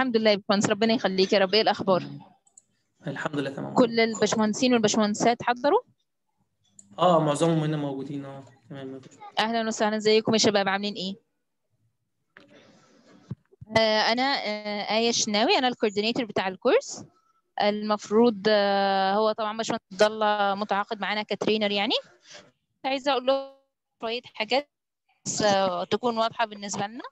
الحمد لله يا باشمهندس ربنا يخليك يا رب. إيه الأخبار؟ الحمد لله تمام. كل الباشمهندسين والباشمهندسات حضروا؟ آه معظمهم هنا موجودين آه تمام. أهلا وسهلا إزيكم يا شباب؟ عاملين إيه؟ آه أنا آه آية شناوي أنا الكوردينيتور بتاع الكورس. المفروض آه هو طبعا باشمهندس عبد الله متعاقد معانا كترينر يعني. عايزة أقول له شوية حاجات آه، تكون واضحة بالنسبة لنا.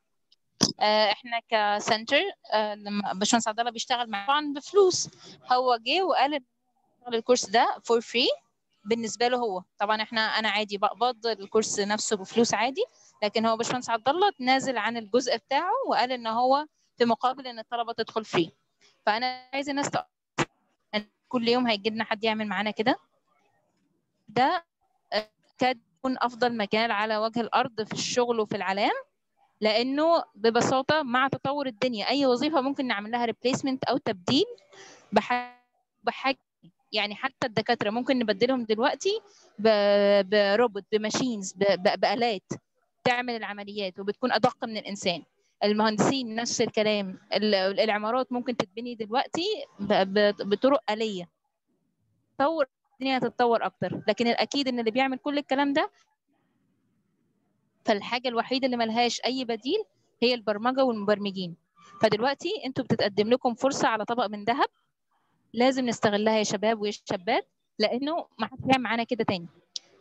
إحنا ك center آه، لما باشمهندس عبد الله بيشتغل معانا طبعا بفلوس. هو جه وقال ال course ده for free بالنسبة له هو. طبعا إحنا أنا عادي بقبض ال course نفسه بفلوس عادي لكن هو باشمهندس عبد الله تنازل عن الجزء بتاعه وقال إن هو في مقابل إن الطلبة تدخل free فأنا عايز الناس. إن كل يوم هيجي لنا حد يعمل معانا كده. ده آه، كاد يكون أفضل مجال على وجه الأرض في الشغل وفي العلام لأنه ببساطة مع تطور الدنيا أي وظيفة ممكن نعمل لها replacement أو تبديل بح- بحاجة يعني حتى الدكاترة ممكن نبدلهم دلوقتي بروبوت ب machines بآلات تعمل العمليات وبتكون أدق من الإنسان. المهندسين نفس الكلام ال- العمارات ممكن تتبني دلوقتي بطرق آلية. تطور الدنيا هتتطور أكتر لكن الأكيد إن اللي بيعمل كل الكلام ده فالحاجة الوحيدة اللي ملهاش أي بديل هي البرمجة والمبرمجين. فدلوقتي أنتوا بتتقدم لكم فرصة على طبق من ذهب لازم نستغلها يا شباب ويا شابات لأنه ما حدش هيعمل معانا كده تاني.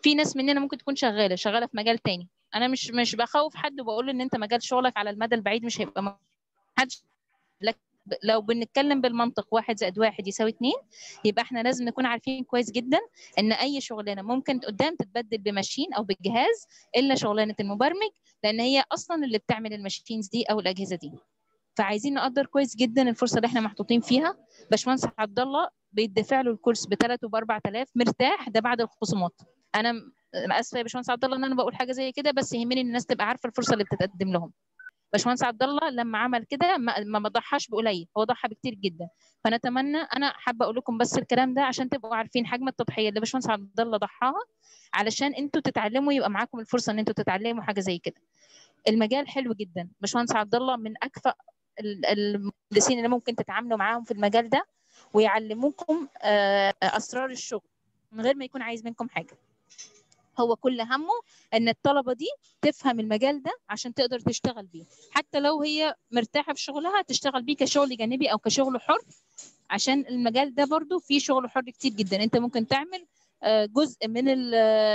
في ناس مننا ممكن تكون شغالة شغالة في مجال تاني. أنا مش مش بخوف حد وبقول إن أنت مجال شغلك على المدى البعيد مش هيبقى م- حدش لك لو بنتكلم بالمنطق واحد زائد واحد يساوي اتنين يبقى إحنا لازم نكون عارفين كويس جدا إن أي شغلانة ممكن قدام تتبدل بماشين أو بالجهاز إلا شغلانة المبرمج لأن هي أصلا اللي بتعمل الماشينز دي أو الأجهزة دي. فعايزين نقدر كويس جدا الفرصة اللي إحنا محطوطين فيها. باشمهندس عبد الله بيدفع له الكورس ب 3 وب 4000 مرتاح ده بعد الخصومات. أنا آسفة يا باشمهندس عبد الله إن أنا بقول حاجة زي كده بس يهمني إن الناس تبقى عارفة الفرصة اللي بتتقدم لهم. باشمهندس عبد الله لما عمل كده ما ما ضحاش بقليل هو ضحى بكتير جدا. فنتمنى أنا حابة أقول لكم بس الكلام ده عشان تبقوا عارفين حجم التضحية اللي باشمهندس عبد الله ضحاها علشان أنتوا تتعلموا يبقى معاكم الفرصة إن أنتوا تتعلموا حاجة زي كده. المجال حلو جدا. باشمهندس عبد الله من أكفأ ال- المهندسين اللي ممكن تتعاملوا معاهم في المجال ده ويعلموكم آه، أسرار الشغل من غير ما يكون عايز منكم حاجة. هو كل همه إن الطلبة دي تفهم المجال ده عشان تقدر تشتغل بيه. حتى لو هي مرتاحة في شغلها تشتغل بيه كشغل جانبي أو كشغل حر عشان المجال ده برضو فيه شغل حر كتير جدا. أنت ممكن تعمل آه، جزء من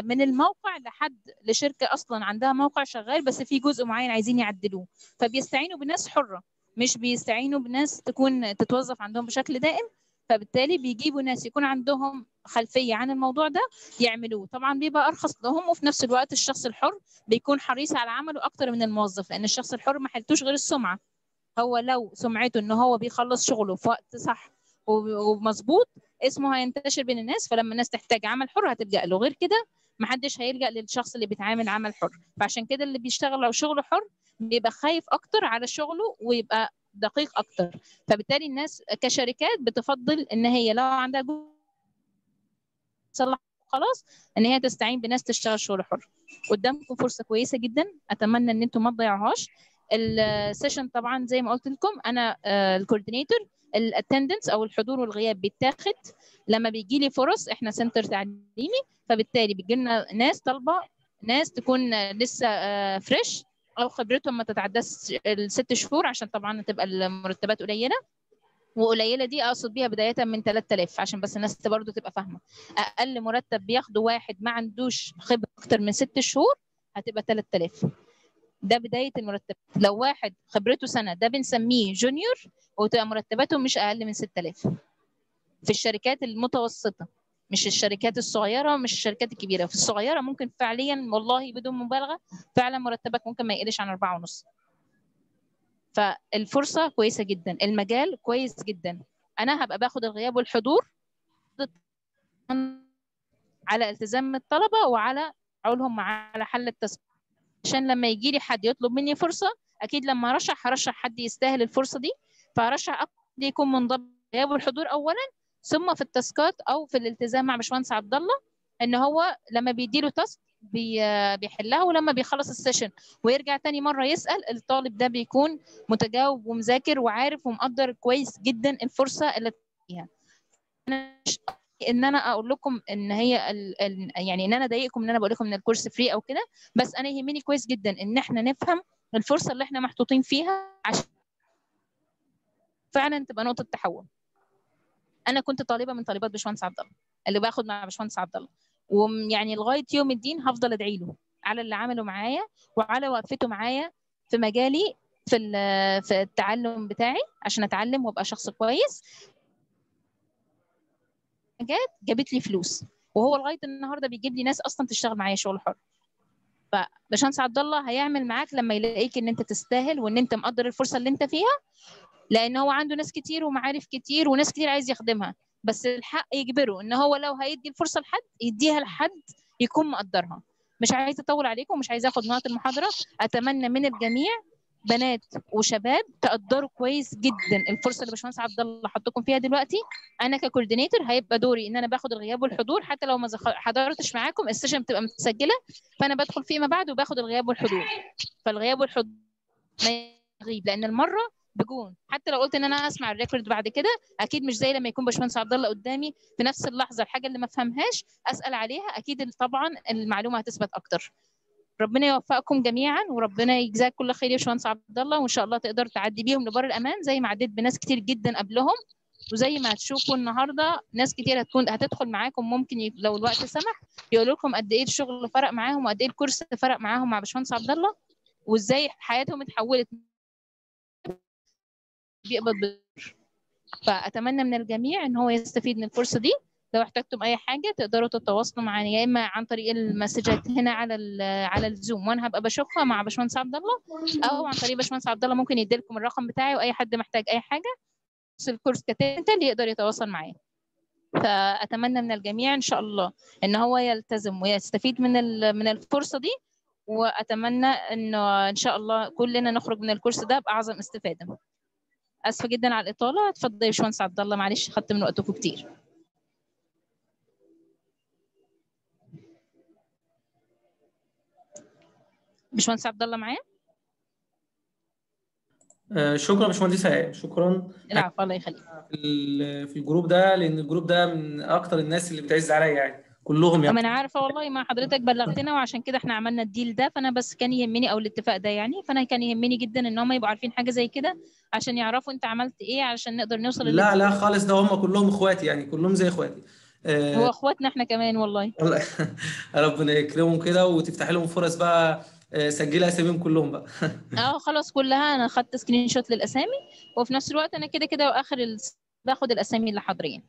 من الموقع لحد لشركة أصلا عندها موقع شغال بس في جزء معين عايزين يعدلوه. فبيستعينوا بناس حرة مش بيستعينوا بناس تكون تتوظف عندهم بشكل دائم. فبالتالي بيجيبوا ناس يكون عندهم خلفية عن الموضوع ده يعملوه. طبعا بيبقى أرخص لهم وفي نفس الوقت الشخص الحر بيكون حريص على عمله أكتر من الموظف لأن الشخص الحر ما حلتوش غير السمعة. هو لو سمعته إن هو بيخلص شغله في وقت صح ومظبوط اسمه هينتشر بين الناس فلما الناس تحتاج عمل حر هتلجأ له. غير كده محدش هيلجأ للشخص اللي بيتعامل عمل حر. فعشان كده اللي بيشتغل لو شغله حر بيبقى خايف أكتر على شغله ويبقى دقيق أكتر. فبالتالي الناس كشركات بتفضل إن هي لو عندها جزء تصلح خلاص إن هي تستعين بناس تشتغل شغل حر. قدامكم فرصة كويسة جدا. أتمنى إن أنتم ما تضيعوهاش. ال session طبعا زي ما قلت لكم أنا ال coordinator ال attendance أو الحضور والغياب بيتاخد. لما بيجي لي فرص إحنا center تعليمي. فبالتالي بيجي لنا ناس طالبة ناس تكون آه، لسه fresh أو خبرتهم ما تتعداش الست شهور عشان طبعا تبقى المرتبات قليلة. وقليلة دي أقصد بيها بداية من 3000 عشان بس الناس برضو تبقى فاهمة. أقل مرتب بياخده واحد ما عندوش خبرة أكتر من ست شهور هتبقى 3000 ده بداية المرتب. لو واحد خبرته سنة ده بنسميه جونيور وتبقى مرتباته مش أقل من 6000 في الشركات المتوسطة. مش الشركات الصغيرة مش الشركات الكبيرة. في الصغيرة ممكن فعليا والله بدون مبالغة فعلا مرتبك ممكن ما يقلش عن أربعة ونص. فالفرصة كويسة جدا. المجال كويس جدا. أنا هبقى باخد الغياب والحضور على التزام الطلبة وعلى تعاونهم على حل ال task ات عشان لما يجي لي حد يطلب مني فرصة أكيد لما أرشح هرشح حد يستاهل الفرصة دي. أكتر حد يكون منضبط. غياب والحضور اولا ثم في ال task ات أو في الالتزام مع باشمهندس عبد الله إن هو لما بيديله task بي- بيحلها ولما بيخلص ال session ويرجع تاني مرة يسأل الطالب ده بيكون متجاوب ومذاكر وعارف ومقدر كويس جدا الفرصة اللي فيها. إن أنا أقول لكم إن هي ال... ال... يعني إن أنا أضايقكم إن أنا بقول لكم إن الكورس فري أو كده بس أنا يهمني كويس جدا إن إحنا نفهم الفرصة اللي إحنا محطوطين فيها عشان فعلا تبقى نقطة تحول. أنا كنت طالبة من طالبات باشمهندس عبد الله اللي باخد مع باشمهندس عبد الله. ويعني لغاية يوم الدين هفضل أدعي له على اللي عمله معايا وعلى وقفته معايا في مجالي في في التعلم بتاعي عشان أتعلم وأبقى شخص كويس. حاجات جابت لي فلوس وهو لغاية النهارده بيجيب لي ناس أصلا تشتغل معايا شغل حر. فباشمهندس عبد الله هيعمل معاك لما يلاقيك إن أنت تستاهل وإن أنت مقدر الفرصة اللي أنت فيها. لأن هو عنده ناس كتير ومعارف كتير وناس كتير عايز يخدمها. بس الحق يجبره إن هو لو هيدي الفرصة لحد يديها لحد يكون مقدرها. مش عايزه أطول عليكم ومش عايزه آخد وقت المحاضرة. أتمنى من الجميع بنات وشباب تقدروا كويس جدا. الفرصة اللي باشمهندس عبد الله حطكم فيها دلوقتي أنا ك coordinator هيبقى دوري إن أنا باخد الغياب والحضور. حتى لو ما حضرتش معاكم ال session بتبقى متسجلة فأنا بدخل فيما بعد وباخد الغياب والحضور. فالغياب والحضور ما يغيب لأن المرة بجون. حتى لو قلت إن أنا أسمع ال record بعد كده أكيد مش زي لما يكون باشمهندس عبد الله قدامي في نفس اللحظة الحاجة اللي ما فهمهاش أسأل عليها أكيد طبعا المعلومة هتثبت أكتر. ربنا يوفقكم جميعا وربنا يجزاك كل خير يا باشمهندس عبد الله وإن شاء الله تقدر تعدي بيهم لبر الأمان زي ما عديت بناس كتير جدا قبلهم وزي ما هتشوفوا النهارده ناس كتير هتكون هتدخل معاكم ممكن ي... لو الوقت سمح يقولوا لكم قد إيه الشغل فرق معاهم وقد إيه الكورس فرق معاهم مع باشمهندس عبد الله وإزاي حياتهم اتحولت بيقبض بالدولار فأتمنى من الجميع إن هو يستفيد من الفرصة دي. لو احتجتم أي حاجة تقدروا تتواصلوا معانا يا إما عن طريق المسجات هنا على على الزوم وأنا هبقى بشوفها مع باشمهندس عبد الله أو عن طريق باشمهندس عبد الله ممكن يديلكم الرقم بتاعي وأي حد محتاج أي حاجة بس الكورس كتنتل يقدر يتواصل معايا. فأتمنى من الجميع إن شاء الله إن هو يلتزم ويستفيد من من الفرصة دي وأتمنى إنه إن شاء الله كلنا نخرج من الكورس ده بأعظم استفادة. آسفة جدا على الإطالة. اتفضل يا باشمهندس عبد الله معلش خدت من وقتكم كتير. باشمهندس عبد الله معايا؟ آه، شكرا يا باشمهندسة. آية شكرا. العفو الله يخليك. في ال- في ال group ده لأن ال group ده من أكتر الناس اللي بتعز عليا يعني. كلهم ما يعني أنا عارفة والله ما حضرتك بلغتنا وعشان كده إحنا عملنا ال deal ده. فأنا بس كان يهمني أو الاتفاق ده يعني. فأنا كان يهمني جدا إن هم يبقوا عارفين حاجة زي كده. عشان يعرفوا انت عملت إيه علشان نقدر نوصل لا لا خالص ده هم كلهم اخواتي يعني كلهم زي اخواتي. آه، هو اخواتنا إحنا كمان والله. الله ربنا يكرمهم كده وتفتح لهم فرص بقى آه، سجلي أساميهم كلهم بقى. آه خلاص كلها أنا خدت screenshot للأسامي وفي نفس الوقت أنا كده كده واخر ال... باخد الأسامي اللي حاضرين.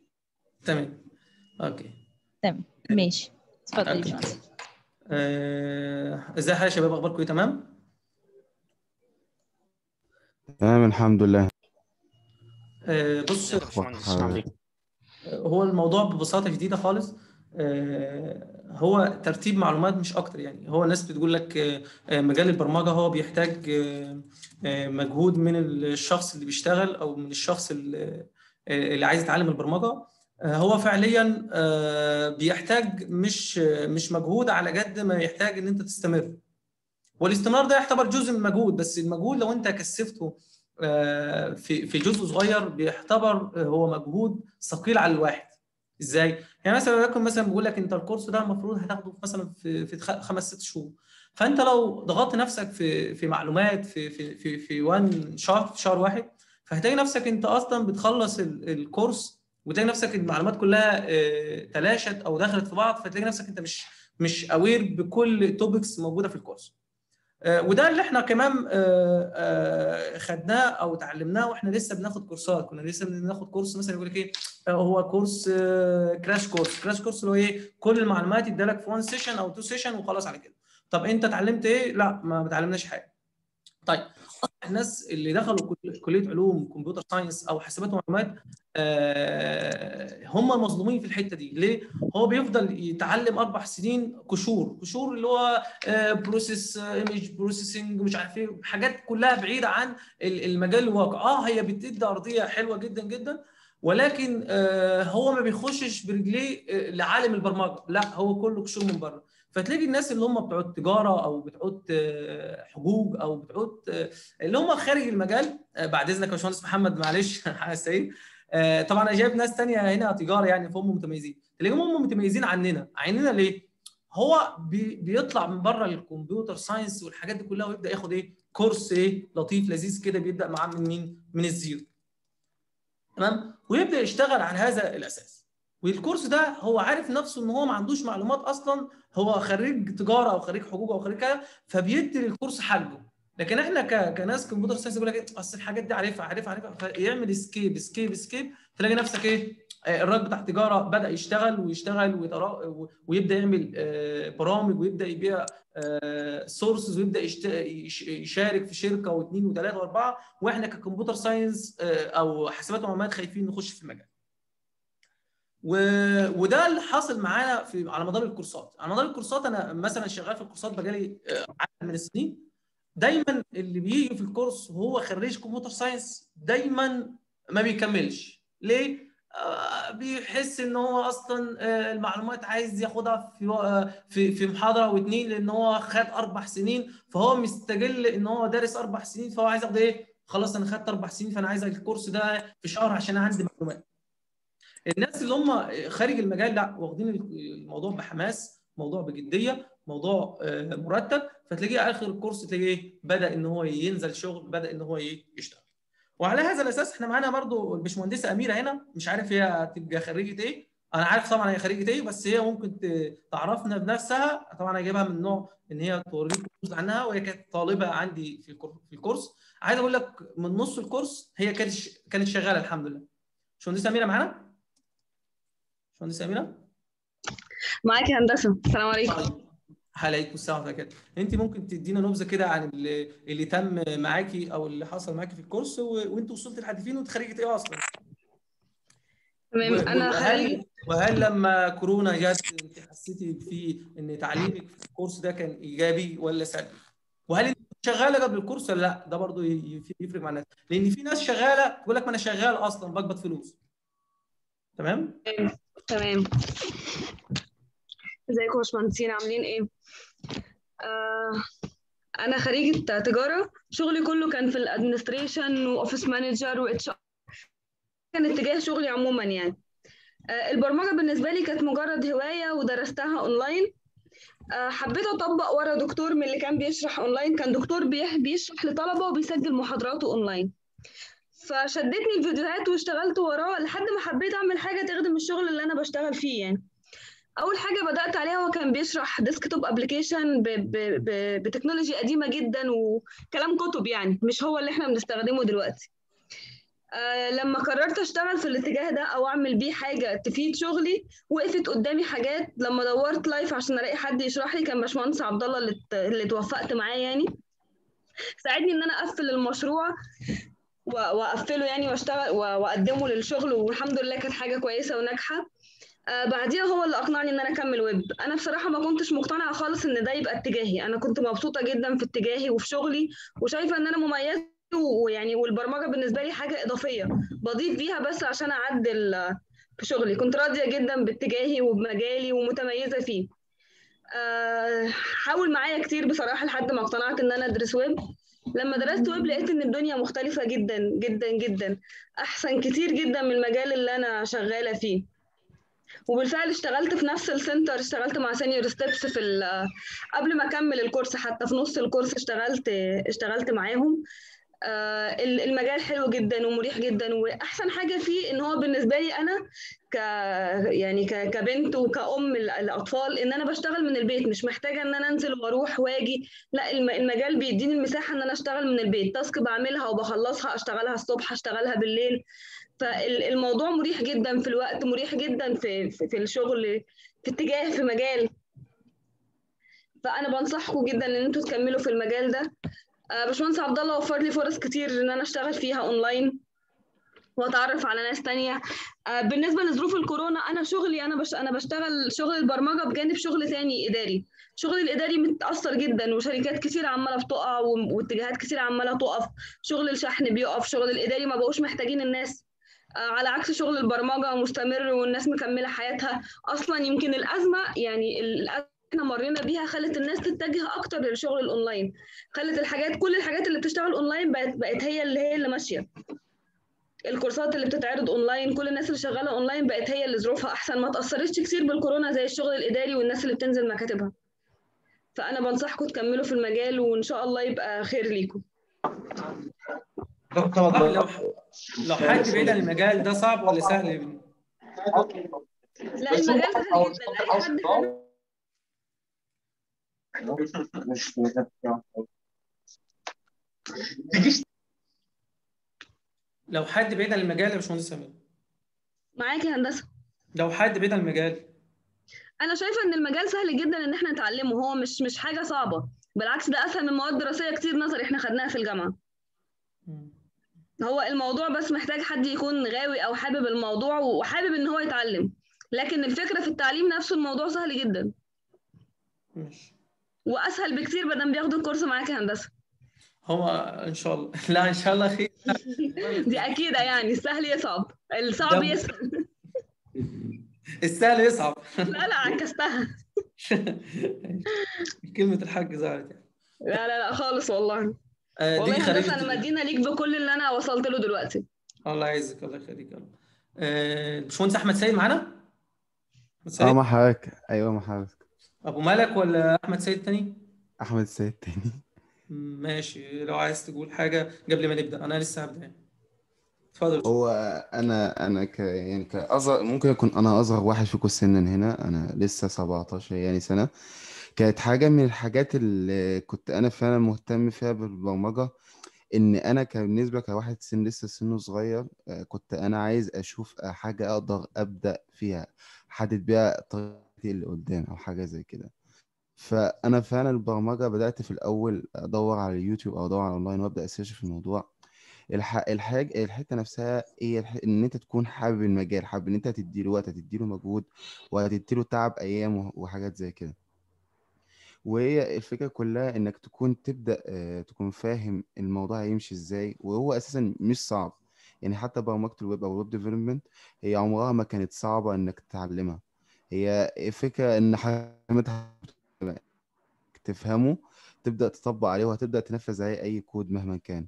تمام. okay. تمام. ماشي. اتفضل يا. باشمهندس آه، إزاي يا شباب؟ أخباركم إيه؟ تمام؟ تمام الحمد لله. آه، بص إيه؟ هو الموضوع ببساطة شديدة خالص. آه، هو ترتيب معلومات مش أكتر يعني. هو الناس بتقول لك آه، آه، مجال البرمجة هو بيحتاج آه، آه، مجهود من الشخص اللي بيشتغل أو من الشخص اللي آه، عايز يتعلم البرمجة. آه، هو فعليا آه، بيحتاج مش مش مجهود على قد ما يحتاج إن أنت تستمر. والاستمرار ده يعتبر جزء من المجهود بس المجهود لو أنت كثفته آه، في في جزء صغير بيعتبر آه، هو مجهود ثقيل على الواحد. إزاي؟ يعني مثلا وليكن مثلا بيقول لك انت الكورس ده المفروض هتاخده مثلا في في خمس ست شهور. فانت لو ضغطت نفسك في في معلومات في في في في وان شهر في شهر واحد فهتلاقي نفسك انت أصلا بتخلص ال- الكورس وتلاقي نفسك المعلومات كلها آه، تلاشت أو دخلت في بعض فتلاقي نفسك انت مش مش aware بكل topics موجودة في ال course. وده اللي إحنا كمان آه، آه، خدناه أو اتعلمناه وإحنا لسه بناخد course ات. كنا لسه بناخد course مثلا يقول لك إيه آه، هو course آه، crash course crash course اللي هو إيه كل المعلومات يدالك في 1 session أو 2 session وخلاص على كده. طب أنت اتعلمت إيه؟ لا ما اتعلمناش حاجة. طيب الناس اللي دخلوا كل- كلية علوم computer science أو حاسبات ومعلومات آه، هم المظلومين في الحتة دي. ليه؟ هو بيفضل يتعلم أربع سنين قشور قشور اللي هو process image processing مش عارف إيه حاجات كلها بعيدة عن ال- المجال الواقع. آه هي بتدي أرضية حلوة جدا جدا ولكن آه، هو ما بيخشش برجليه آه، لعالم البرمجة. لا هو كله قشور من بره. فتلاقي الناس اللي هم بتوع التجارة أو بتوع آه، حقوق أو بتوع آه، اللي هم خارج المجال آه، بعد إذنك يا باشمهندس محمد معلش حسين طبعا أنا جايب ناس ثانية هنا تجارة يعني فهم متميزين تلاقيهم هم متميزين عننا عننا ليه؟ هو بي بيطلع من بره ال computer science والحاجات دي كلها ويبدأ ياخد إيه؟ course إيه؟ لطيف لذيذ كده بيبدأ معاه من مين؟ من ال zero. تمام؟ ويبدأ يشتغل على هذا الأساس. وال course ده هو عارف نفسه إن هو ما عندوش معلومات أصلا هو خريج تجارة أو خريج حقوق أو خريج كده فبيدي لل course حجه لكن إحنا كناس computer science يقول لك إيه؟ أصل الحاجات دي عارفها عارفها عارفها. فيعمل skip skip skip تلاقي نفسك إيه؟ آه، الراجل بتاع التجاره بدأ يشتغل ويشتغل ويبدأ يعمل آه، برامج ويبدأ يبيع sources آه، ويبدأ يشارك في شركة واثنين وثلاثه وأربعة. وإحنا ك computer science أو حسابات ومعلومات خايفين نخش في المجال. و... وده اللي حاصل معانا في على مدار الكورسات، على مدار الكورسات أنا مثلا شغال في الكورسات بقالي عدد من السنين دايما اللي بيجي في ال course وهو خريج computer science دايما ما بيكملش ليه؟ آه، بيحس إن هو أصلا آه، المعلومات عايز ياخدها في آه، في في محاضرة واثنين لأن هو خد أربع سنين فهو مستجل إن هو دارس أربع سنين فهو عايز ياخد إيه؟ خلاص أنا خدت أربع سنين فأنا عايز الكورس ده في شهر عشان عندي معلومات. الناس اللي هم خارج المجال لا واخدين الموضوع بحماس موضوع بجدية موضوع مرتب فتلاقيه آخر الكورس تلاقيه بدأ إن هو ينزل شغل بدأ إن هو يشتغل. وعلى هذا الأساس إحنا معانا برضو الباشمهندسة أميرة هنا مش عارف هي تبقى خريجة إيه. أنا عارف طبعا هي خريجة إيه بس هي ممكن تعرفنا بنفسها. طبعا هجيبها من نوع إن هي توريكم جزء عنها وهي كانت طالبة عندي في في الكورس. عايز أقول لك من نص الكورس هي كانت كانت شغالة الحمد لله. باشمهندسة أميرة معانا؟ باشمهندسه أميرة؟ معاك يا هندسة السلام عليكم. عليكم السلام ورحمة أنت ممكن تدينا نبذة كده عن اللي, اللي تم معاكي أو اللي حصل معاكي في الكورس و... وانت وصلت لحد فين وانت خريجه إيه أصلا؟ تمام أنا خريجه وهل لما كورونا جت أنت حسيتي في إن تعليمك في الكورس ده كان إيجابي ولا سلبي؟ وهل أنت شغالة قبل الكورس ولا لأ؟ ده برضو يفرق مع الناس. لأن في ناس شغالة تقول لك ما أنا شغال أصلا بقبض فلوس. تمام. تمام. ازيكم يا باشمهندسين؟ عاملين إيه؟ آه أنا خريجة تجارة. شغلي كله كان في ال administration و office manager و H كان اتجاه شغلي عموما يعني. آه البرمجة بالنسبة لي كانت مجرد هواية ودرستها اونلاين آه حبيت أطبق ورا دكتور من اللي كان بيشرح اونلاين كان دكتور بيشرح لطلبة وبيسجل محاضراته اونلاين فشدتني الفيديوهات واشتغلت وراه لحد ما حبيت أعمل حاجة تخدم الشغل اللي أنا بشتغل فيه يعني. أول حاجة بدأت عليها هو كان بيشرح desktop application ب technology قديمة جدا وكلام كتب يعني مش هو اللي إحنا بنستخدمه دلوقتي. آه لما قررت أشتغل في الاتجاه ده أو أعمل بيه حاجة تفيد شغلي وقفت قدامي حاجات لما دورت live عشان ألاقي حد يشرح لي كان باشمهندس عبد الله اللي اللي اتوفقت معاه يعني. ساعدني إن أنا أقفل المشروع. وأقفله يعني وأشتغل وأقدمه للشغل والحمد لله كانت حاجة كويسة وناجحة. آه بعديها هو اللي أقنعني إن أنا أكمل ويب. أنا بصراحة ما كنتش مقتنعة خالص إن ده يبقى اتجاهي. أنا كنت مبسوطة جدا في اتجاهي وفي شغلي وشايفة إن أنا مميزة ويعني والبرمجة بالنسبة لي حاجة إضافية. بضيف بيها بس عشان أعدل في شغلي. كنت راضية جدا باتجاهي وبمجالي ومتميزة فيه. أه حاول معايا كتير بصراحة لحد ما اقتنعت إن أنا أدرس ويب. لما درست ويب لقيت إن الدنيا مختلفة جدا جدا جدا. أحسن كتير جدا من المجال اللي أنا شغالة فيه. وبالفعل اشتغلت في نفس ال center اشتغلت مع Senior Steps في قبل ما أكمل ال course حتى في نص الكورس اشتغلت اشتغلت معاهم. المجال حلو جدا ومريح جدا وأحسن حاجة فيه إن هو بالنسبة لي أنا ك يعني. كبنت وكأم الأطفال إن أنا بشتغل من البيت مش محتاجة إن أنا أنزل وأروح وأجي. لا المجال بيديني المساحة إن أنا أشتغل من البيت. task بعملها وبخلصها أشتغلها الصبح أشتغلها بالليل. فالموضوع مريح جدا في الوقت مريح جدا في في, في الشغل في اتجاه في مجال. فأنا بنصحكم جدا إن أنتوا تكملوا في المجال ده. آه، باشمهندس عبد الله وفر لي فرص كتير إن أنا أشتغل فيها أونلاين وأتعرف على ناس تانية. آه، بالنسبة لظروف الكورونا أنا شغلي أنا بش أنا بشتغل شغل البرمجة بجانب شغل تاني إداري. شغلي الإداري متأثر جدا وشركات كتير عمالة بتقع واتجاهات كتير عمالة تقف. شغل الشحن بيقف شغل الإداري ما بقوش محتاجين الناس. آه، على عكس شغل البرمجة مستمر والناس مكملة حياتها. أصلا يمكن الأزمة يعني الازمه إحنا مرينا بيها خلت الناس تتجه أكتر للشغل الاونلاين. خلت الحاجات كل الحاجات اللي بتشتغل اونلاين بقت بقت هي اللي هي اللي ماشية. الكورسات اللي بتتعرض اونلاين كل الناس اللي شغالة اونلاين بقت هي اللي ظروفها احسن. ما تأثرتش كتير بالكورونا زي الشغل الاداري والناس اللي بتنزل مكاتبها. فأنا بنصحكم تكملوا في المجال وإن شاء الله يبقى خير ليكم. دكتور لو لو حد بعيد عن المجال ده صعب ولا سهل لا المجال سهل جدا. أي حد لو حد بعيد عن المجال يا باشمهندس امين معاك يا هندسة. لو حد بعيد عن المجال. أنا شايفة إن المجال سهل جدا إن إحنا نتعلمه. هو مش مش حاجة صعبة. بالعكس ده أسهل من مواد دراسية كتير نظري إحنا خدناها في الجامعة. هو الموضوع بس محتاج حد يكون غاوي أو حابب الموضوع وحابب إن هو يتعلم. لكن الفكرة في التعليم نفسه الموضوع سهل جدا. ماشي. وأسهل بكتير بدل بياخدوا الكورس معاك هندسة. هو إن شاء الله. لا إن شاء الله خير. دي أكيدة يعني. السهل يصعب. الصعب يسهل. السهل يصعب. لا لا عكستها. كلمة الحاج زعلت يعني. لا لا لا خالص والله. آه، والله دي يا هندسة خريجة أنا مدينة ليك بكل اللي أنا وصلت له دلوقتي. الله يعزك الله يخليك يا رب. آه، باشمهندس أحمد سيد معانا؟ أحمد أه سيد مع حضرتك. أيوه مع حضرتك. أبو مالك ولا أحمد سيد تاني؟ أحمد السيد تاني ماشي لو عايز تقول حاجة قبل ما نبدأ أنا لسه هبدأ. يعني اتفضل. هو أنا أنا ك يعني كأصغر ممكن أكون أنا أصغر واحد فيكم سنا هنا. أنا لسه 17 يعني سنة. كانت حاجة من الحاجات اللي كنت أنا فعلا مهتم فيها بالبرمجة إن أنا بالنسبة كواحد سن لسه سنه صغير آه، كنت أنا عايز أشوف حاجة أقدر أبدأ فيها أحدد بيها طريقتي اللي قدام أو حاجة زي كده. فأنا فعلا البرمجة بدأت في الأول أدور على اليوتيوب أو أدور على اونلاين وأبدأ أ search في الموضوع. الح... الحاجة الحتة نفسها هي الح... إن أنت تكون حابب المجال حابب إن أنت تديله وقت هتديله مجهود وهتديله تعب أيام وح- وحاجات زي كده. وهي الفكرة كلها إنك تكون تبدأ آه، تكون فاهم الموضوع هيمشي إزاي. وهو أساسا مش صعب. يعني حتى برمجة الويب أو ال web development هي عمرها ما كانت صعبة إنك تتعلمها. هي الفكرة إن حاجتها تفهمه تبدأ تطبق عليه وهتبدأ تنفذ عليه أي كود مهما كان.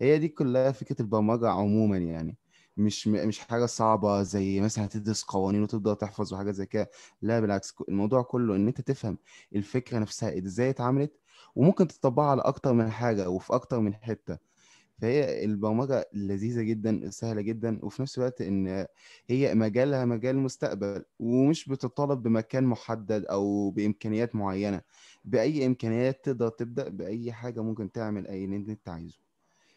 هي دي كلها فكرة البرمجة عموما يعني. مش مش حاجة صعبة زي مثلا هتدرس قوانين وتبدأ تحفظ وحاجات زي كده. لا بالعكس الموضوع كله إن أنت تفهم الفكرة نفسها إزاي اتعملت وممكن تطبقها على أكتر من حاجة وفي أكتر من حتة. فهي البرمجة لذيذة جدا سهلة جدا وفي نفس الوقت إن هي مجالها مجال مستقبل ومش بتطالب بمكان محدد أو بإمكانيات معينة. بأي إمكانيات تقدر تبدأ بأي حاجة ممكن تعمل أي اللي أنت عايزه.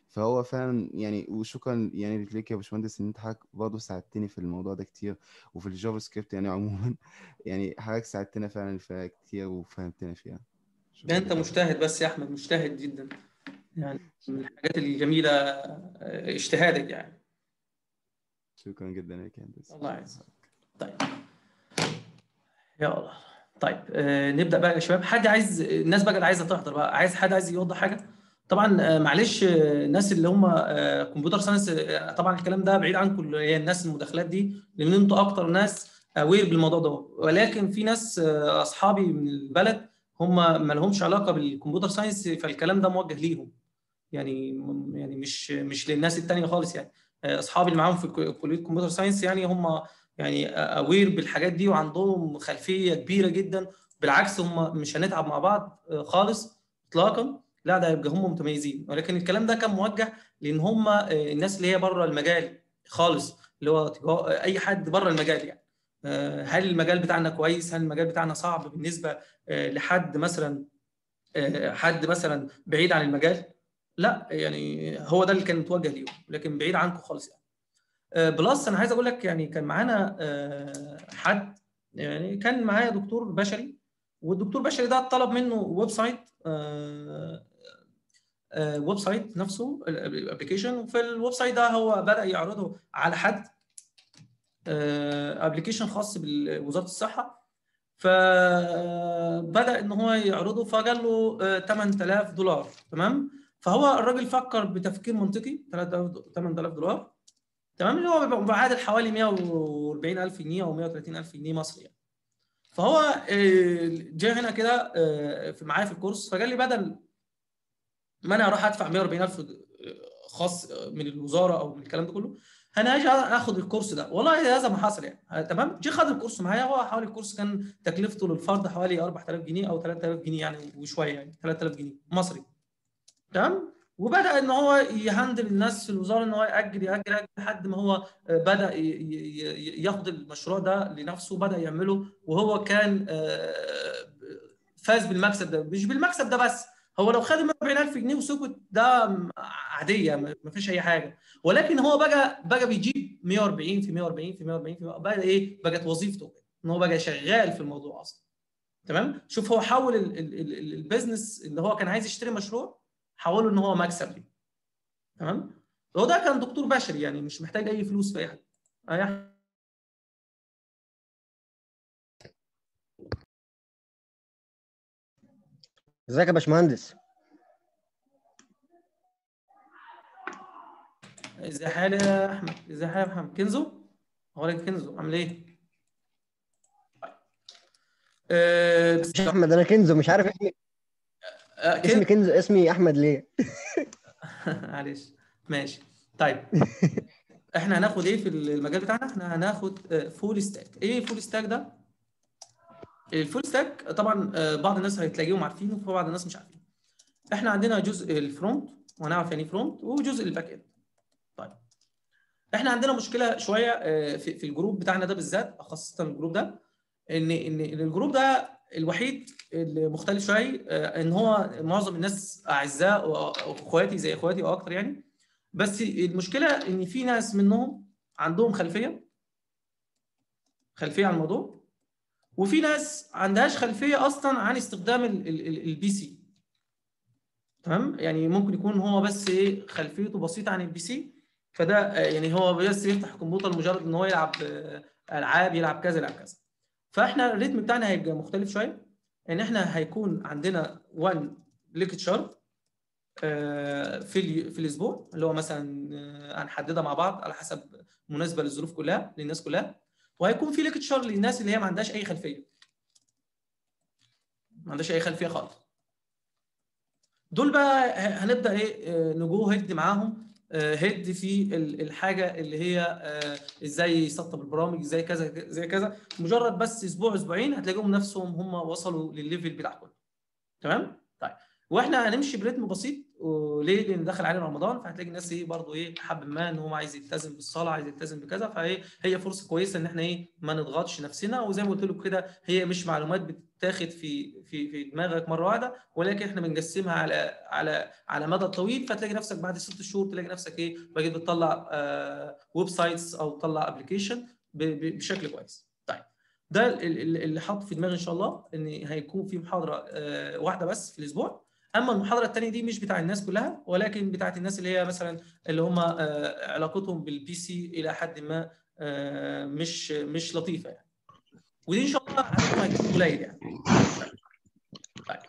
فهو فعلا يعني وشكرا يعني ليك يا باشمهندس إن أنت حضرتك برضه ساعدتني في الموضوع ده كتير وفي ال JavaScript يعني عموما. يعني حضرتك ساعدتنا فعلا فيها كتير وفهمتنا فيها. ده أنت. مجتهد بس يا أحمد مجتهد جدا. يعني من الحاجات الجميلة آه، اجتهادك يعني. شكرا جدا لك يا هندسة. الله يعزك. طيب. يا الله طيب آه نبدأ بقى يا شباب. حد عايز الناس بقى اللي عايزة تحضر بقى عايز حد عايز يوضح حاجة؟ طبعا آه معلش آه، الناس اللي هم computer science طبعا الكلام ده بعيد عنكم اللي هي الناس المداخلات دي لأن أنتوا أكتر ناس aware بالموضوع ده. ولكن في ناس أصحابي من البلد هم ما لهمش علاقة بال computer science فالكلام ده موجه ليهم. يعني يعني مش مش للناس التانية خالص يعني. آه، أصحابي اللي معاهم في كلية computer science يعني هم يعني aware بالحاجات دي وعندهم خلفية كبيرة جدا. بالعكس هم مش هنتعب مع بعض آه، خالص اطلاقا. لا ده يبقى هم متميزين. ولكن الكلام ده كان موجه لأن هم آه، الناس اللي هي بره المجال خالص اللي هو أي حد بره المجال يعني. هل المجال بتاعنا كويس؟ هل المجال بتاعنا صعب بالنسبة لحد مثلا حد مثلا بعيد عن المجال؟ لا يعني هو ده اللي كان متوجه ليهم لكن بعيد عنكم خالص يعني. آه، plus أنا عايز أقول لك يعني كان معانا آه، حد يعني كان معايا دكتور بشري والدكتور بشري ده طلب منه website آه، website نفسه ال application وفي ال website ده هو بدأ يعرضه على حد ابلكيشن خاص بوزاره الصحة. فبدا إن هو يعرضه فقال له آه، 8000 دولار تمام؟ فهو الراجل فكر بتفكير منطقي 3000 8000 دولار. تمام؟ اللي هو بيبقى معادل حوالي 140000 جنيه أو 130000 جنيه مصري يعني. فهو آه، جه هنا كده آه، في معايا في الكورس فقال لي بدل ما أنا أروح أدفع 140000 خاص من الوزارة أو من الكلام ده كله أنا هاجي آخد الكورس ده. والله هذا ما حصل يعني. آه، تمام؟ جه خد الكورس معايا. هو حوالي الكورس كان تكلفته للفرد حوالي 4000 جنيه أو 3000 جنيه يعني وشوية يعني 3000 جنيه مصري. تمام؟ وبدأ إن هو يهندل الناس في الوزارة إن هو يأجل يأجل لحد ما هو بدأ ي- ي- ياخد المشروع ده لنفسه وبدأ يعمله. وهو كان آه، فاز بالمكسب ده. مش بالمكسب ده بس هو لو خد 140000 جنيه وسكت ده عادية ما فيش أي حاجة. ولكن هو بقى بقى بيجيب 140 في 140 في 140 في 140 بقى إيه؟ بقت وظيفته إن هو بقى شغال في الموضوع أصلا. تمام؟ شوف هو حول ال- ال- ال- البيزنس اللي هو كان عايز يشتري مشروع حوله إن هو مكسب ليه. تمام؟ هو ده كان دكتور بشري يعني مش محتاج أي فلوس في أي حاجة. أي. إزيك يا باشمهندس؟ إزي حالي يا أحمد؟ إزي حالي يا محمد كنزو؟ أخبارك كنزو عامل إيه. آه، بس- أحمد أنا كنزو مش عارف اسمي آه، اسمي كنزو اسمي أحمد ليه؟ معلش. ماشي. طيب. إحنا هناخد إيه في المجال بتاعنا؟ إحنا هناخد full stack إيه full stack ده؟ ال full stack طبعا آه، بعض الناس هتلاقيهم عارفينه وبعض الناس مش عارفين إحنا عندنا جزء ال front وهنعرف يعني front وجزء ال back end طيب. إحنا عندنا مشكلة شوية آه، في ال group بتاعنا ده بالذات خاصة ال group ده ان إن ال group ده الوحيد اللي مختلف شوية آه، إن هو معظم الناس أعزاء وأخواتي زي أخواتي أو أكتر يعني. بس المشكلة إن في ناس منهم عندهم خلفية خلفية عن الموضوع وفي ناس عندهاش خلفية أصلا عن استخدام ال- ال- ال- ال PC. تمام؟ يعني ممكن يكون هو بس إيه خلفيته بسيطة عن ال PC فده آه، يعني هو بس يفتح الكمبيوتر مجرد إن هو يلعب آه، ألعاب يلعب كذا يلعب كذا. فاحنا الريتم بتاعنا هيبقى مختلف شوية. ان إحنا هيكون عندنا 1 lecture في ال- في الأسبوع اللي هو مثلا آه، هنحددها مع بعض على حسب مناسبة للظروف كلها للناس كلها. وهيكون في lecture للناس اللي هي ما عندهاش أي خلفية. ما عندهاش أي خلفية خالص. دول بقى هنبدأ إيه آه، ن go ahead معاهم. ahead في ال- الحاجة اللي هي آه، إزاي يسطب البرامج إزاي كذا زي كذا. مجرد بس أسبوع أسبوعين هتلاقيهم نفسهم هم وصلوا للل level بتاع كله. تمام؟ طيب. وإحنا هنمشي برتم بسيط. وليه؟ لأن دخل علينا رمضان فهتلاقي الناس إيه برضه إيه حب ما إن هو عايز يلتزم بالصلاة عايز يلتزم بكذا فهي هي فرصة كويسة إن إحنا إيه ما نضغطش نفسنا وزي ما قلت لكم كده هي مش معلومات بتتاخد في في في دماغك مرة واحدة ولكن إحنا بنقسمها على على على مدى طويل فتلاقي نفسك بعد ست شهور تلاقي نفسك إيه بقيت بتطلع آه websites أو تطلع application بشكل كويس. طيب ده ال- ال- اللي حاط في دماغي إن شاء الله إن هيكون في محاضرة آه واحدة بس في الأسبوع أما المحاضرة الثانية دي مش بتاع الناس كلها ولكن بتاعت الناس اللي هي مثلا اللي هم آه، علاقتهم بال PC إلى حد ما آه، مش مش لطيفة يعني. ودي إن شاء الله هيكون قليل يعني. طيب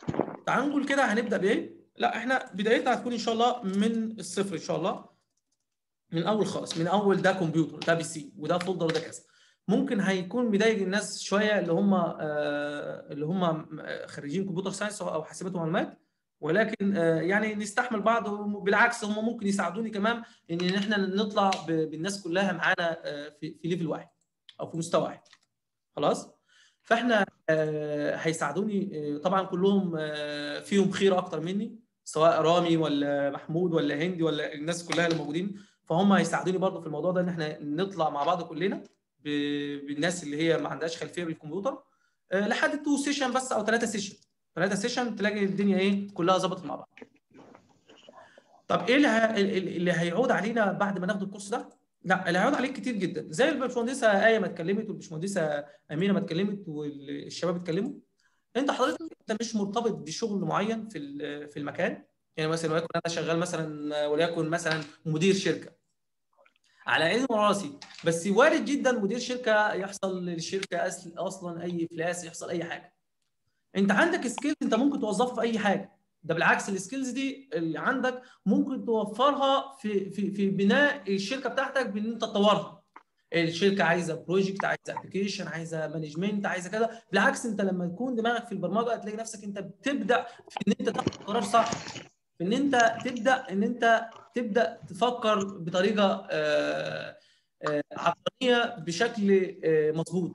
تعالوا نقول كده هنبدأ بإيه؟ لا إحنا بدايتنا هتكون إن شاء الله من الصفر إن شاء الله. من أول خالص من أول ده كمبيوتر ده PC وده folder وده كذا. ممكن هيكون مضايق الناس شوية اللي هم آه، اللي هم خريجين computer science أو حاسبات ومعلومات. ولكن آه، يعني نستحمل بعض وبالعكس هم ممكن يساعدوني كمان إن إحنا نطلع بالناس كلها معانا آه، في level واحد أو في مستوى واحد. خلاص؟ فإحنا آه، هيساعدوني طبعا كلهم فيهم خير أكتر مني سواء رامي ولا محمود ولا هندي ولا الناس كلها اللي موجودين. فهم هيساعدوني برضه في الموضوع ده إن إحنا نطلع مع بعض كلنا بالناس اللي هي ما عندهاش خلفية بالكمبيوتر لحد two session بس أو ثلاثة session ثلاثة session تلاقي الدنيا إيه؟ كلها ظبطت مع بعض. طب إيه اللي, ه... اللي هيعود علينا بعد ما ناخد الكورس ده؟ لا اللي هيعود عليك كتير جدا. زي الباشمهندسة آية ما اتكلمت والباشمهندسة أمينة ما اتكلمت والشباب اتكلموا. أنت حضرتك أنت مش مرتبط بشغل معين في في المكان؟ يعني مثلا وليكن أنا شغال مثلا وليكن مثلا مدير شركة. على عيني وراسي بس وارد جدا مدير شركة يحصل للشركة أصلا أي افلاس يحصل أي حاجة. انت عندك skills انت ممكن توظفها في اي حاجة. ده بالعكس ال skills دي اللي عندك ممكن توظفها في في في بناء الشركة بتاعتك بإن أنت تطورها. الشركة عايزة project عايزة application عايزة management عايزة كذا. بالعكس انت لما يكون دماغك في البرمجة هتلاقي نفسك انت بتبدأ في إن أنت تاخد قرار صح. إن أنت تبدأ إن أنت تبدأ تفكر بطريقة آه، آه، عقلانية بشكل آه، مظبوط.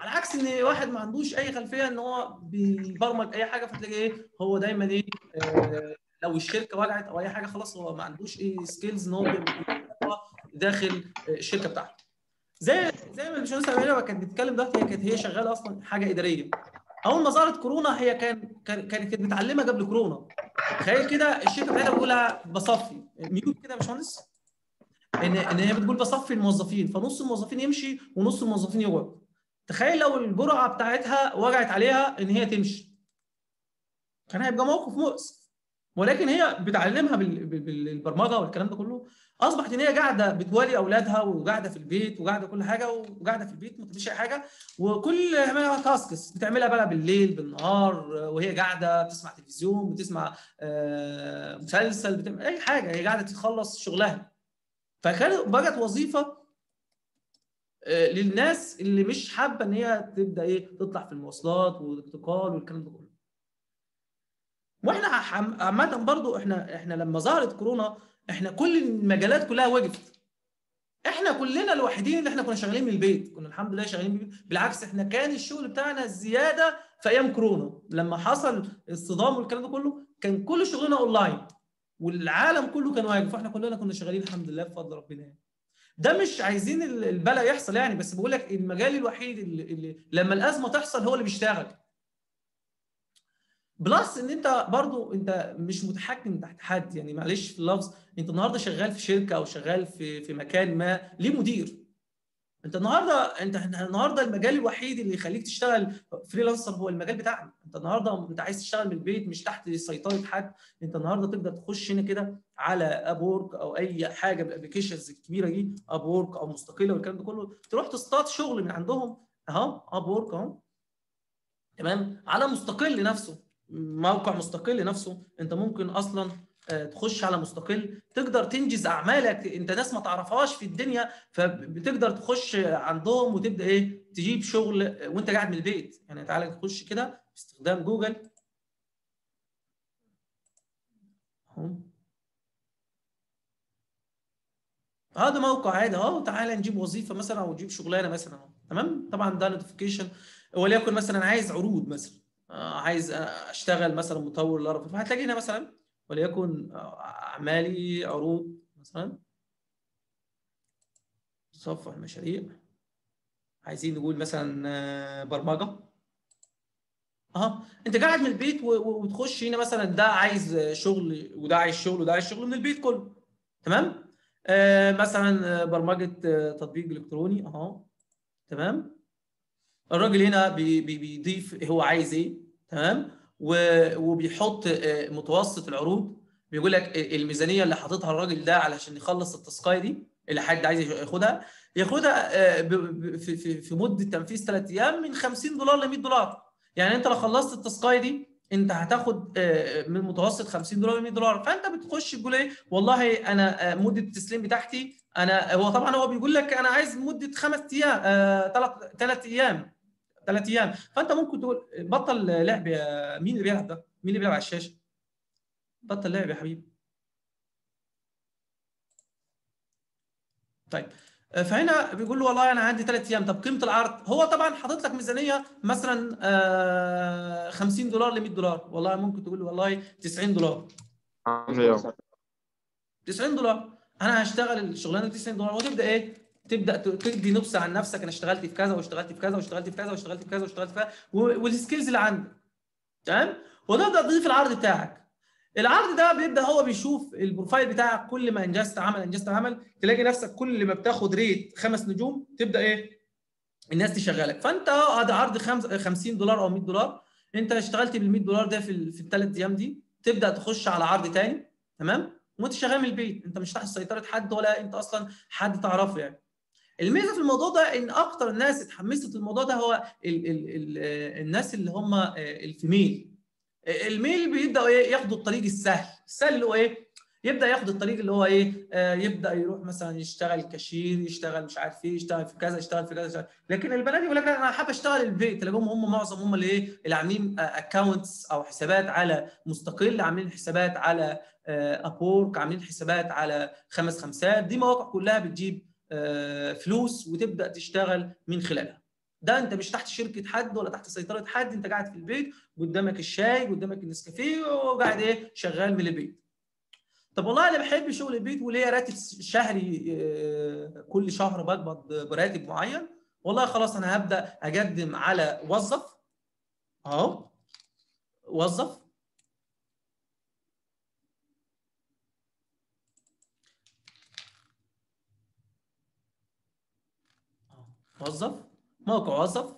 على عكس إن واحد ما عندوش أي خلفية إن هو بيبرمج أي حاجة فتلاقي إيه هو دايما إيه آه، لو الشركة وقعت أو أي حاجة خلاص هو ما عندوش إيه skills إن هو داخل آه، الشركة بتاعته. زي زي ما الباشمهندس اميره كانت بتتكلم دلوقتي هي كانت هي شغالة أصلا حاجة إدارية. أول ما ظهرت كورونا هي كان كان- كانت كانت متعلمة قبل كورونا. تخيل كده الشركة بتاعتها بتقولها بصفي. ميوت كده يا باشمهندس. ان إن هي بتقول بصفي الموظفين فنص الموظفين يمشي ونص الموظفين يقعد. تخيل لو الجرعة بتاعتها وجعت عليها إن هي تمشي. كان هيبقى موقف مؤسف. ولكن هي بتعلمها بال- بال- بالبرمجة والكلام ده كله. أصبحت إن هي قاعدة بتوالي أولادها وقاعدة في البيت وقاعدة كل حاجة وقاعدة في البيت ما بتعملش أي حاجة. وكل اعمالها تاسكس بتعملها بقى بالليل بالنهار وهي قاعدة بتسمع تلفزيون بتسمع آه، مسلسل بتعمل أي حاجة. هي قاعدة تخلص شغلها. فكانت بقت وظيفة للناس اللي مش حابة إن هي تبدأ إيه تطلع في المواصلات والانتقال والكلام ده كله. وإحنا عامة برضو إحنا إحنا لما ظهرت كورونا إحنا كل المجالات كلها وقفت. إحنا كلنا الوحيدين اللي إحنا كنا شغالين من البيت. كنا الحمد لله شغالين من البيت. بالعكس إحنا كان الشغل بتاعنا زيادة في أيام كورونا. لما حصل الصدام والكلام ده كله كان كل شغلنا اونلاين والعالم كله كان واقف. وإحنا كلنا كنا شغالين الحمد لله بفضل ربنا يعني. ده مش عايزين ال- البلاء يحصل يعني بس بقول لك المجال الوحيد اللي, اللي لما الأزمة تحصل هو اللي بيشتغل. plus إن أنت برضو أنت مش متحكم تحت حد يعني معلش في اللفظ أنت النهارده شغال في شركة أو شغال في في مكان ما ليه مدير؟ انت النهارده انت النهارده المجال الوحيد اللي يخليك تشتغل freelancer هو المجال بتاعنا. انت النهارده انت عايز تشتغل من البيت مش تحت سيطرة حد انت النهارده تقدر تخش هنا كده على Upwork أو أي حاجة من ال applications الكبيرة دي Upwork أو مستقلة والكلام ده كله. تروح تصطاد شغل من عندهم أهو ابورك أهو. تمام؟ على مستقل نفسه موقع مستقل نفسه. انت ممكن أصلا تخش على مستقل تقدر تنجز أعمالك. أنت ناس ما تعرفهاش في الدنيا فبتقدر تخش عندهم وتبدأ إيه؟ تجيب شغل وأنت قاعد من البيت. يعني تعالى تخش كده باستخدام جوجل. هذا موقع عادي. أهو تعالى نجيب وظيفة مثلا أو نجيب شغلانة مثلا. تمام؟ طبعا ده notification وليكن مثلا عايز عروض مثلا. آه، عايز أشتغل مثلا مطور Laravel فهتلاقي هنا مثلا وليكن آه، أعمالي عروض مثلا. صفح المشاريع عايزين نقول مثلا آه، برمجة. أها. أنت قاعد من البيت وتخش هنا مثلا ده عايز شغل وده عايز شغل وده عايز شغل من البيت كله. تمام؟ آه مثلا برمجة آه، تطبيق إلكتروني. اهو تمام؟ الراجل هنا بي بي بيضيف هو عايز إيه. تمام؟ وبيحط آه، متوسط العروض. بيقول لك الميزانية اللي حاططها الراجل ده علشان يخلص التاسكاية دي اللي حد عايز ياخدها ياخدها آه، في مدة تنفيذ ثلاث أيام من 50 دولار ل 100 دولار. يعني انت لو خلصت التاسكاية دي انت هتاخد آه، من متوسط 50 دولار ل 100 دولار. فانت بتخش تقول إيه والله أنا آه، مدة التسليم بتاعتي أنا هو طبعا هو بيقول لك أنا عايز مدة خمس أيام ثلاث ثلاث أيام. ثلاث أيام. فانت ممكن تقول بطل لعب يا مين اللي بيلعب ده؟ مين اللي بيلعب على الشاشه؟ بطل لعب يا حبيبي. طيب آه، فهنا بيقول له والله أنا عندي ثلاث أيام. طب قيمة العرض؟ هو طبعا حاطط لك ميزانية مثلا آه، 50 دولار ل 100 دولار. والله ممكن تقول له والله 90 دولار. 90 دولار. أنا هشتغل الشغلانة 90 دولار. وتبدأ إيه؟ تبدأ تدي نبذه عن نفسك أنا اشتغلت في كذا واشتغلت في كذا واشتغلت في كذا واشتغلت في كذا واشتغلت في كذا والسكيلز اللي عندك. تمام؟ وتبدا تضيف العرض بتاعك. العرض ده بيبدأ هو بيشوف البروفايل بتاعك كل ما إنجزت عمل إنجزت عمل تلاقي نفسك كل ما بتاخد ريت خمس نجوم تبدأ إيه؟ الناس تشغلك. فأنت هذا عرض خمس- 50 دولار أو 100 دولار. أنت اشتغلت بال 100 دولار ده في في الثلاث أيام دي تبدأ تخش على عرض تاني. تمام؟ وأنت شغال من البيت. أنت مش تحت سيطره حد ولا أنت أصلا حد تعرفه يعني. الميزة في الموضوع ده إن أكتر الناس اتحمست للموضوع ده هو ال ال ال الناس اللي هم آه، ال female. ال male بيبداوا إيه ياخدوا الطريق السهل. السهل اللي هو إيه؟ يبدأ ياخد الطريق اللي هو إيه؟ آه يبدأ يروح مثلا يشتغل كاشير يشتغل مش عارف إيه يشتغل في كذا يشتغل في كذا يشتغل. لكن البنات يقول لك أنا حابب أشتغل من البيت. تلاقيهم هم معظم هم اللي إيه؟ اللي عاملين accounts أو حسابات على مستقل عاملين حسابات على Upwork عاملين حسابات على خمس خمسات. دي مواقع كلها بتجيب آه فلوس وتبدأ تشتغل من خلالها. ده انت مش تحت شركة حد ولا تحت سيطرة حد انت قاعد في البيت قدامك الشاي قدامك النسكافيه وقاعد إيه شغال من البيت. طب والله أنا بحب شغل البيت وليا راتب شهري كل شهر بقبض براتب معين. والله خلاص أنا هبدأ أقدم على وظف. أهو وظف. وظف موقع وظف؟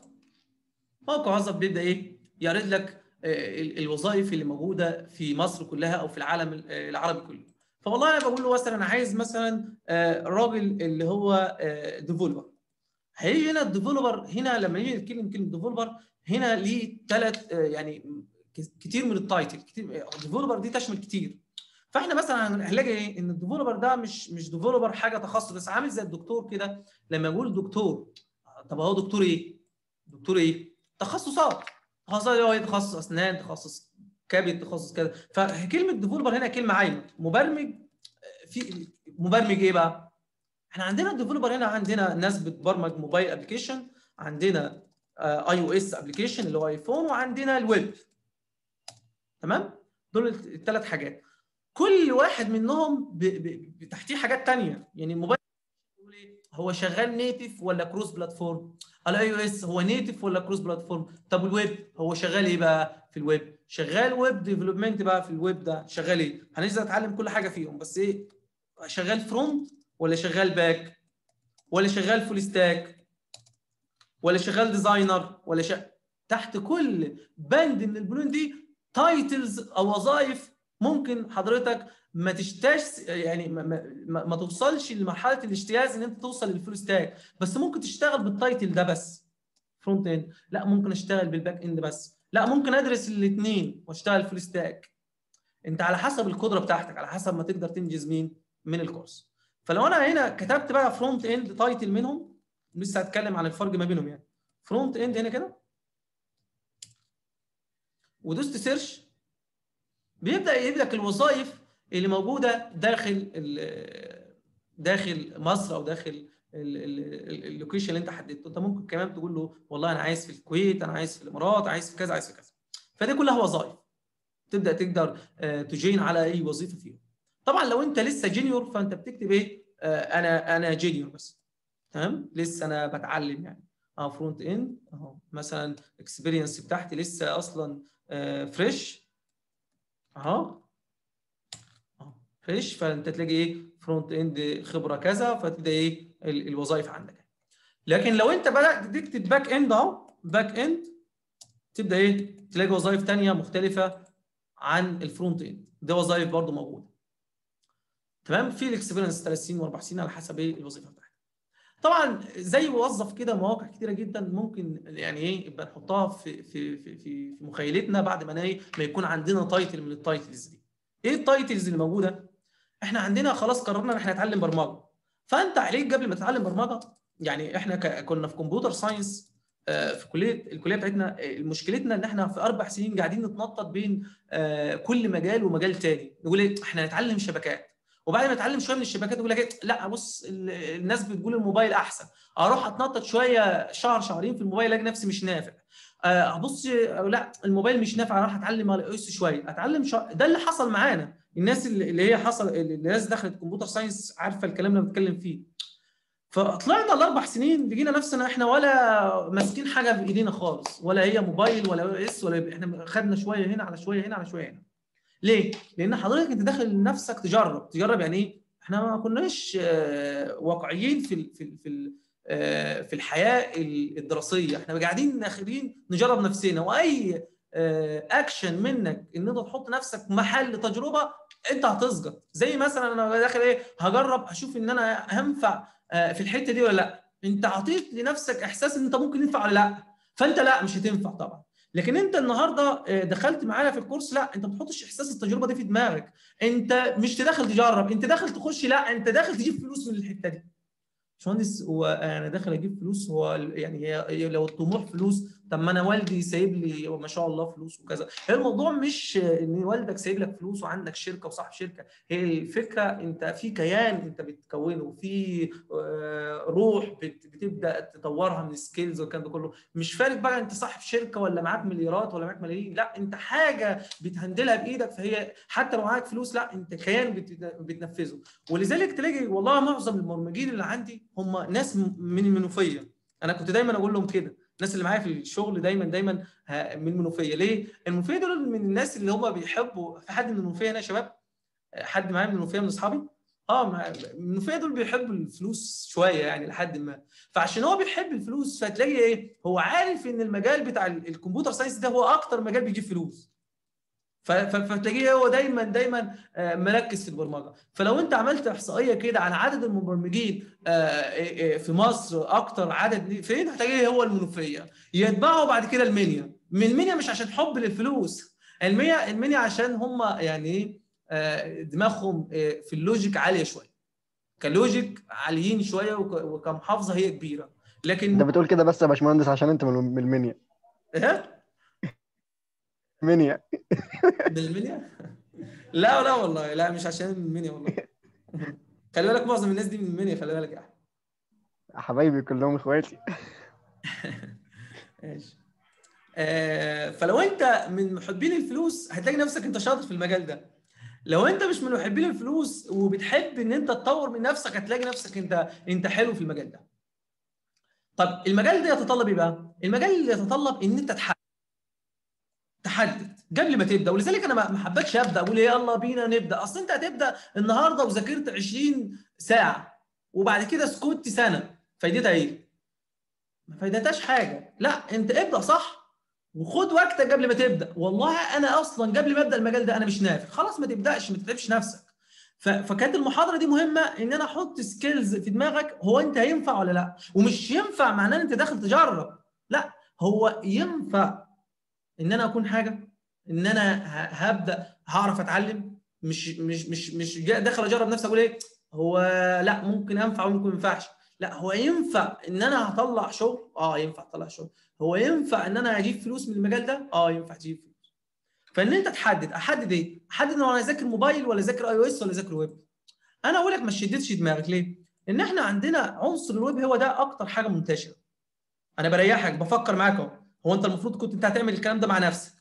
موقع وظف بيبدأ إيه؟ يعرض لك الوظائف اللي موجودة في مصر كلها أو في العالم العربي كله. فوالله أنا بقول له مثلا أنا عايز مثلا راجل اللي هو developer هيجي هنا ال developer هنا لما يجي نتكلم كلمة developer هنا ليه ثلاث يعني كتير من ال title كتير ال developer دي تشمل كتير. فإحنا مثلا هنلاقي إيه؟ إن ال developer ده مش مش developer حاجة تخصص بس عامل زي الدكتور كده. لما يقول دكتور طب هو دكتور إيه؟ دكتور إيه؟ تخصصات تخصصات هو إيه تخصص أسنان تخصص كبد تخصص كذا فكلمة developer هنا كلمة عايمه مبرمج في مبرمج إيه بقى؟ إحنا عندنا ال developer هنا عندنا ناس بتبرمج mobile application عندنا iOS application اللي هو iPhone وعندنا الويب تمام؟ دول الثلاث حاجات كل واحد منهم تحتيه حاجات ثانية يعني الموبايل هو شغال native ولا cross platform؟ ال iOS هو native ولا cross platform؟ طب الويب هو شغال إيه بقى في الويب؟ شغال web development بقى في الويب ده شغال إيه؟ هننزل نتعلم كل حاجة فيهم بس إيه؟ شغال front ولا شغال back؟ ولا شغال full stack؟ ولا شغال designer ولا ش... تحت كل بند من البنود دي titles أو وظائف ممكن حضرتك ما تشتاش يعني ما, ما, ما توصلش لمرحلة الاجتياز إن أنت توصل لل full stack بس ممكن تشتغل بال title ده بس front end لا ممكن أشتغل بال back end بس. لا ممكن أدرس الاثنين وأشتغل full stack أنت على حسب القدرة بتاعتك على حسب ما تقدر تنجز مين من ال course فلو أنا هنا كتبت بقى front end title منهم لسه هتكلم عن الفرق ما بينهم يعني. front end هنا كده. ودوست search بيبدأ يجيب لك الوظائف اللي موجودة داخل داخل مصر أو داخل ال location اللي أنت حددته. أنت ممكن كمان تقول له والله أنا عايز في الكويت أنا عايز في الإمارات عايز في كذا عايز في كذا. فدي كلها وظائف. تبدأ تقدر تجوين على أي وظيفة فيهم. طبعا لو أنت لسه junior فأنت بتكتب إيه؟ أنا أنا junior بس. تمام؟ لسه أنا بتعلم يعني. آه front end أهو. مثلا experience بتاعتي لسه أصلا fresh أهو. fresh فانت تلاقي إيه front end خبرة كذا فتبدأ إيه الوظائف عندك. لكن لو انت بدات تكتب back end اهو back end تبدأ إيه تلاقي وظائف ثانية مختلفة عن ال front end ده وظائف برضو موجودة. تمام؟ في ال experience 3 سنين و4 سنين على حسب إيه الوظيفة بتاعتك. طبعا زي موظف كده مواقع كتيرة جدا ممكن يعني إيه يبقى نحطها في في في في مخيلتنا بعد ما ما يكون عندنا title من ال titles دي. إيه ال titles اللي موجودة؟ إحنا عندنا خلاص قررنا إن إحنا نتعلم برمجة. فأنت عليك قبل ما تتعلم برمجة يعني إحنا كنا في computer science في كليه الكلية بتاعتنا مشكلتنا إن إحنا في أربع سنين قاعدين نتنطط بين كل مجال ومجال تاني. نقول إحنا نتعلم شبكات. وبعد ما اتعلم شوية من الشبكات يقول لك إيه؟ لا بص الناس بتقول الموبايل أحسن. أروح أتنطط شوية شهر شهرين في الموبايل ألاقي نفسي مش نافع. ابص لا الموبايل مش نافع أروح أتعلم على اس شوية. أتعلم شو... ده اللي حصل معانا. الناس اللي هي حصل الناس دخلت computer science عارفة الكلام اللي بتكلم فيه. فطلعنا الأربع سنين لقينا نفسنا إحنا ولا ماسكين حاجة في إيدينا خالص. ولا هي موبايل ولا اس ولا إحنا خدنا شوية هنا على شوية هنا على شوية هنا. ليه؟ لأن حضرتك أنت داخل نفسك تجرب. تجرب يعني إيه؟ إحنا ما كناش واقعيين في في في في الحياة الدراسية. إحنا قاعدين داخلين نجرب نفسنا وأي اكشن منك إن أنت تحط نفسك محل تجربة أنت هتسقط. زي مثلا أنا داخل إيه هجرب أشوف إن أنا هنفع في الحتة دي ولا لأ. أنت عطيت لنفسك إحساس إن أنت ممكن ينفع ولا لأ. فأنت لأ مش هتنفع طبعا. لكن أنت النهارده آه، دخلت معانا في ال course لأ أنت ما بتحطش إحساس التجربة دي في دماغك. أنت مش تدخل تجرب أنت داخل تخش لأ أنت داخل تجيب فلوس من الحتة دي. باشمهندس هو أنا داخل أجيب فلوس هو يعني هي لو الطموح فلوس طب ما أنا والدي سايب لي ما شاء الله فلوس وكذا. هي الموضوع مش ان والدك سايب لك فلوس وعندك شركة وصاحب شركة. هي الفكرة انت في كيان انت بتكونه في آه، روح بت- بتبدأ تطورها من skills والكلام ده كله. مش فارق بقى انت صاحب شركة ولا معاك مليارات ولا معاك ملايين. لا انت حاجة بت handle ها بإيدك فهي حتى لو معاك فلوس لا انت كيان بت- بتنفذه. ولذلك تلاقي والله معظم المبرمجين اللي عندي هم ناس من المنوفية. أنا كنت دايما أقول لهم كده. الناس اللي معايا في الشغل دايما دايما ه- من المنوفية. ليه؟ المنوفية دول من الناس اللي هم بيحبوا في حد من المنوفية هنا يا شباب؟ حد معايا من المنوفية من أصحابي؟ آه المنوفية دول بيحبوا الفلوس شوية يعني لحد ما. فعشان هو بيحب الفلوس فتلاقي إيه؟ هو عارف إن المجال بتاع ال- الكمبيوتر ساينس ده هو أكتر مجال بيجيب فلوس. فتلاقيه هو دايما دايما آه، مركز في البرمجة. فلو انت عملت إحصائية كده عن عدد المبرمجين آه، آه، في مصر أكتر عدد فين؟ هتلاقيه هو المنوفية. يتبعه بعد كده المنيا. من المنيا مش عشان حب للفلوس. المنيا المنيا عشان هم يعني إيه دماغهم في ال logic عالية شوية. ك logic عاليين شوية وك- وكمحافظة هي كبيرة. انت لكن بتقول كده بس يا باشمهندس عشان انت من من المنيا. إيه؟ منيا من المنيا لا لا والله. لا مش عشان من المنيا والله. خلي بالك معظم الناس دي من المنيا خلي بالك. يا حبايبي كلهم إخواتي. ماشي. آه، فلو أنت من محبين الفلوس هتلاقي نفسك أنت شاطر في المجال ده. لو أنت مش من محبين الفلوس وبتحب إن أنت تطور من نفسك هتلاقي نفسك أنت أنت حلو في المجال ده. طب المجال ده يتطلب إيه بقى؟ المجال اللي يتطلب إن أنت تحدد تحدد. قبل ما تبدأ ولذلك أنا ما حبيتش أبدأ أقول يلا بينا نبدأ. أصل أنت هتبدأ النهارده وذاكرت 20 ساعة وبعد كده سكوت سنة. فايدتها إيه؟ ما فايدتهاش حاجة. لا أنت ابدأ صح وخد وقتك قبل ما تبدأ. والله أنا أصلا قبل ما أبدأ المجال ده أنا مش نافع. خلاص ما تبدأش ما تتعبش نفسك. فكانت المحاضرة دي مهمة إن أنا أحط skills في دماغك هو أنت هينفع ولا لا؟ ومش ينفع معناه إن أنت داخل تجرب. لا هو ينفع إن أنا أكون حاجة إن أنا هبدأ هعرف أتعلم. مش مش مش مش داخل أجرب نفسي أقول إيه هو لا ممكن أنفع وممكن ما ينفعش. لا هو ينفع إن أنا هطلع شغل؟ آه ينفع اطلع شغل. هو ينفع إن أنا أجيب فلوس من المجال ده؟ آه ينفع تجيب فلوس. فإن أنت تحدد أحدد إيه؟ أحدد ان أنا أذاكر موبايل ولا أذاكر iOS ولا أذاكر ويب. أنا أقول لك ما تشددش دماغك ليه؟ إن إحنا عندنا عنصر الويب هو ده أكتر حاجة منتشرة. أنا بريحك بفكر معاك أهو. هو انت المفروض كنت انت هتعمل الكلام ده مع نفسك.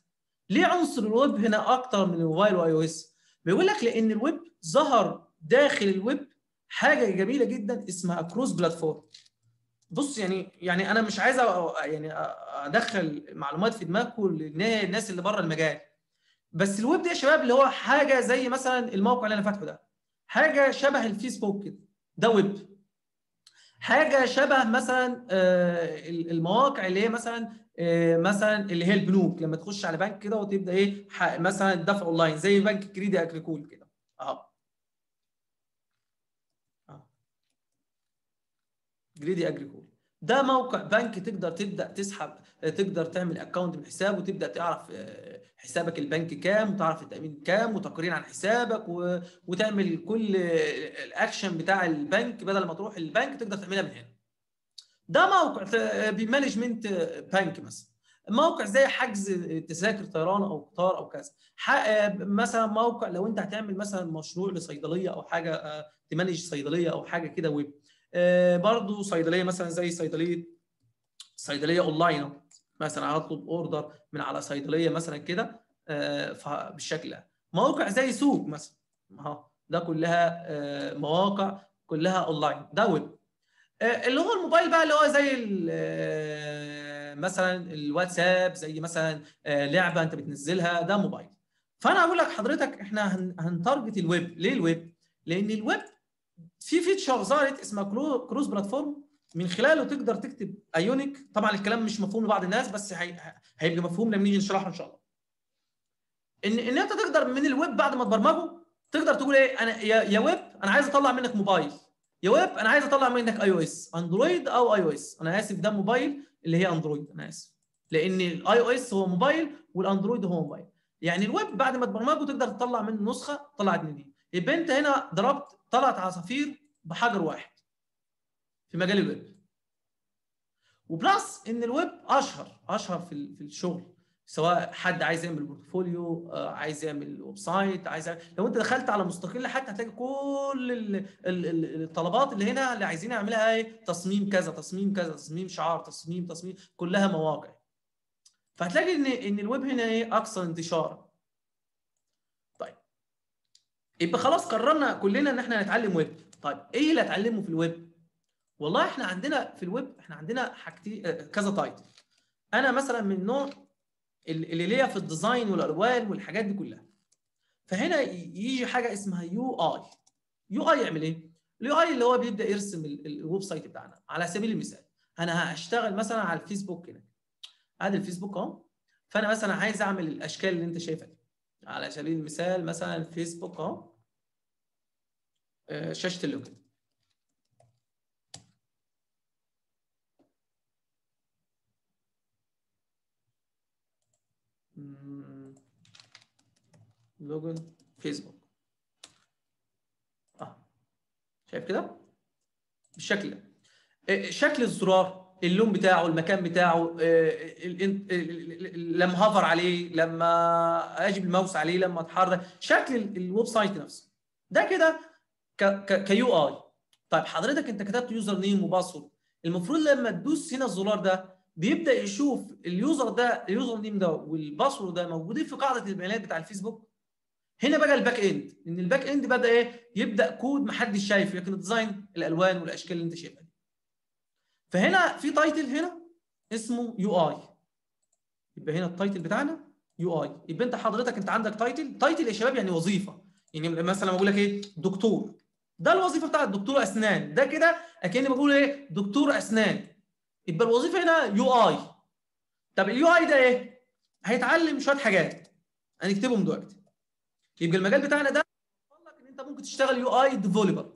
ليه عنصر الويب هنا أكتر من الموبايل و iOS بيقول لك لأن الويب ظهر داخل الويب حاجة جميلة جدا اسمها cross platform بص يعني يعني أنا مش عايز يعني أدخل معلومات في دماغكم للناس اللي بره المجال. بس الويب ده يا شباب اللي هو حاجة زي مثلا الموقع اللي أنا فاتحه ده. حاجة شبه الفيسبوك كده. ده ويب. حاجة شبه مثلا آه، المواقع اللي هي مثلا آه، مثلا اللي هي البنوك لما تخش على بنك كده وتبدأ إيه مثلا الدفع أونلاين زي بنك كريدي اجريكول كده. اهو أهو. كريدي اجريكول ده موقع بنك تقدر تبدأ تسحب تقدر تعمل account من حساب وتبدأ تعرف آه، حسابك البنكي كام وتعرف التأمين كام وتقرير عن حسابك و... وتعمل كل الأكشن بتاع البنك بدل ما تروح البنك تقدر تعملها من هنا. ده موقع ب management بنك مثلا. موقع زي حجز تذاكر طيران أو قطار أو كذا. مثلا موقع لو أنت هتعمل مثلا مشروع لصيدلية أو حاجة آه، ت manage صيدلية أو حاجة كده ويب. آه، برضو صيدلية مثلا زي صيدلية صيدلية أونلاين. مثلا هطلب order من على صيدلية مثلا كده آه، بالشكل ده. موقع زي سوق مثلا. اهو ده كلها آه، مواقع كلها اونلاين ده ويب آه، اللي هو الموبايل بقى اللي هو زي مثلا الواتساب زي مثلا لعبة أنت بتنزلها ده موبايل. فأنا أقول لك حضرتك إحنا هن- هنتارجت الويب ليه الويب لأن الويب في فيتشر ظهرت اسمها cro- cross platform من خلاله تقدر تكتب Ionic طبعا الكلام مش مفهوم لبعض الناس بس هي- هيبقى مفهوم لما نيجي نشرحه إن شاء الله. ان إن أنت تقدر من الويب بعد ما تبرمجه تقدر تقول إيه أنا يا يا ويب أنا عايز أطلع منك موبايل. يا ويب أنا عايز أطلع منك اي أو اس أندرويد أو اي أو اس أنا آسف ده موبايل اللي هي Android. أنا آسف. لأن ال iOS هو موبايل وال Android هو موبايل. يعني الويب بعد ما تبرمجه تقدر تطلع منه نسخة طلعت من دي يبقى أنت هنا ضربت طلعت عصافير بحجر واحد. في مجال الويب. و plus إن الويب أشهر أشهر في في الشغل. سواء حد عايز يعمل portfolio آه، عايز يعمل website عايز يعمل... لو أنت دخلت على مستقل حتى هتلاقي كل ال... ال... ال- الطلبات اللي هنا اللي عايزين يعملها إيه؟ تصميم كذا تصميم كذا تصميم شعار تصميم تصميم كلها مواقع. فهتلاقي إن إن الويب هنا إيه؟ أكثر انتشارا. طيب. يبقى خلاص قررنا كلنا إن إحنا نتعلم ويب. طيب إيه اللي هتعلمه في الويب؟ والله إحنا عندنا في الويب إحنا عندنا حاجتين آه، كذا title أنا مثلا من نوع ال- اللي ليا في ال design والألوان والحاجات دي كلها. فهنا يجي حاجة اسمها UI UI يعمل إيه؟ ال UI اللي هو بيبدأ يرسم ال- ال- ال website بتاعنا. على سبيل المثال أنا هشتغل مثلا على الفيسبوك هنا. ادي الفيسبوك أهو. فأنا مثلا عايز أعمل الأشكال اللي أنت شايفها دي. على سبيل المثال مثلا الفيسبوك أهو. آه، شاشة ال login login فيسبوك. آه. شايف كده؟ بالشكل ده. آه، شكل الزرار اللون بتاعه المكان بتاعه آه، لما hover عليه لما أجي بالماوس عليه لما أتحرك. شكل ال- ال website نفسه. ده كده UI. طيب حضرتك أنت كتبت username و password. المفروض لما تدوس هنا الزرار ده بيبدأ يشوف ال user ده ال username ده وال password ده موجودين في قاعدة البيانات بتاع الفيسبوك؟ هنا بقى ال back end إن ال back end بدأ إيه؟ يبدأ كود محدش شايفه. لكن ال design الألوان والأشكال اللي أنت شايفها دي. فهنا في title هنا اسمه UI يبقى هنا ال title بتاعنا UI يبقى أنت حضرتك أنت عندك title title يا شباب يعني وظيفة. يعني مثلا بقول لك إيه؟ دكتور. ده الوظيفة بتاعت دكتور أسنان. ده كده أكني بقول إيه؟ دكتور أسنان. يبقى الوظيفة هنا UI طب ال UI ده إيه؟ هيتعلم شوية حاجات. هنكتبهم دلوقتي. يبقى المجال بتاعنا ده لك إن أنت ممكن تشتغل UI developer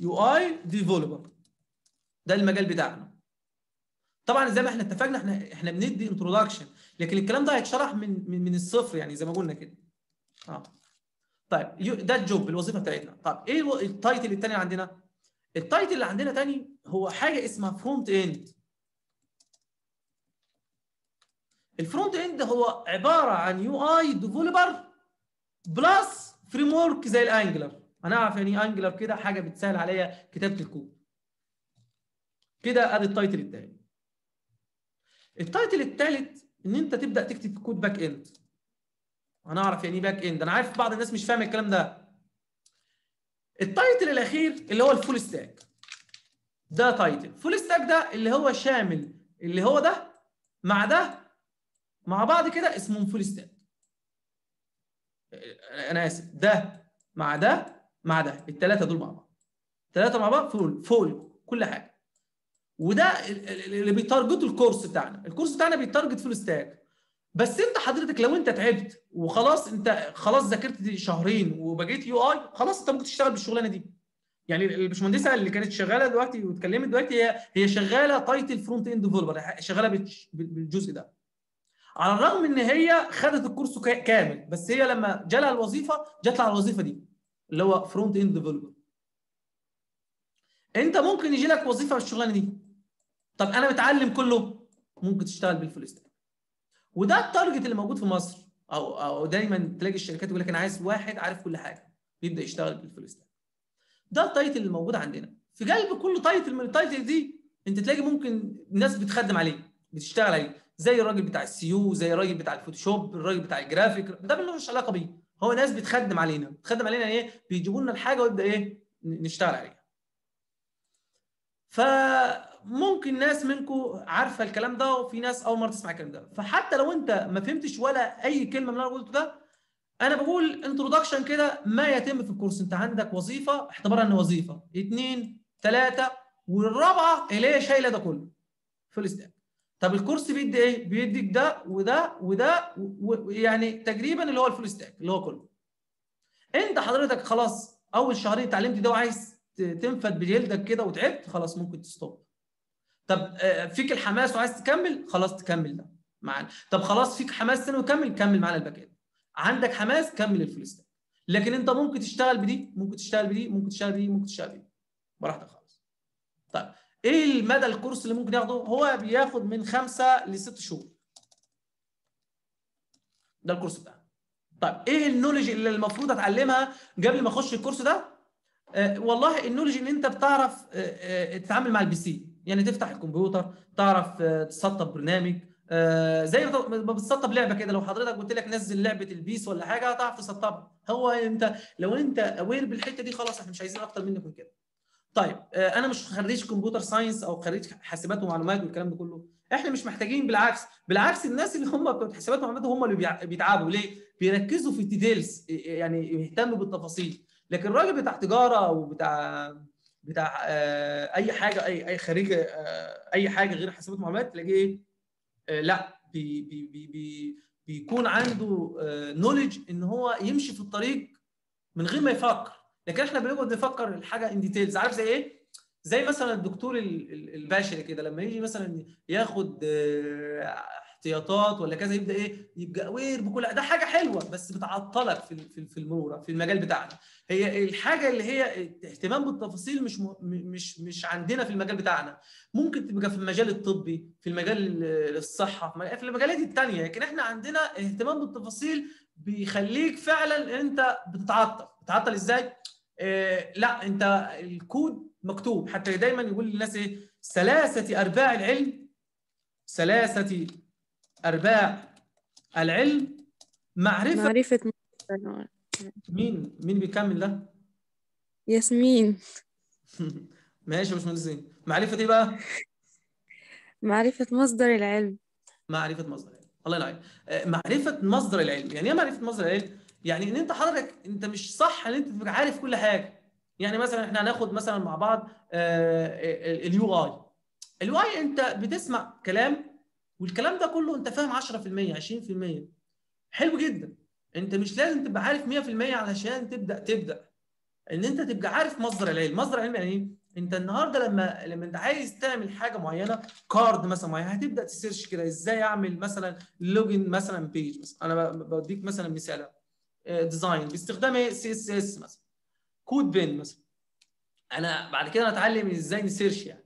UI developer ده المجال بتاعنا. طبعا زي ما إحنا اتفقنا إحنا إحنا بندي introduction لكن الكلام ده هيتشرح من من, من الصفر يعني زي ما قلنا كده. آه. طيب ده ال job الوظيفة بتاعتنا. طب إيه ال title الثاني اللي عندنا؟ ال title اللي عندنا تاني هو حاجة اسمها front end ال front end هو عبارة عن UI developer plus framework زي ال Angular. هنعرف يعني إيه Angular كده حاجة بتسهل عليا كتابة الكود. كده أدي ال title الثاني ال title الثالث إن أنت تبدأ تكتب code back end هنعرف يعني إيه back end أنا عارف بعض الناس مش فاهم الكلام ده. ال title الأخير اللي هو ال full stack. ده title. full stack ده اللي هو شامل. اللي هو ده مع ده مع بعض كده اسمهم full stack. أنا آسف. ده مع ده مع ده. الثلاثه دول مع بعض. الثلاثه مع بعض full full كل حاجة. وده ال- ال- اللي بي target وا الكورس بتاعنا. الكورس بتاعنا بي target full stack. بس انت حضرتك لو انت تعبت وخلاص انت خلاص ذاكرت شهرين وبقيت UI خلاص انت ممكن تشتغل بالشغلانة دي. يعني الباشمهندسة اللي كانت شغالة دلوقتي واتكلمت دلوقتي هي هي شغالة title front end developer شغالة بالجزء ده. على الرغم إن هي خدت الكورس كا- كامل بس هي لما جالها الوظيفة جات لها الوظيفة دي اللي هو front end developer أنت ممكن يجي لك وظيفة بالشغلانه دي. طب أنا متعلم كله ممكن تشتغل بال full stack وده ال target اللي موجود في مصر. أو أو دايما تلاقي الشركات يقول لك أنا عايز واحد عارف كل حاجة بيبدأ يشتغل بال full stack ده ال title اللي موجود عندنا. في قلب كل title من ال title دي أنت تلاقي ممكن ناس بتخدم عليه. بتشتغل عليه. زي الراجل بتاع ال SEO زي الراجل بتاع ال Photoshop الراجل بتاع الجرافيك. ده ملوش علاقة بيه. هو ناس بتخدم علينا. بتخدم علينا إيه؟ بيجيبوا لنا الحاجة ويبدا إيه؟ نشتغل عليها. فممكن ناس منكم عارفة الكلام ده وفي ناس أول مرة تسمع الكلام ده. فحتى لو أنت ما فهمتش ولا أي كلمة من اللي أنا قلته ده أنا بقول introduction كده ما يتم في الكورس. أنت عندك وظيفة اعتبرها إن وظيفة. اثنين ثلاثة والرابعة اللي هي شايلة ده كله. full stack طب الكورس بيدي إيه؟ بيديك ده وده وده ويعني تقريبا اللي هو ال full stack اللي هو كله. أنت حضرتك خلاص أول شهرين اتعلمت ده وعايز تنفد بجلدك كده وتعبت خلاص ممكن ت stop. طب آه، فيك الحماس وعايز تكمل خلاص تكمل ده. معانا طب خلاص فيك حماس ثانوي كمل كمل معانا ال back end عندك حماس كمل ال full stack لكن أنت ممكن تشتغل بدي ممكن تشتغل بدي ممكن تشتغل بدي ممكن تشتغل بدي براحتك خالص طيب إيه المدى الكورس اللي ممكن ياخده؟ هو بياخد من خمسة لست شهور. ده الكورس بتاعنا طيب إيه ال knowledge اللي المفروض اتعلمها قبل ما اخش الكورس ده؟ آه والله ال knowledge ان انت بتعرف آه آه تتعامل مع ال PC. يعني تفتح الكمبيوتر تعرف آه تسطب برنامج. آه زي ما بتسطب لعبة كده. لو حضرتك قلت لك نزل لعبة ال PES ولا حاجة هتعرف تسطبها. هو انت لو انت aware بالحتة دي خلاص إحنا مش عايزين أكتر منك من كده. طيب آه أنا مش خريج computer science أو خريج حاسبات ومعلومات والكلام ده كله. إحنا مش محتاجين بالعكس. بالعكس الناس اللي هم بتوع حاسبات ومعلومات هم اللي بيتعبوا. ليه؟ بيركزوا في ال details يعني يهتموا بالتفاصيل. لكن الراجل بتاع تجارة وبتاع بتاع آه أي حاجة أي أي خريج آه أي حاجة غير حاسبات ومعلومات تلاقيه إيه؟ آه لأ بي بي بي بي بيكون عنده knowledge إن هو يمشي في الطريق من غير ما يفكر. لكن إحنا بنقعد نفكر الحاجة ان details عارف زي إيه؟ زي مثلا الدكتور البشري كده لما يجي مثلا ياخد احتياطات ولا كذا يبدأ إيه؟ يبقى aware بكل ده حاجة حلوة بس بتعطلك في في المرونه في المجال بتاعنا. هي الحاجة اللي هي اهتمام بالتفاصيل مش مش مش عندنا في المجال بتاعنا. ممكن تبقى في المجال الطبي في المجال الصحة في المجالات الثانية لكن إحنا عندنا اهتمام بالتفاصيل بيخليك فعلا انت بتتعطل. بتتعطل إزاي؟ آه لا انت الكود مكتوب. حتى دايما يقول للناس إيه؟ ثلاثة أرباع العلم ثلاثة أرباع العلم معرفة معرفة مين؟ مين؟ بيكمل ده؟ ياسمين. ماشي يا باشمهندسين. معرفة إيه بقى؟ معرفة مصدر العلم. معرفة مصدر العلم. الله ينور معرفة مصدر العلم. يعني إيه معرفة مصدر العلم؟ يعني إن أنت حضرتك أنت مش صح إن أنت تبقى عارف كل حاجة. يعني مثلا إحنا هناخد مثلا مع بعض ال UI ال UI أنت بتسمع كلام والكلام ده كله أنت فاهم 10% 20% حلو جدا. أنت مش لازم تبقى عارف 100% علشان تبدأ تبدأ. إن أنت تبقى عارف مصدر العلم. مصدر العلم يعني إيه؟ أنت النهارده لما لما أنت عايز تعمل حاجة معينة card مثلا معين هتبدأ ت search كده إزاي أعمل مثلا login مثلا page مثلا. أنا بديك مثلا مثال design باستخدام إيه CSS مثلا CodePen مثلا. أنا بعد كده اتعلم إزاي ن search يعني.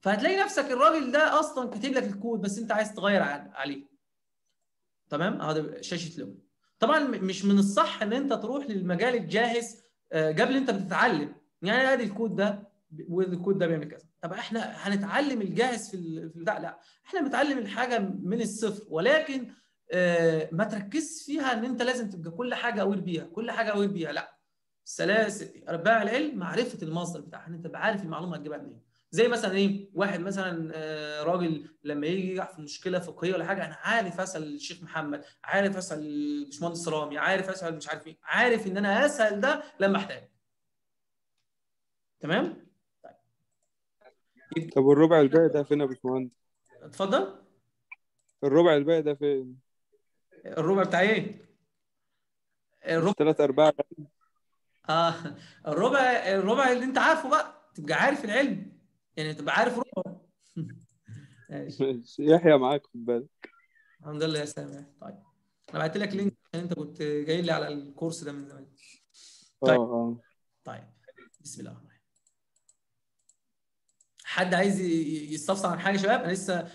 فهتلاقي نفسك الراجل ده أصلا كاتب لك الكود بس أنت عايز تغير عليه. تمام؟ هذا شاشة login طبعا مش من الصح إن أنت تروح للمجال الجاهز قبل أنت بتتعلم. يعني أدي الكود ده والكود ده بيعمل كذا. طب إحنا هنتعلم الجاهز في البتاع؟ لا. إحنا بنتعلم الحاجة من الصفر ولكن آه ما تركزش فيها إن أنت لازم تبقى كل حاجة aware بيها كل حاجة aware بيها لأ. ثلاثة ارباع العلم معرفة المصدر بتاعها إن أنت تبقى عارف المعلومة هتجيبها منين. زي مثلا إيه؟ واحد مثلا آه راجل لما يجي يقع في مشكلة فقهية ولا حاجة أنا عارف أسأل الشيخ محمد عارف أسأل الباشمهندس رامي عارف أسأل مش عارف مين عارف إن أنا أسأل ده لما أحتاج. تمام؟ طب والربع الباقي ده فين يا باشمهندس؟ اتفضل. الربع الباقي ده فين؟ الربع بتاع إيه؟ الربع ثلاث أرباع. آه الربع الربع اللي أنت عارفه بقى تبقى عارف العلم. يعني تبقى عارف ربع. ماشي. يحيى معاك خد بالك. الحمد لله يا سامح طيب أنا بعت لك لينك عشان أنت كنت جاي لي على الكورس ده من زمان. طيب. آه آه. طيب بسم الله الرحمن الرحيم. حد عايز يستفسر عن حاجة يا شباب؟ أنا لسه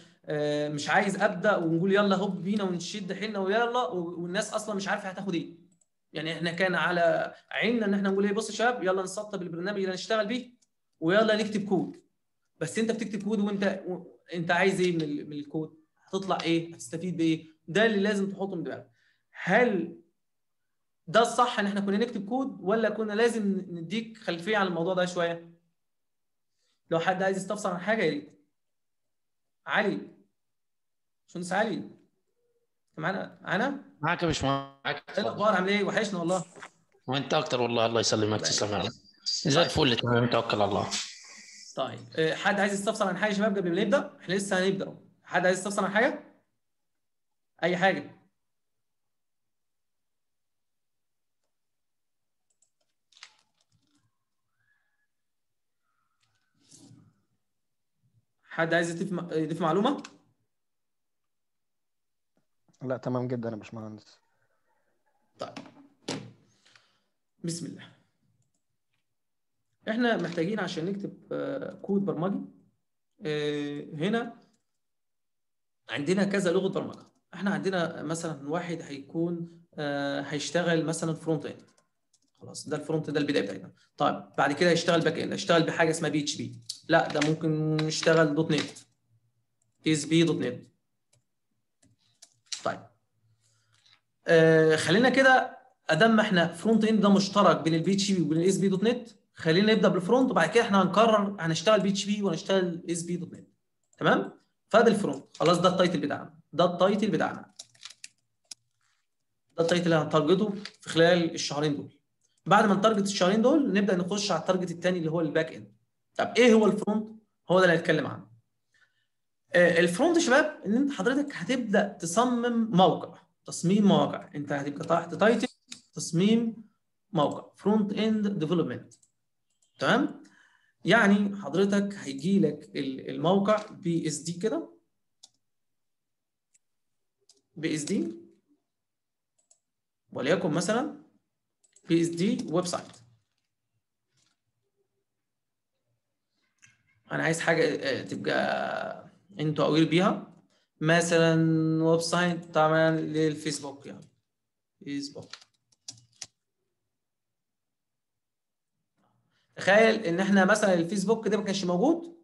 مش عايز أبدأ ونقول يلا هوب بينا ونشد حيلنا ويلا والناس أصلا مش عارفة هتاخد إيه. يعني إحنا كان على عيننا إن إحنا نقول إيه بص يا شباب يلا نسطب البرنامج اللي هنشتغل بيه ويلا نكتب كود. بس أنت بتكتب كود وأنت أنت عايز إيه من, من الكود؟ هتطلع إيه؟ هتستفيد بإيه؟ ده اللي لازم تحطه من دماغك. هل ده الصح إن إحنا كنا نكتب كود ولا كنا لازم نديك خلفية عن الموضوع ده شوية؟ لو حد عايز يستفسر عن حاجة يا ريت. علي. باشمهندس علي؟ معانا معانا معاك يا باشمهندس معاك إيه الأخبار؟ عامل إيه؟ وحشنا والله. وأنت أكتر والله. الله يسلمك. تسلم يا رب. زي الفل. تمام. توكل على الله. طيب. آه، حد عايز يستفسر عن حاجة يا شباب قبل ما نبدأ؟ إحنا لسه هنبدأ. حد عايز يستفسر عن حاجة؟ أي حاجة؟ حد عايز يضيف يضيف معلومة؟ لا تمام جدا يا باشمهندس. طيب. بسم الله. إحنا محتاجين عشان نكتب آه، كود برمجي آه، هنا عندنا كذا لغة برمجة. إحنا عندنا مثلا واحد هيكون آه، هيشتغل مثلا front end خلاص ده ال front ده البداية بتاعتنا. طيب بعد كده هيشتغل back end هيشتغل بحاجة اسمها PHP لا ده ممكن يشتغل. dot net ASP dot net طيب آه خلينا كده أدام إحنا front end ده مشترك بين ال PHP وبين ال ASP dot net خلينا نبدأ بال front وبعد كده إحنا هنقرر هنشتغل PHP وهنشتغل ASP dot net تمام؟ فده ال front خلاص ده ال title بتاعنا. ده ال title بتاعنا. ده ال title اللي هن target ـه في خلال الشهرين دول. بعد ما ن target الشهرين دول نبدأ نخش على ال target الثاني اللي هو ال back end طب إيه هو ال front هو ده اللي هنتكلم عنه. آه، ال front يا شباب إن أنت حضرتك هتبدأ تصمم موقع. تصميم مواقع. انت هتبقى تحت title تصميم موقع. front end development تمام؟ يعني حضرتك هيجي لك ال- الموقع بي اس دي كده. بي اس دي وليكن مثلا بي اس دي ويب سايت أنا عايز حاجة آه، تبقى أنتوا aware بيها. مثلا website طبعا للفيسبوك يعني. فيسبوك. تخيل إن إحنا مثلا الفيسبوك ده ما كانش موجود.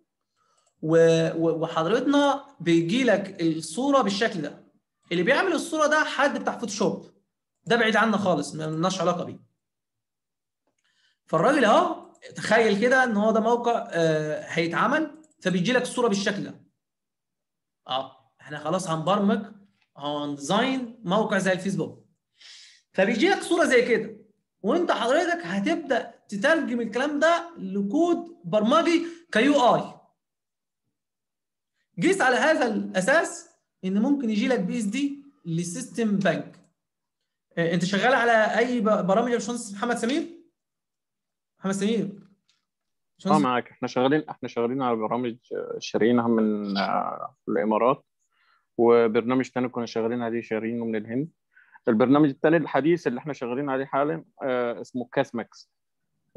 وحضرتنا بيجي لك الصورة بالشكل ده. اللي بيعمل الصورة ده حد بتاع فوتوشوب ده بعيد عنا خالص ما لناش علاقة بيه. فالراجل أهو تخيل كده إن هو ده موقع آه هيتعمل فبيجي لك الصورة بالشكل ده. آه. إحنا خلاص هنبرمج هن design موقع زي الفيسبوك. فبيجي لك صورة زي كده وانت حضرتك هتبدأ تترجم الكلام ده لكود برمجي UI. قيس على هذا الأساس إن ممكن يجي لك PSD ل system بنك. آه، أنت شغال على أي برامج يا باشمهندس محمد سمير؟ محمد سمير. آه معاك. إحنا شغالين إحنا شغالين على برامج آه، شاريينها من آه، الإمارات. وبرنامج تاني كنا شغالين عليه شارينه من الهند. البرنامج التاني الحديث اللي إحنا شغالين عليه حالا آه، اسمه كاسماكس.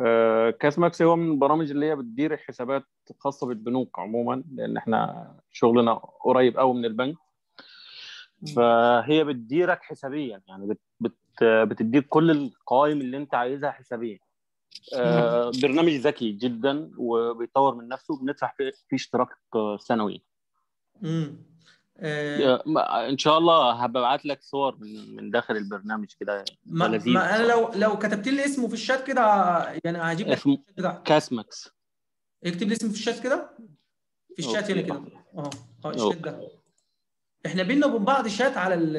آه، كاسماكس هو من البرامج اللي هي بتدير الحسابات الخاصة بالبنوك عموما لأن إحنا شغلنا قريب قوي من البنك. فهي بتديرك حسابيا يعني بت بت بتديك كل القوائم اللي انت عايزها حسابيا. آه، برنامج ذكي جدا وبيطور من نفسه بندفع فيه اشتراك سنوي. آه، إن شاء الله هبقى ابعت لك صور من من داخل البرنامج كده ما, ما أنا. لو لو كتبت لي اسمه في الشات كده يعني هجيب لك بتاعه كاسماكس. اكتب لي اسمه في الشات كده؟ في الشات هنا. كده. آه آه الشات ده. إحنا بينا وبين بعض شات على ال-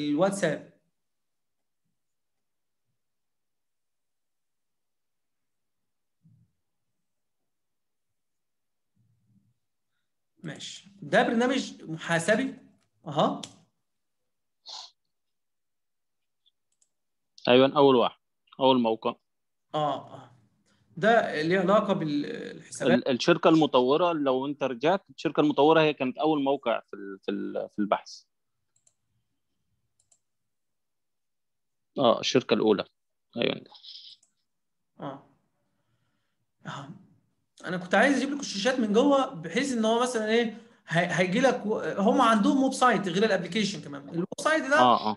الواتساب. ماشي. ده برنامج محاسبي. أها. أيوه أول واحد أول موقع. آه آه. ده ليه علاقة بالحسابات؟ ال- الشركة المطورة لو أنت رجعت الشركة المطورة هي كانت أول موقع في في البحث. آه الشركة الأولى. أيوه. آه. آه. أنا كنت عايز أجيب لك الشاشات من جوه بحيث ان هو مثلا إيه هي- هيجي لك و- هم عندهم website غير ال application كمان. ال website ده آه آه.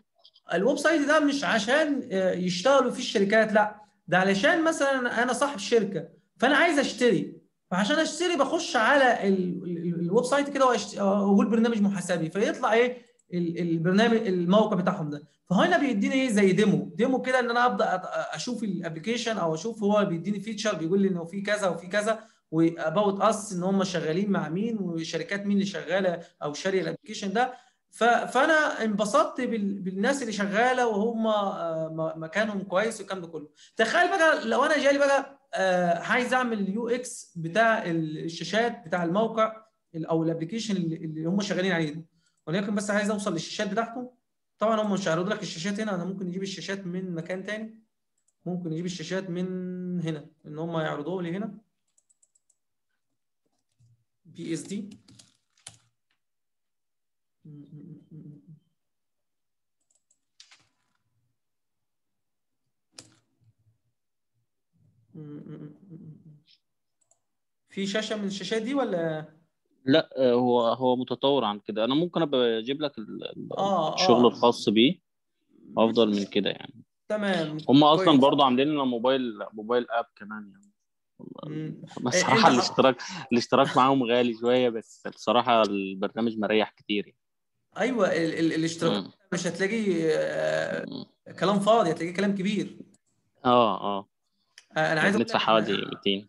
ال website ده مش عشان آه، يشتغلوا فيه الشركات لا. ده علشان مثلا أنا صاحب شركة فأنا عايز أشتري. فعشان أشتري بخش على ال- ال- ال website كده واقول برنامج محاسبي فيطلع إيه ال- البرنامج الموقع بتاعهم ده. فهنا بيديني إيه زي demo demo كده إن أنا أبدأ أشوف ال application أو أشوف هو بيديني feature بيقول لي إنه في كذا وفي كذا. و about us إن هم شغالين مع مين وشركات مين اللي شغالة أو شارية ال application ده. فأنا انبسطت بال- بالناس اللي شغالة وهم آه، مكانهم كويس والكلام ده كله. تخيل بقى لو أنا جاي بقى آه، عايز أعمل ال UX بتاع الشاشات بتاع الموقع ال- أو ال application اللي هم شغالين عليه ده. ولكن بس عايز أوصل للشاشات بتاعته طبعا هم مش هيعرضوا لك الشاشات هنا. أنا ممكن نجيب الشاشات من مكان تاني. ممكن نجيب الشاشات من هنا. إن هم يعرضوها لي هنا بي اس دي في شاشة من الشاشات دي ولا؟ لا هو هو متطور عن كده. أنا ممكن أبقى أجيب لك آه، آه. الشغل آه. الخاص بيه. أفضل من كده يعني. تمام. هم أصلا برضه عاملين لنا موبايل موبايل أب كمان يعني. بس إيه، الاشتراك الاشتراك معاهم غالي شوية بس الصراحة البرنامج مريح كتير يعني. أيوه ال ال الاشتراك. مش هتلاقي آه،. كلام فاضي هتلاقي كلام كبير. آه آه. آه، أنا عايز لك حوالي إحنا 200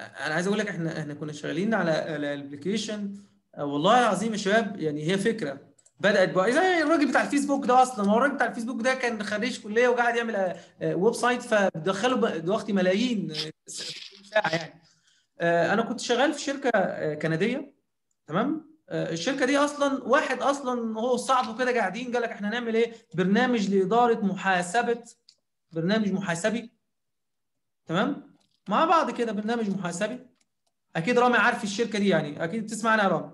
أنا عايز أقول لك إحنا إحنا كنا شغالين على ال application. والله العظيم يا شباب يعني هي فكرة. بدأت بقى زي الراجل بتاع الفيسبوك ده أصلا. هو الراجل بتاع الفيسبوك ده كان خريج كلية وقاعد يعمل آه، آه، website فبدخله بقى دلوقتي ملايين. آه، ساعة يعني. آه، أنا كنت شغال في شركة آه، كندية تمام؟ آه، الشركة دي أصلا واحد أصلا هو صعب كده قاعدين قال لك إحنا هنعمل إيه؟ برنامج لإدارة محاسبة برنامج محاسبي تمام؟ مع بعض كده برنامج محاسبي. أكيد رامي عارف الشركة دي يعني. أكيد تسمع عنها يا رامي.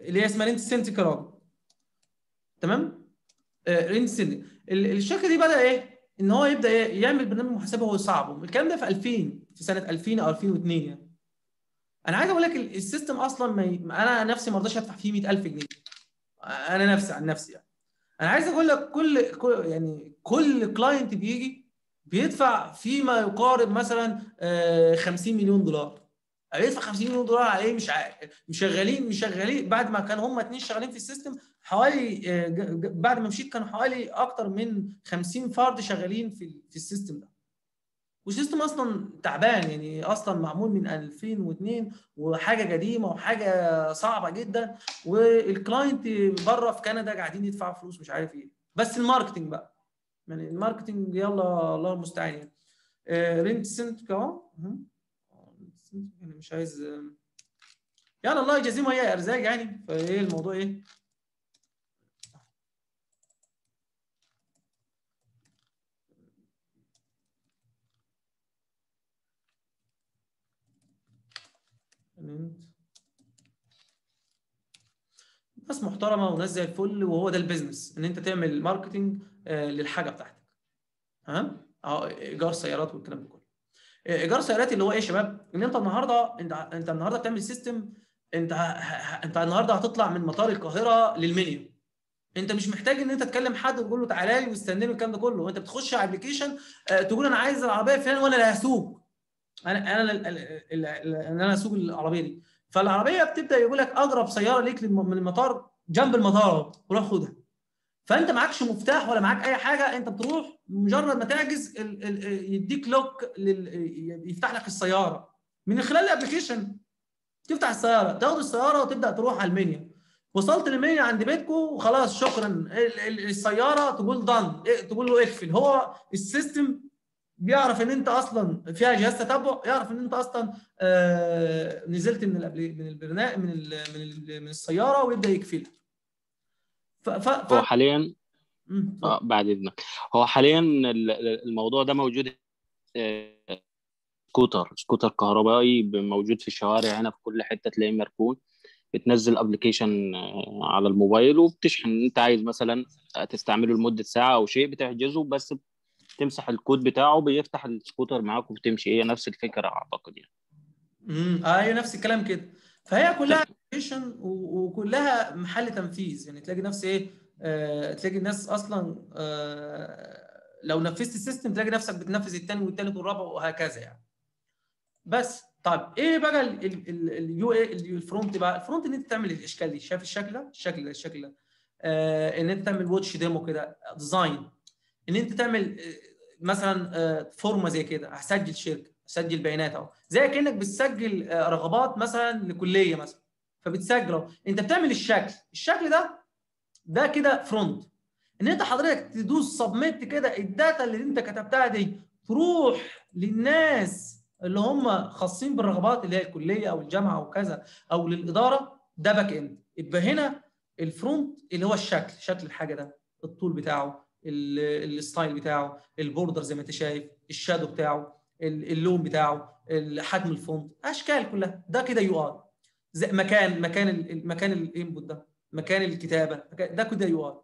اللي هي اسمها رينت رامي. تمام؟ آه، ال- الشركة دي بدأ إيه؟ إن هو يبدأ يعمل برنامج محاسبة هو صعب. الكلام ده في 2000 في سنة 2000 أو 2002 يعني. أنا عايز أقول لك ال- ال system أصلا ما ي... أنا نفسي ما رضاش أدفع فيه 100000 جنيه. أنا نفسي عن نفسي يعني. أنا عايز أقول لك كل كل- يعني كل client بيجي بيدفع فيما يقارب مثلا آه، 50 مليون دولار. هيدفع 50 مليون دولار على إيه مش عارف مشغلين مشغلين. بعد ما كانوا هم اتنين شغالين في ال system حوالي آه، بعد ما مشيت كانوا حوالي أكتر من 50 فرد شغالين في في ال system ده. وال system أصلا تعبان يعني أصلا معمول من 2002 وحاجة قديمة وحاجة صعبة جدا وال client بره في كندا قاعدين يدفعوا فلوس مش عارف إيه. بس ال marketing بقى. يعني ال marketing يلا الله المستعان يعني. آه، رينت سنت اهو أنا مش عايز آه، يلا الله يجازيهم هي أرزاق يعني. فإيه الموضوع إيه. ناس محترمة وناس زي الفل وهو ده ال business إن أنت تعمل marketing آه، للحاجة بتاعتك. ها؟ آه إيجار سيارات والكلام ده آه، إيجار سيارات اللي هو إيه يا شباب؟ إن أنت النهارده أنت أنت النهارده بتعمل system أنت أنت النهارده هتطلع من مطار القاهرة للمنيا أنت مش محتاج إن أنت تكلم حد وتقول له تعالى لي واستناني والكلام ده كله. انت بتخش على application تقول أنا عايز العربية الفلانيه وأنا اللي هسوق. أنا أنا إن أنا اسوق العربية دي. فالعربية بتبدأ يقول لك أقرب سيارة ليك من المطار جنب المطار روح خدها. فانت معكش مفتاح ولا معاك اي حاجة انت بتروح مجرد ما تحجز يديك lock لل- يفتح لك السياره. من خلال ال application تفتح السياره تاخد السياره وتبدأ تروح على المنيا. وصلت للمنيا عند بيتكم وخلاص شكرا. ال- ال- السيارة تقول done تقول له اقفل. هو ال system بيعرف إن أنت أصلا فيها جهاز تتبع يعرف إن أنت أصلا آه نزلت من من البرنامج من من من السيارة ويبدأ يقفلها. ف ف ف هو حاليا آه بعد إذنك. هو حاليا ال- ال- الموضوع ده موجود آه، scooter scooter كهربائي موجود في الشوارع هنا في كل حتة تلاقيه مركون. بتنزل application على الموبايل وبتشحن. أنت عايز مثلا تستعمله لمدة ساعة أو شيء بتحجزه بس تمسح الكود بتاعه بيفتح السكوتر معاك وبتمشي. هي نفس الفكرة أعتقد يعني. امم أيوه نفس الكلام كده. فهي كلها application وكلها محل تنفيذ. يعني تلاقي نفس إيه؟ آه تلاقي الناس أصلا آه لو نفذت ال system تلاقي نفسك بتنفذ الثاني والثالث والرابع وهكذا يعني. بس طيب إيه بقى ال UI ال front بقى؟ ال front إن أنت تعمل الإشكال دي. شايف الشكل ده الشكل ده الشكل ده إن أنت تعمل watch demo كده design إن أنت تعمل آه، مثلا فورمه زي كده. هسجل شركة اسجل بيانات أهو. زي كأنك بتسجل رغبات مثلا لكلية مثلا. فبتسجل اهو انت بتعمل الشكل. الشكل ده ده كده front ان انت حضرتك تدوس submit كده ال data اللي انت كتبتها دي تروح للناس اللي هم خاصين بالرغبات اللي هي الكلية أو الجامعة أو كذا أو للإدارة. ده back end يبقى هنا ال front اللي هو الشكل شكل الحاجة ده. الطول بتاعه ال- ال style بتاعه ال border زي ما انت شايف ال shadow بتاعه ال- اللون بتاعه حجم ال font أشكال كلها. ده كده UI مكان مكان مكان ال input ده مكان الكتابة ده كده UI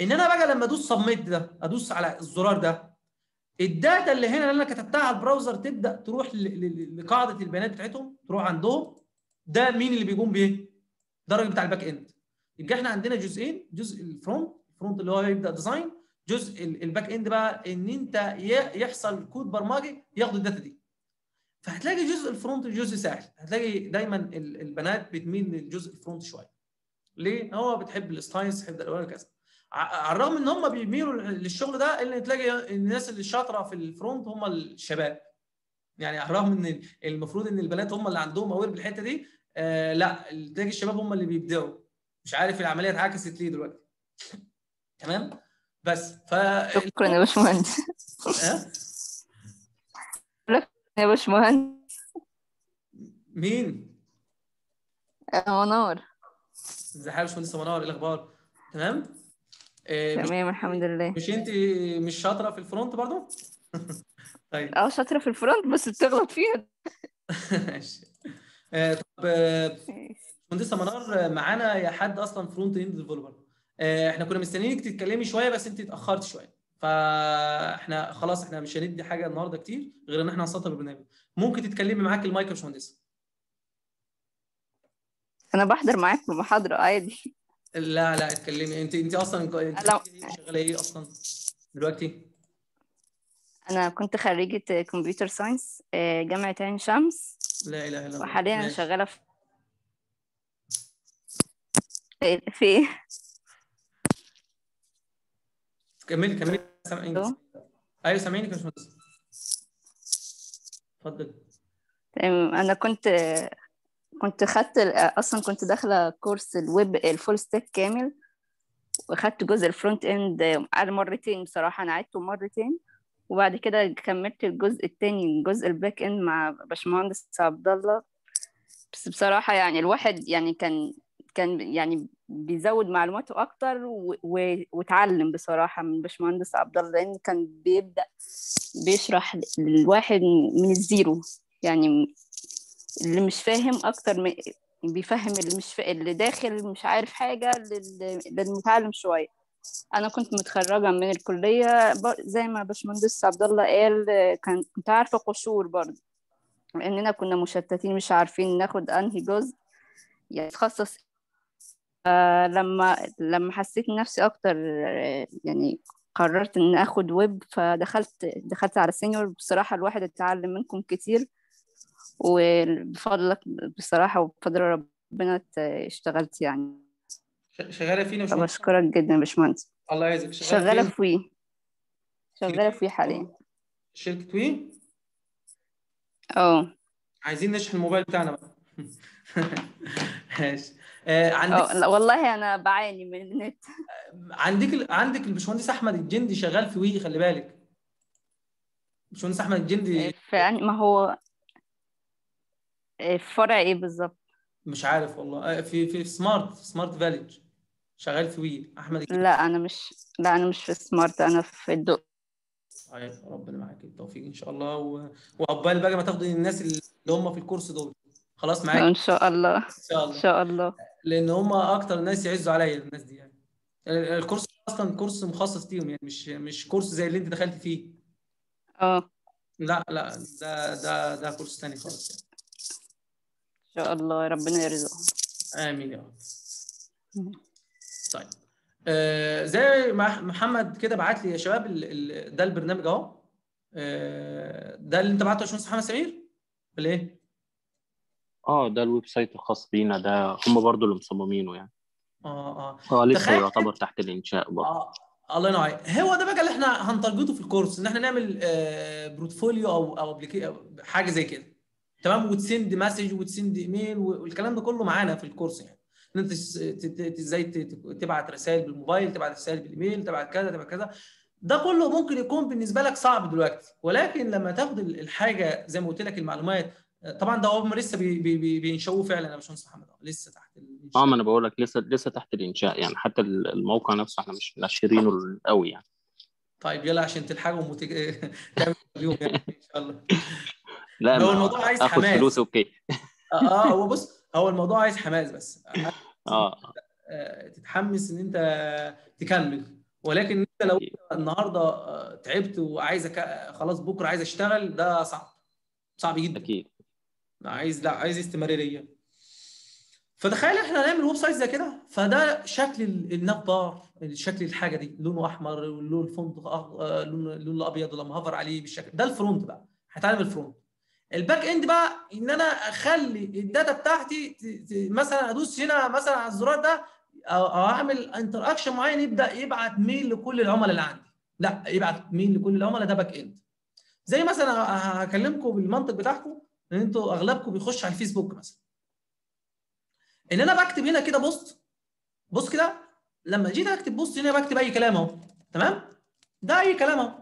إن أنا بقى لما أدوس submit ده أدوس على الزرار ده ال data اللي هنا اللي أنا كتبتها على ال browser تبدأ تروح لقاعدة البيانات بتاعتهم تروح عندهم. ده مين اللي بيقوم بايه؟ ده الراجل بتاع ال back end يبقى إحنا عندنا جزئين جزء ال front ال front اللي هو يبدأ design جزء ال- back end بقى إن أنت يحصل كود برمجي ياخد ال data دي. فهتلاقي جزء ال front جزء سهل. هتلاقي دايما ال- البنات بتميل للجزء ال front شوية. ليه؟ هو بتحب ال styles بتحب الالوان كذا. على الرغم إن هم بيميلوا للشغل ده إلا تلاقي الناس اللي شاطرة في ال front هم الشباب. يعني على الرغم إن المفروض إن البنات هم اللي عندهم اوير بالحتة دي آه لا تلاقي الشباب هم اللي بيبدعوا. مش عارف العملية اتعكست ليه دلوقتي. تمام؟ بس ف شكرا يا باشمهندس؟ يا باشمهندس. مين؟ يا منار ازي حالك يا باشمهندس منار إيه الأخبار؟ تمام؟ آه تمام الحمد لله. مش أنت مش شاطرة في ال front برضو؟ طيب. آه شاطرة في ال front بس بتغلط فيها. ماشي. آه، طب آه، مهندسه منار آه، معانا يا حد أصلا front end developer. إحنا كنا مستنيينك تتكلمي شوية بس أنت اتاخرت شوية. فاحنا خلاص إحنا مش هندي حاجة النهارده كتير غير ان إحنا هنسطب البرنامج ممكن تتكلمي معاك المايك يا باشمهندس أنا بحضر معاك في المحاضرة عادي. لا لا اتكلمي. انت انت أصلا انت. شغالة إيه أصلا دلوقتي؟ أنا كنت خريجة كمبيوتر ساينس جامعة عين شمس. لا إله إلا الله. وحاليا. شغالة في في إيه؟ كملي كملي. سامعينك أيوه سامعينك يا باشمهندس. اتفضل. تمام. أنا كنت كنت خدت أصلا كنت داخلة كورس ال web ال full stack كامل واخدت جزء ال front end على مرتين بصراحة. أنا عدته مرتين وبعد كده كملت الجزء التاني جزء ال back end مع باشمهندس عبد الله. بس بصراحة يعني الواحد يعني كان كان يعني بيزود معلوماته أكتر واتعلم بصراحة من باشمهندس عبد الله لأن كان بيبدأ بيشرح للواحد من الزيرو يعني اللي مش فاهم أكتر من بيفهم اللي مش فا... اللي داخل مش عارف حاجة لل... للمتعلم شوية أنا كنت متخرجة من الكلية. زي ما باشمهندس عبد الله قال كان كنت عارفة قشور برضه لأننا كنا مشتتين مش عارفين ناخد أنهي جزء يتخصص آه لما لما حسيت نفسي أكتر يعني قررت إن آخد ويب فدخلت دخلت على senior. بصراحة الواحد اتعلم منكم كتير وبفضلك بصراحة وبفضل ربنا اشتغلت يعني. شغالة فينا باشمهندس؟ فبشكرك جدا يا باشمهندس. الله يعزك. شغالة؟ في WE؟ شغالة في حاليا. شركة WE؟ آه. عايزين نشحن الموبايل بتاعنا بقى. ماشي. عندك آه لا والله أنا بعاني من النت. عندك ال- عندك الباشمهندس أحمد الجندي شغال في WE خلي بالك. الباشمهندس أحمد الجندي فيعني ما هو في فرع إيه بالظبط؟ مش عارف والله. آه، في في Smart Smart Village شغال في WE. أحمد الجندي. لا أنا مش لا أنا مش في Smart أنا في الدقي طيب ربنا معاك. التوفيق إن شاء الله. و... وعقبال بقى ما تاخدي الناس اللي هم في الكورس دول. خلاص معاك؟ إن شاء الله. إن شاء الله. إن شاء الله. لأن هم أكتر ناس يعزوا عليا الناس دي يعني. ال- الكورس أصلا كورس مخصص ليهم يعني مش مش كورس زي اللي انت دخلت فيه. آه. لا لا ده ده ده كورس تاني خالص يعني. إن شاء الله ربنا يرزقهم. آمين يا رب. طيب. آه زي ما محمد كده بعت لي يا شباب ال ال ده البرنامج أهو. آه ده اللي انت بعته يا باشمهندس محمد سمير؟ ولا إيه؟ آه ده ال website الخاص بينا ده هم برضو اللي مصممينه يعني. آه آه. آه لسه يعتبر تحت الإنشاء برضه آه الله ينور عليك. هو ده بقى اللي إحنا هن target ه في الكورس إن إحنا نعمل آه portfolio أو أو حاجة زي كده. تمام؟ وت send message وت send email والكلام ده كله معانا في الكورس يعني. إن أنت إزاي تبعت رسائل بالموبايل تبعت رسائل بالايميل تبعت كذا تبعت كذا. ده كله ممكن يكون بالنسبة لك صعب دلوقتي. ولكن لما تاخد ال- الحاجة زي ما قلت لك المعلومات طبعا ده هم لسه بي بي بي بينشوه فعلا يا باشمهندس محمد لسه تحت الانشاء آه ما أنا بقول لك لسه لسه تحت الإنشاء يعني. حتى الموقع نفسه إحنا مش ناشرينه قوي يعني. طيب يلا عشان تلحقهم وتج... تعمل اليوم يعني إن شاء الله. لا هو الموضوع عايز آخد حماس. فلوس okay. آه هو بص هو الموضوع عايز حماس بس. آه. آه، تتحمس إن أنت تكمل. ولكن لو أنت النهارده آه، تعبت وعايز خلاص بكرة عايز أشتغل ده صعب. صعب جدا. أكيد. عايز لا عايز استمرارية. فتخيل إحنا هنعمل website زي كده؟ فده شكل ال- nav bar شكل الحاجة دي لونه أحمر واللون ال font أخ- آه، لون اللون الأبيض ولما hover عليه بالشكل. ده ال front بقى. هتعمل ال front ال back end بقى إن أنا أخلي ال data بتاعتي مثلا أدوس هنا مثلا على الزرار ده أو أعمل interaction معين يبدأ يبعت mail لكل العملاء اللي عندي. لا يبعت mail لكل العملاء ده back end زي مثلا هكلمكم بالمنطق بتاعكم. إن أنتوا أغلبكم بيخش على الفيسبوك مثلا. إن أنا بكتب هنا كده post بص كده لما جيت أكتب post هنا بكتب أي كلام أهو. تمام؟ ده أي كلام أهو.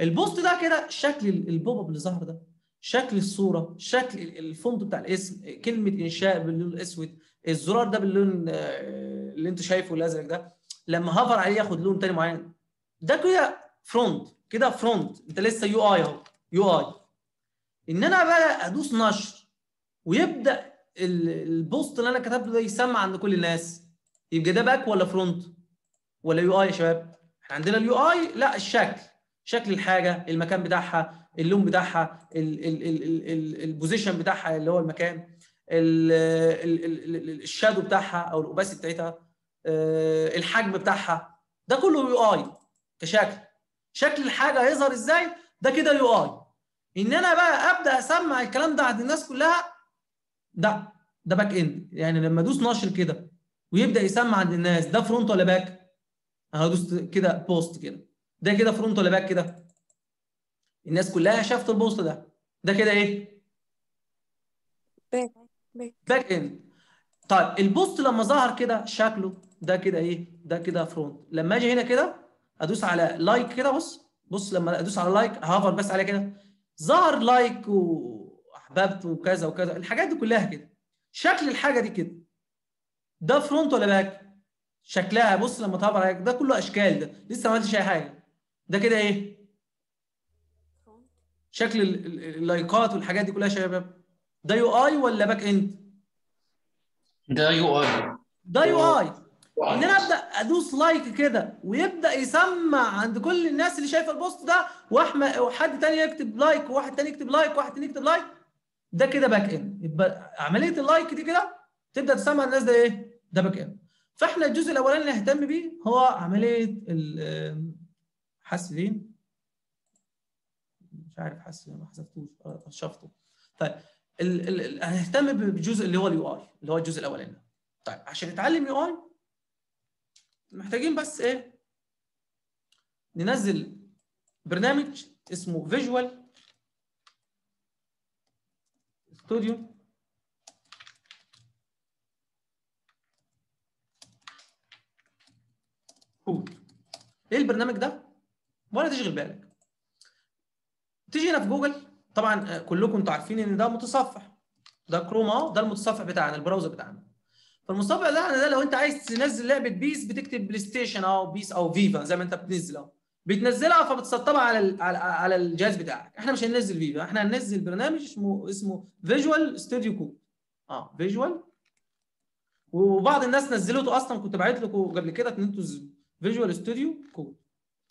ال post ده كده شكل ال- pop up اللي ظهر ده شكل الصورة شكل ال- ال font بتاع الاسم كلمة إنشاء باللون الأسود الزرار ده باللون آه، اللي أنت شايفه الأزرق ده لما ه hover عليه ياخد لون تاني معين. ده كده front كده front أنت لسه UI أهو UI ان أنا بقى ادوس نشر ويبدا ال- ال post اللي أنا كتبته ده يسمع عند كل الناس يبقى ده back ولا front ولا UI يا شباب إحنا عندنا ال UI لا الشكل شكل الحاجة المكان بتاعها اللون بتاعها ال- ال- ال- ال- ال- ال position بتاعها اللي هو المكان ال- ال- ال- ال- ال shadow بتاعها أو ال opacity بتاعتها آه، الحجم بتاعها ده كله UI كشكل شكل الحاجة هيظهر إزاي ده كده UI إن أنا بقى أبدأ أسمع الكلام ده عند الناس كلها ده ده back end يعني لما أدوس نشر كده ويبدأ يسمع عند الناس ده front ولا back هدوس كده post كده. ده كده front ولا back كده؟ الناس كلها شافت ال post ده. ده كده إيه؟ back back back end طيب ال post لما ظهر كده شكله ده كده إيه؟ ده كده front لما أجي هنا كده أدوس على like كده بص بص لما أدوس على like ه hover بس عليه كده. ظهر like واحببت وكذا وكذا. الحاجات دي كلها كده. شكل الحاجة دي كده. ده front ولا back؟ شكلها. بص لما ت hover عليك. ده كله أشكال. ده لسه ما عملتش أي حاجة. ده كده إيه؟ شكل ال- ال- اللايكات والحاجات دي كلها يا شباب. ده UI ولا back end؟ ده UI. ده UI. إن أنا أبدأ أدوس like كده ويبدأ يسمع عند كل الناس اللي شايفة ال post ده واحمد وحد تاني يكتب like وواحد تاني يكتب like وواحد تاني يكتب like ده كده back end يبقى عملية ال like دي كده تبدأ تسمع الناس ده إيه؟ ده back end فإحنا الجزء الأولاني اللي نهتم بيه هو عملية حذف فين مش عارف حذف ما حذفتوش آه، شفته طيب هنهتم بالجزء اللي هو ال UI اللي هو الجزء الأولاني. طيب عشان نتعلم UI محتاجين بس إيه؟ ننزل برنامج اسمه Visual Studio Code إيه البرنامج ده؟ ولا تشغل بالك. تيجي هنا في جوجل. طبعا آه، كلكم أنتوا عارفين إن ده متصفح. ده كروم اهو ده المتصفح بتاعنا ال browser بتاعنا. فالمتصفح بتاعنا ده لو أنت عايز تنزل لعبة PES بتكتب PlayStation أو PES أو فيفا زي ما أنت بتنزل اهو بتنزلها فبتسطبها على على الجهاز بتاعك. إحنا مش هننزل فيفا إحنا هننزل برنامج اسمه اسمه Visual Studio Code آه Visual وبعض الناس نزلته أصلا كنت بعت لكم قبل كده إن أنتوا Visual Studio Code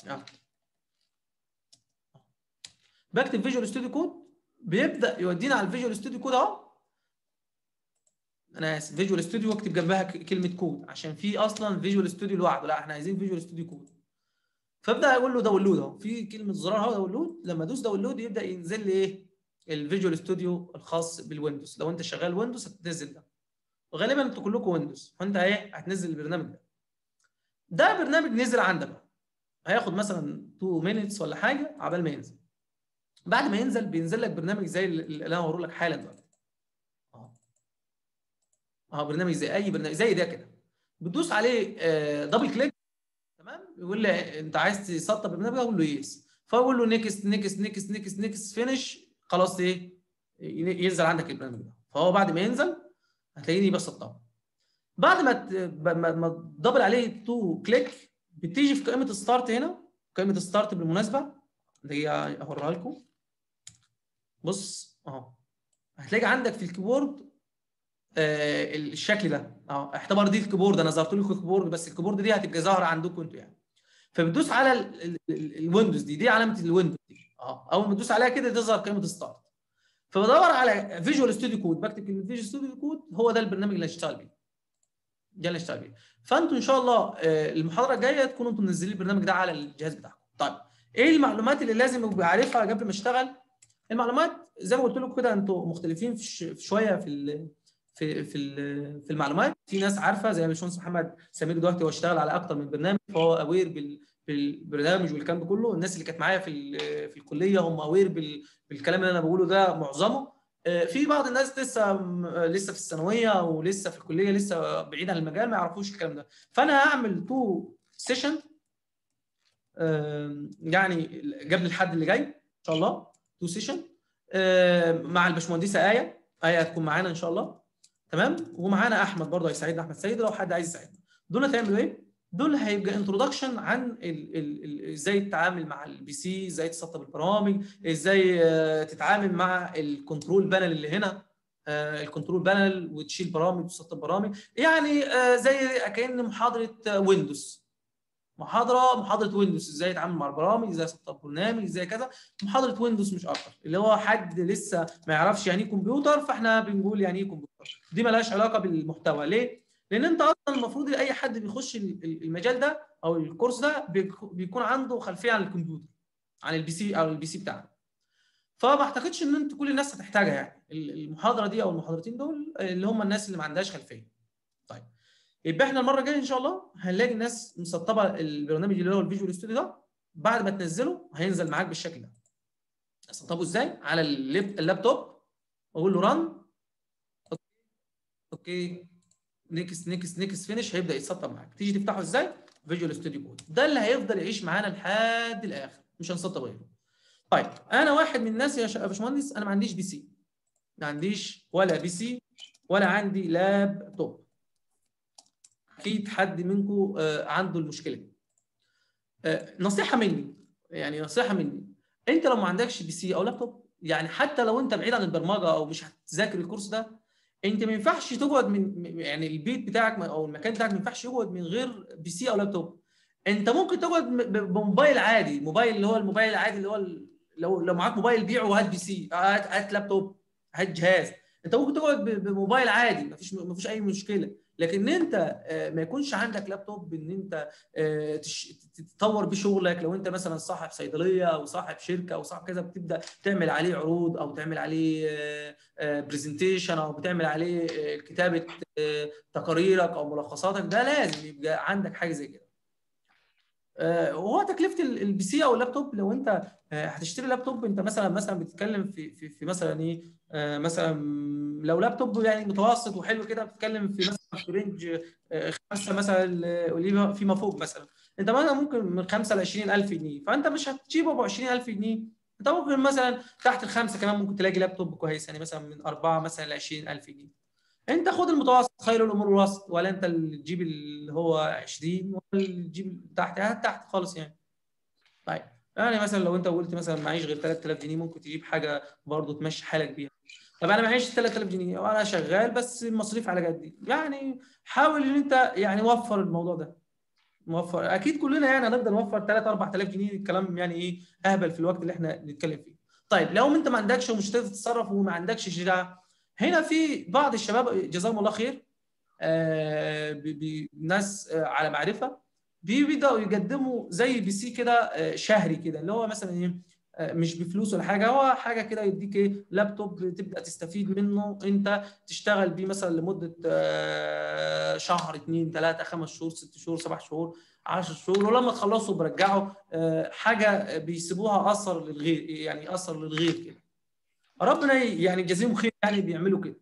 آه. بكتب Visual Studio Code بيبدأ يودينا على ال Visual Studio Code أهو. أنا اسف Visual Studio واكتب جنبها كلمة كود عشان في أصلا Visual Studio لوحده. لا إحنا عايزين Visual Studio Code فأبدأ أقول له download أهو. في كلمة زرار أهو download لما أدوس download يبدأ ينزل لي إيه؟ ال Visual Studio الخاص بال Windows. لو أنت شغال Windows هتنزل ده. وغالبا أنتوا كلكم Windows. فانت إيه؟ هتنزل البرنامج ده. ده برنامج نزل عندك هياخد مثلا 2 minutes ولا حاجة عبال ما ينزل. بعد ما ينزل بينزل لك برنامج زي اللي أنا هوريه لك حالا دلوقتي. اهو برنامج زي أي برنامج زي ده كده. بتدوس عليه آه، double click تمام؟ يقول لي أنت عايز تسطب البرنامج أقول له yes فأقول له next next next next next finish خلاص إيه ينزل عندك البرنامج ده. فهو بعد ما ينزل هتلاقيني بسطبه. بعد ما ما تدبل عليه two click بتيجي في قائمة start هنا. قائمة start بالمناسبة. اللي هي أوريها لكم. بص أهو. هتلاقي عندك في ال keyboard آه الشكل ده. اهو اعتبر دي ال keyboard. أنا ظهرت لكم ال keyboard بس ال keyboard دي هتبقى ظاهرة عندكم أنتوا يعني. فبتدوس على ال- ال- ال- ال Windows دي. دي علامة ال Windows دي. آه أول ما تدوس عليها كده تظهر قائمه start فبدور على Visual Studio Code بكتب كلمة Visual Studio Code هو ده البرنامج اللي هشتغل بيه. ده اللي هشتغل بيه. فأنتوا إن شاء الله آه، المحاضرة الجاية تكونوا أنتوا منزلين البرنامج ده على الجهاز بتاعكم. طيب إيه المعلومات اللي لازم أبقى عارفها قبل ما أشتغل؟ المعلومات زي ما قلت لكم كده أنتوا مختلفين في شوية في في في في المعلومات. في ناس عارفة زي الباشمهندس محمد سمير دلوقتي هو اشتغل على أكتر من برنامج فهو aware بال بالبرنامج والكلام ده كله. الناس اللي كانت معايا في في الكلية هم aware بال بالكلام اللي أنا بقوله ده معظمه. آه، في بعض الناس لسه لسه في الثانوية أو لسه في الكلية لسه بعيد عن المجال ما يعرفوش الكلام ده. فأنا هعمل two session يعني قبل الحد اللي جاي إن شاء الله two session مع الباشمهندسة آية. آية هتكون معانا إن شاء الله. تمام؟ ومعانا أحمد برضه هيساعدنا أحمد سيد لو حد عايز يساعدنا. دول هتعملوا إيه؟ دول هيبقى introduction عن إزاي تتعامل مع ال PC إزاي تسطب البرامج إزاي آه، تتعامل مع ال control panel اللي هنا. آه، ال control panel وتشيل برامج وتسطب برامج. يعني آه، زي كأن محاضرة Windows محاضرة محاضرة Windows إزاي يتعامل مع البرامج إزاي يسطب برنامج إزاي كذا. محاضرة Windows مش أكتر اللي هو حد لسه ما يعرفش يعني إيه كمبيوتر فإحنا بنقول يعني إيه كمبيوتر. دي ملهاش علاقة بالمحتوى. ليه؟ لأن أنت أصلا المفروض أي حد بيخش ال- ال- المجال ده أو الكورس ده بيك- بيكون عنده خلفية عن الكمبيوتر عن ال PC أو ال PC بتاعنا. فما اعتقدش إن أنت كل الناس هتحتاجها يعني. ال- المحاضرة دي أو المحاضرتين دول اللي هم الناس اللي ما عندهاش خلفية. يبقى إحنا المرة الجاية إن شاء الله هنلاقي الناس مسطبة البرنامج اللي هو ال Visual Studio ده بعد ما تنزله هينزل معاك بالشكل ده. اسطبه إزاي؟ على اللاب- اللابتوب أقول له run OK. next next next finish هيبدأ يتسطب معاك. تيجي تفتحه إزاي؟ Visual Studio Code. ده اللي هيفضل يعيش معانا لحد الآخر. مش هنسطب غيره. طيب أنا واحد من الناس يا باشمهندس أنا ما عنديش PC. ما عنديش ولا PC ولا عندي لابتوب. أكيد حد منكم عنده المشكلة. دي آه، نصيحة مني يعني نصيحة مني. أنت لو ما عندكش PC أو لابتوب يعني حتى لو أنت بعيد عن البرمجة أو مش هتذاكر الكورس ده أنت ما ينفعش تقعد من يعني البيت بتاعك أو المكان بتاعك ما ينفعش يقعد من غير PC أو لابتوب أنت ممكن تقعد بموبايل عادي موبايل اللي هو الموبايل العادي اللي هو لو لو معاك موبايل بيعه وهات PC هات هات لابتوب هات جهاز. أنت ممكن تقعد بموبايل عادي ما فيش ما فيش أي مشكلة. لكن انت آه، ما يكونش عندك لابتوب ان انت آه، تطور بيه شغلك. لو انت مثلا صاحب صيدلية أو صاحب شركة أو صاحب كذا بتبدأ تعمل عليه عروض أو تعمل عليه presentation أو بتعمل عليه آه، كتابة آه، تقاريرك أو ملخصاتك. ده لازم يبقى عندك حاجة زي كده. آه، وهو تكلفة ال- ال- PC أو اللابتوب. لو انت آه، هتشتري لابتوب انت مثلا مثلا بتتكلم في في, في مثلا إيه آه، مثلا لو لابتوب يعني متوسط وحلو كده بتتكلم في مثلا range آه، خمسة مثلا قولي فيما فوق مثلا. أنت مثلا ممكن من 5 ل 20000 جنيه. فأنت مش هتجيبه ب 20000 جنيه. أنت ممكن مثلا تحت الخمسة كمان ممكن تلاقي لابتوب كويس يعني مثلا من 4 مثلا ل 20000 جنيه. أنت خد المتوسط خير الأمور الوسط ولا أنت اللي تجيب اللي هو 20 ولا اللي تجيب تحت؟ هات تحت خالص يعني. طيب يعني مثلا لو أنت قلت مثلا معيش غير 3000 جنيه ممكن تجيب حاجة برضه تمشي حالك بيها. طب أنا معيش 3000 جنيه وأنا شغال بس المصاريف على قدي. يعني حاول إن أنت يعني وفر الموضوع ده. موفر. أكيد كلنا يعني هنقدر نوفر 3 4000 جنيه الكلام يعني إيه أهبل في الوقت اللي إحنا بنتكلم فيه. طيب لو أنت ما عندكش ومش قادر تتصرف وما عندكش شجاعه هنا في بعض الشباب جزاهم الله خير آه ناس آه على معرفة بي- بيبدأوا يقدموا زي PC كده آه شهري كده اللي هو مثلا إيه مش بفلوس ولا حاجة هو حاجة كده يديك إيه لابتوب تبدأ تستفيد منه. أنت تشتغل بيه مثلا لمدة آه، شهر اثنين ثلاثة خمس شهور ست شهور سبع شهور 10 شهور ولما تخلصوا برجعوا آه، حاجة بيسيبوها أثر للغير يعني أثر للغير كده. ربنا يعني يجازيهم خير يعني بيعملوا كده.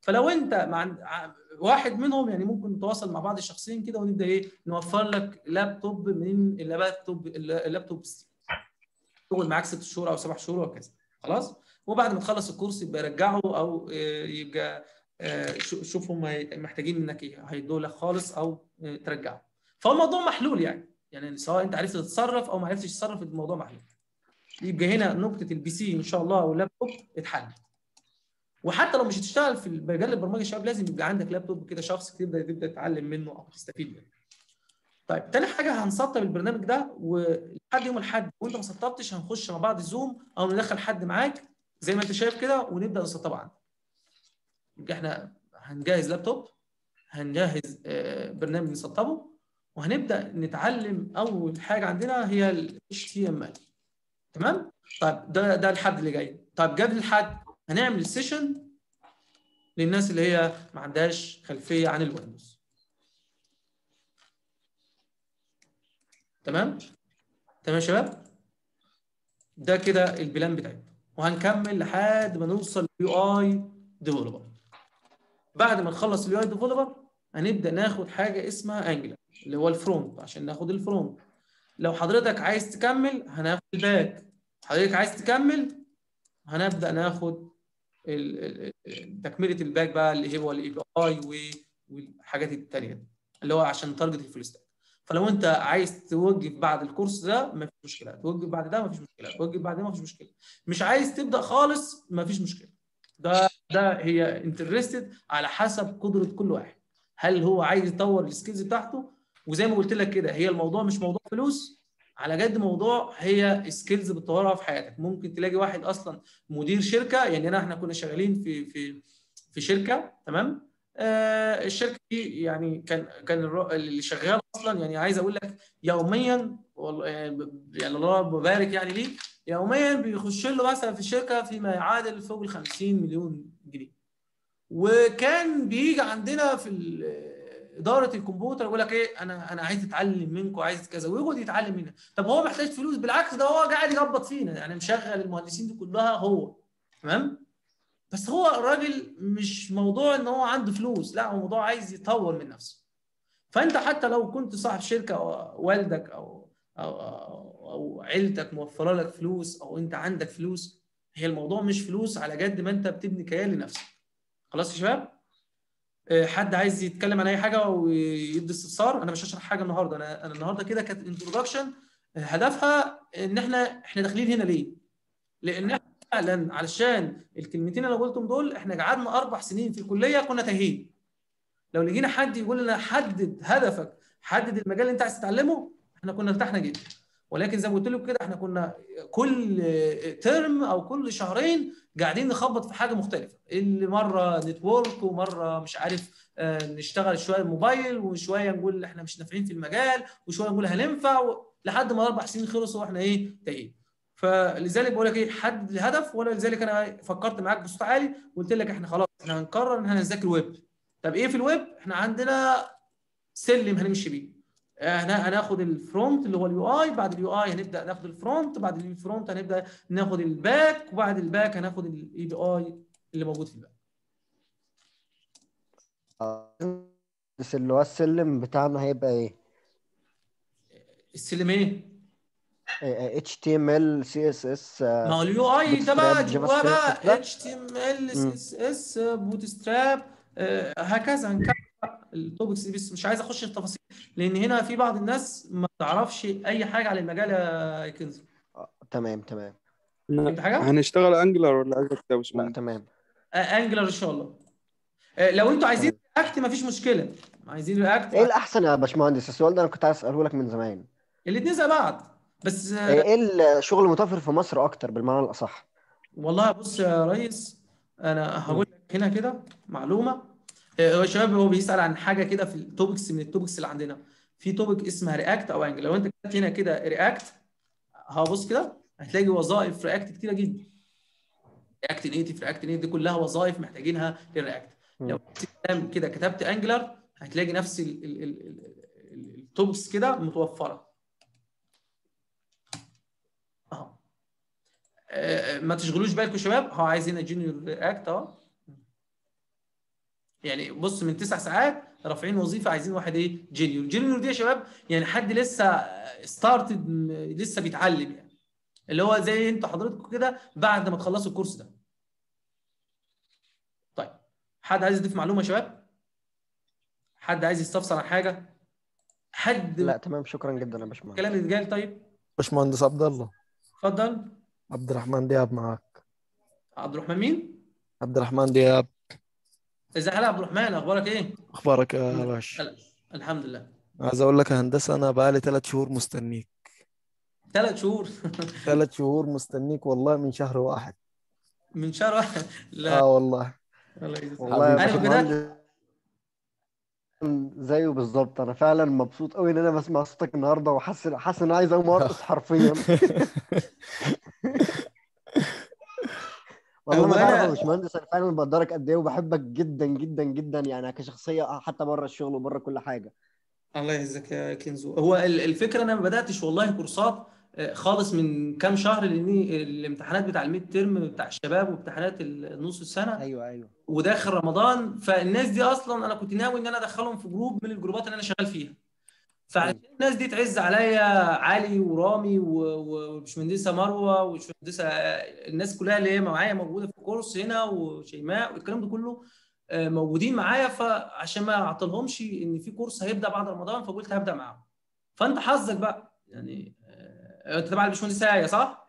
فلو أنت مع واحد منهم يعني ممكن نتواصل مع بعض الشخصين كده ونبدأ إيه نوفر لك لابتوب من ال laptop ال laptop الستيم تقعد معاك ست شهور أو سبع شهور وهكذا. خلاص؟ وبعد ما تخلص الكورس يبقى يرجعه أو آه، يبقى آه، شو- شوف هم محتاجين منك إيه هيدوا لك خالص أو آه، ترجعه. فالموضوع محلول يعني. يعني سواء أنت عرفت تتصرف أو ما عرفتش تتصرف الموضوع محلول. يبقى هنا نقطة ال PC إن شاء الله واللابتوب اتحل وحتى لو مش هتشتغل في مجال البرمجة الشباب لازم يبقى عندك لابتوب كده شخص تبدا تبدأ تتعلم منه أو تستفيد منه. طيب تاني حاجة هنسطب البرنامج ده ولحد يوم الأحد وانت ما سطبتش هنخش مع بعض زوم أو ندخل حد معاك زي ما انت شايف كده ونبدأ نسطبه عندك إحنا هنجهز لابتوب هنجهز آه، برنامج نسطبه وهنبدأ نتعلم أول حاجة عندنا هي ال HTML تمام؟ طيب ده ده الحد اللي جاي. طيب قبل الحد. هنعمل session للناس اللي هي ما عندهاش خلفية عن ال Windows. تمام؟ تمام يا شباب؟ ده كده ال plan بتاعتنا وهنكمل لحد ما نوصل لل UI developer بعد ما نخلص ال UI developer هنبدأ ناخد حاجة اسمها Angular اللي هو ال front عشان ناخد ال front لو حضرتك عايز تكمل هناخد ال back حضرتك عايز تكمل هنبدأ ناخد تكملة ال back بقى اللي هو ال API والحاجات التانية. اللي هو عشان target ال full stack فلو انت عايز توقف بعد الكورس ده مفيش مشكلة. توقف بعد ده مفيش مشكلة. توقف بعد ده مفيش مشكلة. مش عايز تبدأ خالص مفيش مشكلة. ده ده هي interested على حسب قدرة كل واحد. هل هو عايز يطور ال skills بتاعته؟ وزي ما قلت لك كده هي الموضوع مش موضوع فلوس. على قد موضوع هي skills بتطورها في حياتك. ممكن تلاقي واحد أصلا مدير شركة يعني أنا إحنا كنا شغالين في في في شركة تمام؟ الشركة دي يعني كان كان اللي شغال أصلا يعني عايز أقول لك يوميا والله يعني الله ببارك يعني ليه يوميا بيخش له مثلا في الشركة فيما يعادل فوق ال 50 مليون جنيه. وكان بيجي عندنا في إدارة الكمبيوتر يقول لك إيه أنا أنا عايز اتعلم منكم عايز كذا ويقعد يتعلم منها طب هو محتاج فلوس؟ بالعكس ده هو قاعد يقبض فينا. يعني مشغل المهندسين دي كلها هو. تمام؟ بس هو الراجل مش موضوع إن هو عنده فلوس لا هو موضوع عايز يطور من نفسه. فأنت حتى لو كنت صاحب شركة أو والدك أو أو أو, أو عيلتك موفرة لك فلوس أو أنت عندك فلوس هي الموضوع مش فلوس على قد ما أنت بتبني كيان لنفسك. خلاص يا شباب؟ آه، حد عايز يتكلم عن أي حاجة ويدي استفسار؟ أنا مش هشرح حاجة النهارده. أنا أنا النهارده كده كانت انتروداكشن هدفها إن إحنا إحنا داخلين هنا ليه؟ لأن فعلا علشان الكلمتين اللي قلتهم دول إحنا قعدنا أربع سنين في الكلية كنا تايهين. لو لقينا حد يقول لنا حدد هدفك حدد المجال اللي أنت عايز تتعلمه إحنا كنا ارتحنا جدا. ولكن زي ما قلت لكم كده إحنا كنا كل ترم أو كل شهرين قاعدين نخبط في حاجة مختلفة. اللي مرة network ومرة مش عارف آه، نشتغل شوية موبايل وشوية نقول إحنا مش نافعين في المجال وشوية نقول هننفع. لحد ما أربع سنين خلصوا وإحنا إيه تايهين. فلذلك بقول لك إيه حدد الهدف وأنا لذلك أنا فكرت معاك بصوت عالي وقلت لك إحنا خلاص إحنا هنقرر إن إحنا نذاكر ويب طب إيه في الويب إحنا عندنا سلم هنمشي بيه هنا هناخد ال front اللي هو ال UI بعد ال UI هنبدأ ناخد ال front بعد ال front هنبدأ ناخد ال back وبعد ال back هناخد ال API اللي موجود في ال back بس اللي هو السلم بتاعنا هيبقى إيه؟ السلم إيه؟ HTML CSS ما هو ال UI ده بقى Bootstrap، جواه بقى؟ H تي إم إل. سي إس إس بوت ستراب هكذا. هنكمل ال topics دي بس مش عايز اخش في التفاصيل لأن هنا في بعض الناس ما تعرفش اي حاجة عن المجال يا كنزو تمام تمام. حاجة؟ هنشتغل Angular ولا عايزك يا باشمهندس؟ تمام. Angular إن شاء الله. آه، لو أنتوا عايزين React مفيش مشكلة. عايزين React إيه الأحسن يا باشمهندس؟ السؤال ده أنا كنت عايز أسأله لك من زمان. الاثنين زي بعض. بس آه، إيه الشغل المتوفر في مصر أكتر بالمعنى الأصح؟ والله بص يا ريس أنا هقول لك هنا كده معلومة. آه، هو يا شباب هو بيسأل عن حاجة كده في ال topics من ال topics اللي عندنا. في topic اسمها React أو Angular لو أنت كتبت هنا كده React هبص كده هتلاقي وظائف React كتيرة جدا. React Native React Native دي كلها وظائف محتاجينها لل React لو كده كتبت Angular هتلاقي نفس ال- ال- ال- ال- ال- ال topics كده متوفرة اهو آه، ما تشغلوش بالكم يا شباب. هو عايز هنا junior React اهو يعني بص من تسع ساعات رافعين وظيفة عايزين واحد إيه junior junior دي يا شباب يعني حد لسه started لسه بيتعلم يعني. اللي هو زي أنتوا حضرتكم كده بعد ما تخلصوا ال course ده. طيب حد عايز يضيف معلومة يا شباب؟ حد عايز يستفسر عن حاجة؟ حد لا تمام. شكرا جدا يا باشمهندس. الكلام اللي اتقال؟ طيب. باشمهندس عبد الله. اتفضل. عبد الرحمن دياب معاك. عبد الرحمن مين؟ عبد الرحمن دياب. ازي حالك يا عبد الرحمن أخبارك إيه؟ أخبارك يا باشا ال- الحمد لله. عايز أقول لك يا هندسة أنا بقالي ثلاث شهور مستنيك. ثلاث شهور؟ ثلاث شهور مستنيك والله من شهر واحد. من شهر واحد؟ لا. آه والله. الله يجزاك. والله البدايه باشمهندس زيه بالظبط أنا فعلا مبسوط قوي إن أنا بسمع صوتك النهارده وحاسس حاسس إن أنا عايز أقوم أرقص حرفيا. والله ما تعرف يا أنا باشمهندس أنا فعلا بقدرك قد إيه وبحبك جدا جدا جدا يعني كشخصية حتى بره الشغل وبره كل حاجة. الله يعزك يا كنزو. هو ال- الفكرة أنا ما بدأتش والله كورسات آه، خالص من كام شهر لأن الامتحانات بتاع ال mid term بتاع الشباب وامتحانات النص السنة. أيوه أيوه. وداخل رمضان فالناس دي أصلا أنا كنت ناوي إن أنا أدخلهم في group من الجروبات اللي أنا شغال فيها. فعشان الناس دي تعز عليا علي ورامي و- و- وباشمهندسه مروة وباشمهندسه الناس كلها اللي هي معايا موجودة في الكورس هنا وشيماء والكلام ده كله آه، موجودين معايا. فعشان ما أعطلهمش إن في كورس هيبدأ بعد رمضان فقلت هبدأ معاهم. فأنت حظك بقى يعني آه، أنت تبع الباشمهندسة إيه صح؟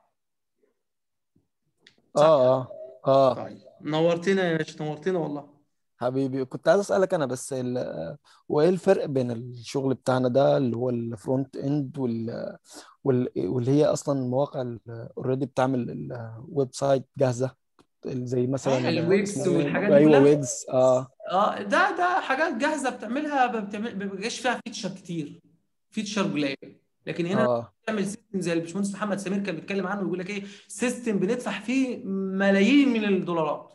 آه آه آه. نورتنا يا باشا نورتنا والله. حبيبي. كنت عايز أسألك أنا بس ال... وإيه الفرق بين الشغل بتاعنا ده اللي هو ال front end وال... وال... واللي هي أصلا المواقع already بتعمل ال website جاهزة؟ زي مثلا ال Wix اسمه إيه؟ والحاجات دي أيوه Wix آه. آه ده ده حاجات جاهزة بتعملها ما بيبقاش فيها feature كتير feature قليل. لكن هنا آه. بتعمل system زي الباشمهندس محمد سمير كان بيتكلم عنه ويقول لك إيه system بندفع فيه ملايين من الدولارات.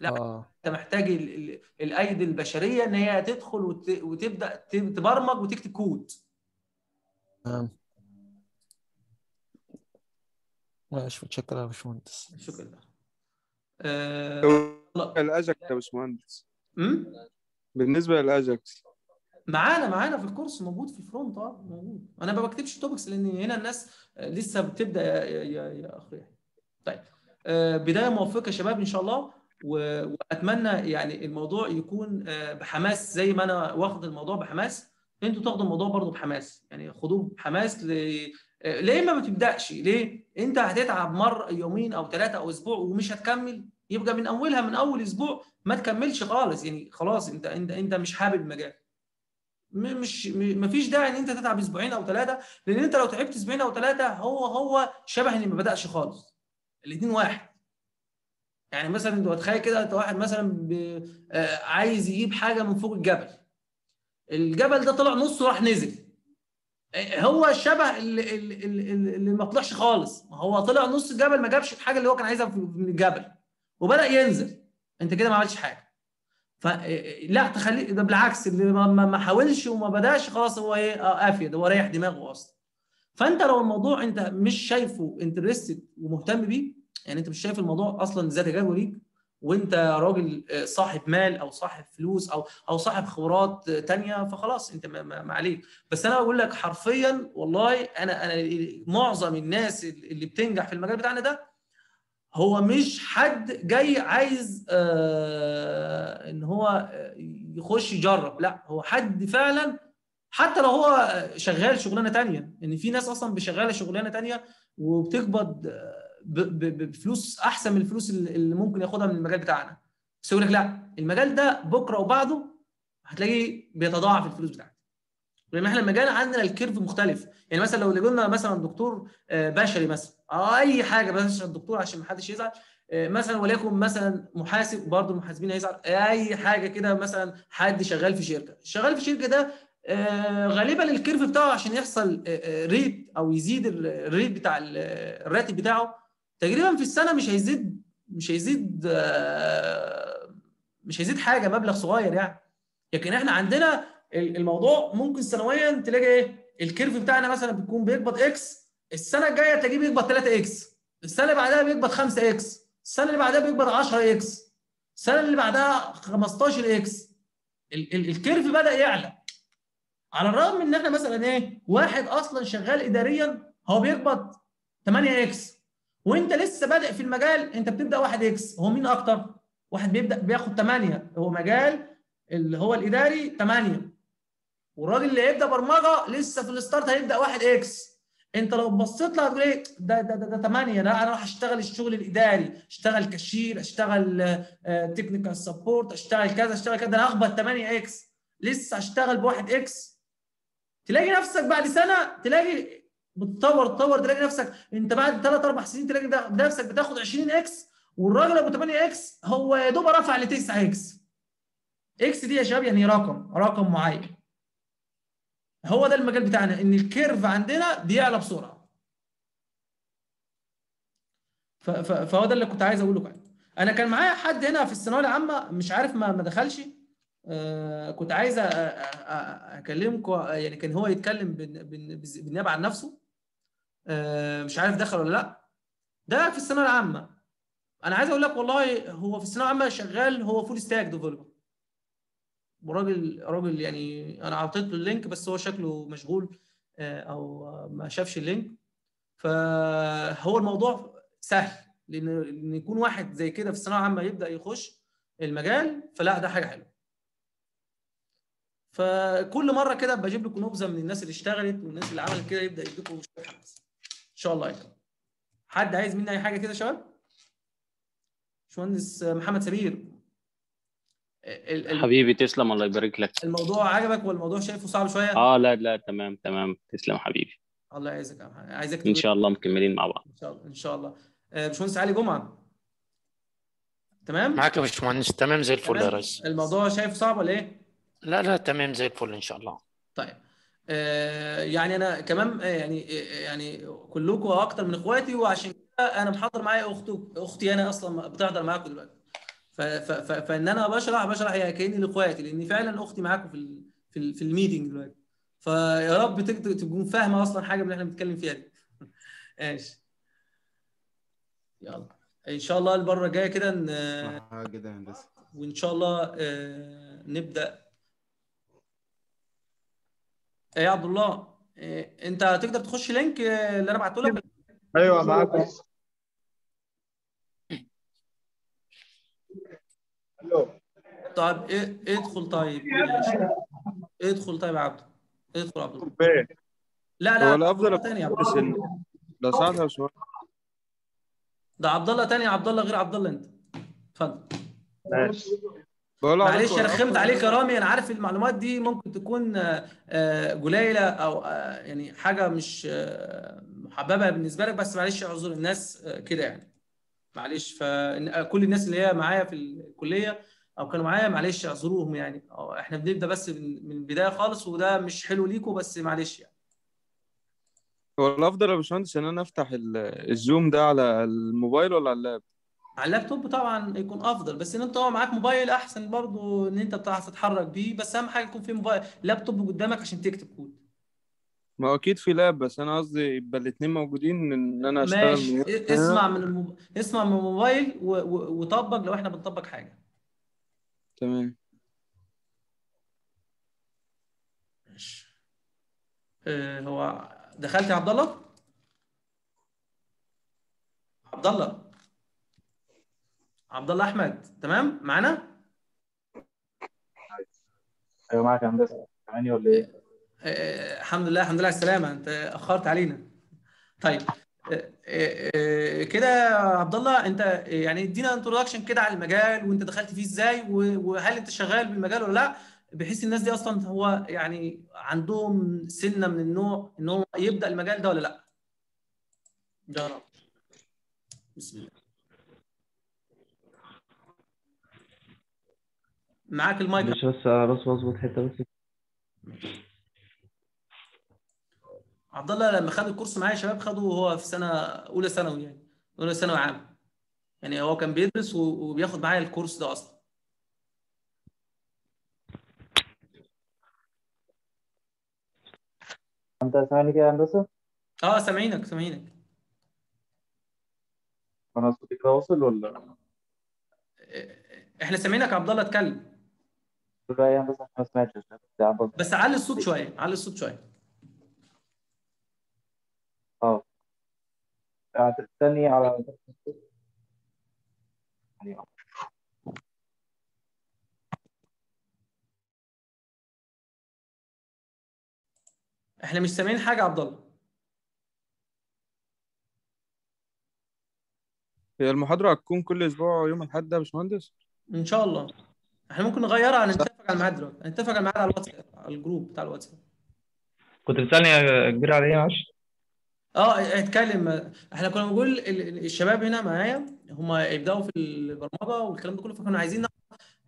لا آه. أنت محتاج ال- ال- الأيدي البشرية إن هي تدخل وت- وتبدأ تبرمج وتكتب كود. تمام ماشي متشكر يا باشمهندس. شكرا. لك آه الأجاكس يا باشمهندس. أمم؟ بالنسبة للأجاكس معانا معانا في ال course موجود في ال front آه موجود. أنا ما بكتبش topics لأن هنا الناس لسه بتبدأ يا يا يا, يا اخ يحيى طيب آه، بداية موفقة يا شباب إن شاء الله. وأتمنى يعني الموضوع يكون آه، بحماس زي ما أنا واخد الموضوع بحماس. أنتوا تاخدوا الموضوع برضه بحماس. يعني خدوه بحماس ل... آه، ليه ما بتبداش ليه؟ أنت هتتعب مره يومين أو ثلاثة أو أسبوع ومش هتكمل. يبقى من أولها من أول أسبوع ما تكملش خالص. يعني خلاص أنت أنت أنت مش حابب المجال. مش م- مفيش داعي إن أنت تتعب أسبوعين أو ثلاثة لأن أنت لو تعبت أسبوعين أو ثلاثة هو هو شبه اللي ما بدأش خالص. الاثنين واحد. يعني مثلا أنت متخيل كده؟ أنت واحد مثلا. آه، عايز يجيب حاجة من فوق الجبل. الجبل ده طلع نصه راح نزل. آه، هو شبه اللي, اللي, اللي ما طلعش خالص. ما هو طلع نص الجبل ما جابش الحاجة اللي هو كان عايزها من الجبل. وبدأ ينزل. أنت كده ما عملتش حاجة. فلا تخلي ده بالعكس اللي ما, ما حاولش وما بدأش خلاص هو إيه؟ افيد هو ريح دماغه أصلا. فأنت لو الموضوع أنت مش شايفه انترستد ومهتم بيه يعني انت مش شايف الموضوع أصلا ذات جدوى ليك؟ وانت راجل آه، صاحب مال أو صاحب فلوس أو أو صاحب خبرات آه، تانية فخلاص انت ما- ما ما عليك. بس أنا بقول لك حرفيا والله أنا أنا معظم الناس اللي بتنجح في المجال بتاعنا ده هو مش حد جاي عايز آه إن هو آه، يخش يجرب. لا هو حد فعلا حتى لو هو شغال شغلانة تانية. ان في ناس أصلا بشغالة شغلانة تانية وبتقبض بفلوس أحسن من الفلوس اللي ممكن ياخدها من المجال بتاعنا. بس يقول لك لا المجال ده بكرة وبعده هتلاقيه بيتضاعف الفلوس بتاعته لأن إحنا المجال عندنا الكيرف مختلف. يعني مثلا لو قلنا مثلا دكتور آه، بشري مثلا أو أي حاجة بس الدكتور عشان ما حدش يزعل آه، مثلا وليكن مثلا محاسب برضه المحاسبين هيزعل. أي حاجة كده مثلا حد شغال في شركة. شغال في شركة ده آه، غالبا ال curve بتاعه عشان يحصل آه، آه، rate أو يزيد ال- ال rate بتاع ال- الراتب بتاعه تقريبا في السنة مش هيزيد مش هيزيد آه، مش هيزيد حاجة مبلغ صغير يعني. لكن إحنا عندنا ال- الموضوع ممكن سنويا تلاقي إيه؟ ال curve بتاعنا مثلا بيكون بيقبض X السنة الجاية تلاقيه بيقبض 3 X السنة اللي بعدها بيقبض 5 X السنة اللي بعدها بيقبض 10 X السنة اللي بعدها 15 X ال- ال- ال curve بدأ يعلى. على الرغم إن إحنا مثلا إيه؟ واحد أصلا شغال اداريا هو بيقبض 8 X وانت لسه بادئ في المجال انت بتبدأ 1 X هو مين أكتر؟ واحد بيبدأ بياخد 8 هو مجال اللي هو الإداري 8 والراجل اللي هيبدأ برمجة لسه في ال start هيبدأ 1 X انت لو بصيت له هتقول إيه؟ ده ده ده, ده 8 ده أنا راح أشتغل الشغل الإداري. أشتغل كاشير أشتغل technical support أشتغل كذا أشتغل كذا. أنا هخبط 8 X لسه اشتغل ب 1 X تلاقي نفسك بعد سنة تلاقي بتطور تطور تلاقي نفسك انت بعد ثلاث أربع سنين تلاقي نفسك بتاخد 20 X والراجل أبو 8 X هو يا دوب رفع ل 9 X. X دي يا شباب يعني رقم رقم معين. هو ده المجال بتاعنا إن ال curve عندنا بيعلى بسرعة. فهو ده اللي كنت عايز أقوله كمان أنا كان معايا حد هنا في الثانوية العامة مش عارف ما دخلش آه، كنت عايز أكلمكم يعني كان هو يتكلم بال- بال- بالنيابه عن نفسه. مش عارف دخل ولا لا. ده في الثانوية العامة. أنا عايز أقول لك والله هو في الثانوية العامة شغال هو full stack developer وراجل راجل يعني أنا أعطيت له ال link بس هو شكله مشغول آه، أو ما شافش اللينك. فهو الموضوع سهل لأن ان يكون واحد زي كده في الثانوية العامة يبدأ يخش المجال فلا ده حاجة حلوة. فكل مرة كده بجيب لكم نبذه من الناس اللي اشتغلت والناس اللي عملت كده يبدأ يديكم شوية حماس. شاء الله يعني حد عايز مني أي حاجة كده يا شباب؟ باشمهندس محمد سمير حبيبي تسلم الله يبارك لك. الموضوع عجبك ولا الموضوع شايفه صعب شوية؟ آه لا لا تمام تمام. تسلم حبيبي. الله يعزك. عايزك إن شاء الله مكملين مع بعض. إن شاء الله إن شاء الله. آه، باشمهندس علي جمعة. تمام؟ معاك يا باشمهندس. تمام زي الفل يا ريس. الموضوع شايفه صعب ولا إيه؟ لا لا تمام زي الفل إن شاء الله. طيب. يعني أنا كمان آه، يعني آه، يعني كلكم أكتر من إخواتي وعشان كده أنا محضر معايا أختي أختي أنا أصلا بتحضر معاكم دلوقتي. فإن أنا بشرح بشرح يعني كأني لإخواتي لأن فعلا أختي معاكم في في في ال meeting دلوقتي. فيا رب تك- تكون فاهمة أصلا حاجة من اللي إحنا بنتكلم فيها دي. ماشي. يلا. إن شاء الله المرة الجاية كده ن- صح جدا يا هندسة. وإن شاء الله آه، نبدأ إيه يا عبد الله إيه أنت تقدر تخش link آه، اللي أنا بعته لك؟ أيوه معاك طيب إيه ادخل طيب. ادخل طيب يا عبد ادخل عبد الله. إيه لا لا هو الأفضل تاني يا عبد الله. ساعات يا باشمهندس ده عبد الله تاني يا عبد الله غير عبد الله أنت. اتفضل. ماشي. معلش أنا خمت الأفضل- عليك يا رامي أنا عارف المعلومات دي ممكن تكون آه، آه، قليلة أو آه، يعني حاجة مش محببة بالنسبة لك بس معلش أعذر الناس كده يعني. معلش فكل الناس اللي هي معايا في الكلية أو كانوا معايا معلش أعذروهم يعني. أو إحنا بنبدأ بس من البداية خالص وده مش حلو ليكم بس معلش يعني. هو الأفضل يا باشمهندس إن أنا أفتح ال- ال Zoom ده على الموبايل ولا على ال lap؟ على اللابتوب طبعا يكون أفضل بس إن أنت هو معاك موبايل أحسن برضو إن أنت بتعرف تتحرك بيه بس أهم حاجة يكون في موبايل لابتوب قدامك عشان تكتب كود. ما هو أكيد في lap بس أنا قصدي يبقى الاثنين موجودين إن أنا أشتغل ماشي. من ا- اسمع من الموب... اسمع من الموبايل و... و... وطبق لو إحنا بنطبق حاجة. تمام. ماشي. آه هو دخلت يا عبد الله؟ عبد الله. عبد الله أحمد تمام؟ معانا؟ أيوه معاك يا هندسة. سامعني ولا إيه؟ آه، الحمد لله الحمد لله على السلامة. أنت أخرت علينا. طيب آه، آه، آه، كده يا عبد الله أنت آه، يعني ادينا introduction كده على المجال وأنت دخلت فيه إزاي وهل أنت شغال بالمجال ولا لأ؟ بحيث الناس دي أصلا هو يعني عندهم سنة من النوع إن هو يبدأ المجال ده ولا لأ. جرب. بسم الله. معاك المايك. معلش بس بس بظبط حتة بس. عبد الله لما خد الكورس معايا يا شباب خده وهو في سنة أولى ثانوي يعني أولى ثانوي عام. يعني هو كان بيدرس وبياخد معايا الكورس ده أصلا. أنت سامعني كده يا هندسة؟ آه سامعينك سامعينك. أنا صوتي كده واصل ولا؟ إحنا سامعينك عبد الله اتكلم. لا يا هندسه ما سمعتش. بس علي الصوت شوية علي الصوت شوية آه هتستني على. إحنا مش سامعين حاجة يا عبد الله هي المحاضرة هتكون كل أسبوع يوم الأحد يا باشمهندس؟ إن شاء الله إحنا ممكن نغيرها هنتفق على الميعاد دلوقتي. هنتفق على الميعاد على الواتساب على الجروب بتاع الواتساب كنت بتسألني يا كبير على إيه معلش آه اتكلم. إحنا كنا بنقول ال- ال- الشباب هنا معايا هم يبدأوا في البرمجة والكلام ده كله فكنا عايزين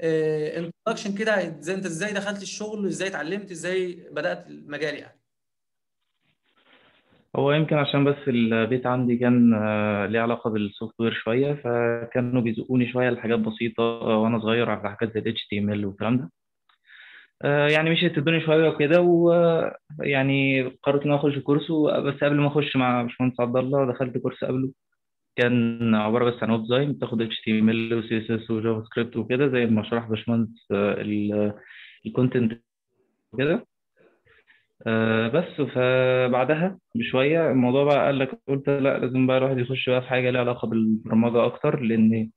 introduction كده إزاي أنت إزاي دخلت الشغل؟ إزاي اتعلمت؟ إزاي بدأت المجال يعني؟ هو يمكن عشان بس البيت عندي كان آه، ليه علاقة بال software شوية فكانوا بيزقوني شوية لحاجات بسيطة آه، وأنا صغير على حاجات زي ال HTML والكلام ده. آه، يعني مشيت الدنيا شوية وكده ويعني قررت إن أنا أخش course و- بس قبل ما أخش مع باشمهندس عبد الله دخلت course قبله. كان عبارة بس عن web design بتاخد HTML و CSS و JavaScript وكده زي ما شرح باشمهندس ال content وكده. آه، بس فبعدها بشوية الموضوع بقى قال لك قلت لا لازم بقى الواحد يخش بقى في حاجة ليها علاقة بالبرمجة أكتر لأن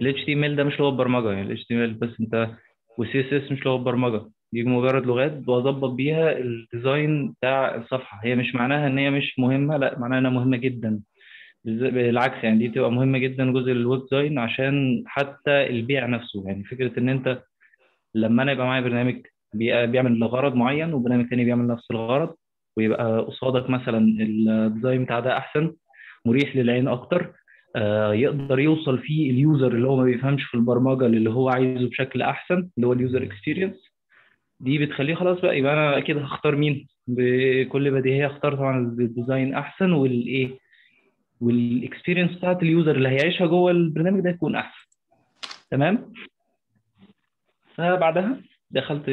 ال HTML ده مش لغة برمجة يعني ال HTML بس أنت وال CSS مش لغة برمجة. دي مجرد لغات بظبط بيها ال design بتاع الصفحة. هي مش معناها إن هي مش مهمة لأ معناها إنها مهمة جدا. بالعكس يعني دي بتبقى مهمة جدا جزء ال web design عشان حتى البيع نفسه. يعني فكرة إن أنت لما أنا يبقى معايا برنامج بي- بيعمل لغرض معين وبرنامج تاني بيعمل نفس الغرض ويبقى قصادك مثلا ال design بتاع ده أحسن مريح للعين أكتر آه، يقدر يوصل فيه ال user اللي هو ما بيفهمش في البرمجة اللي هو عايزه بشكل أحسن اللي هو ال user experience دي بتخليه خلاص بقى يبقى أنا أكيد هختار مين؟ بكل بديهية هختار طبعا ال design أحسن والإيه؟ وال experience بتاعت ال user اللي هيعيشها جوه البرنامج ده يكون أحسن. تمام؟ فبعدها دخلت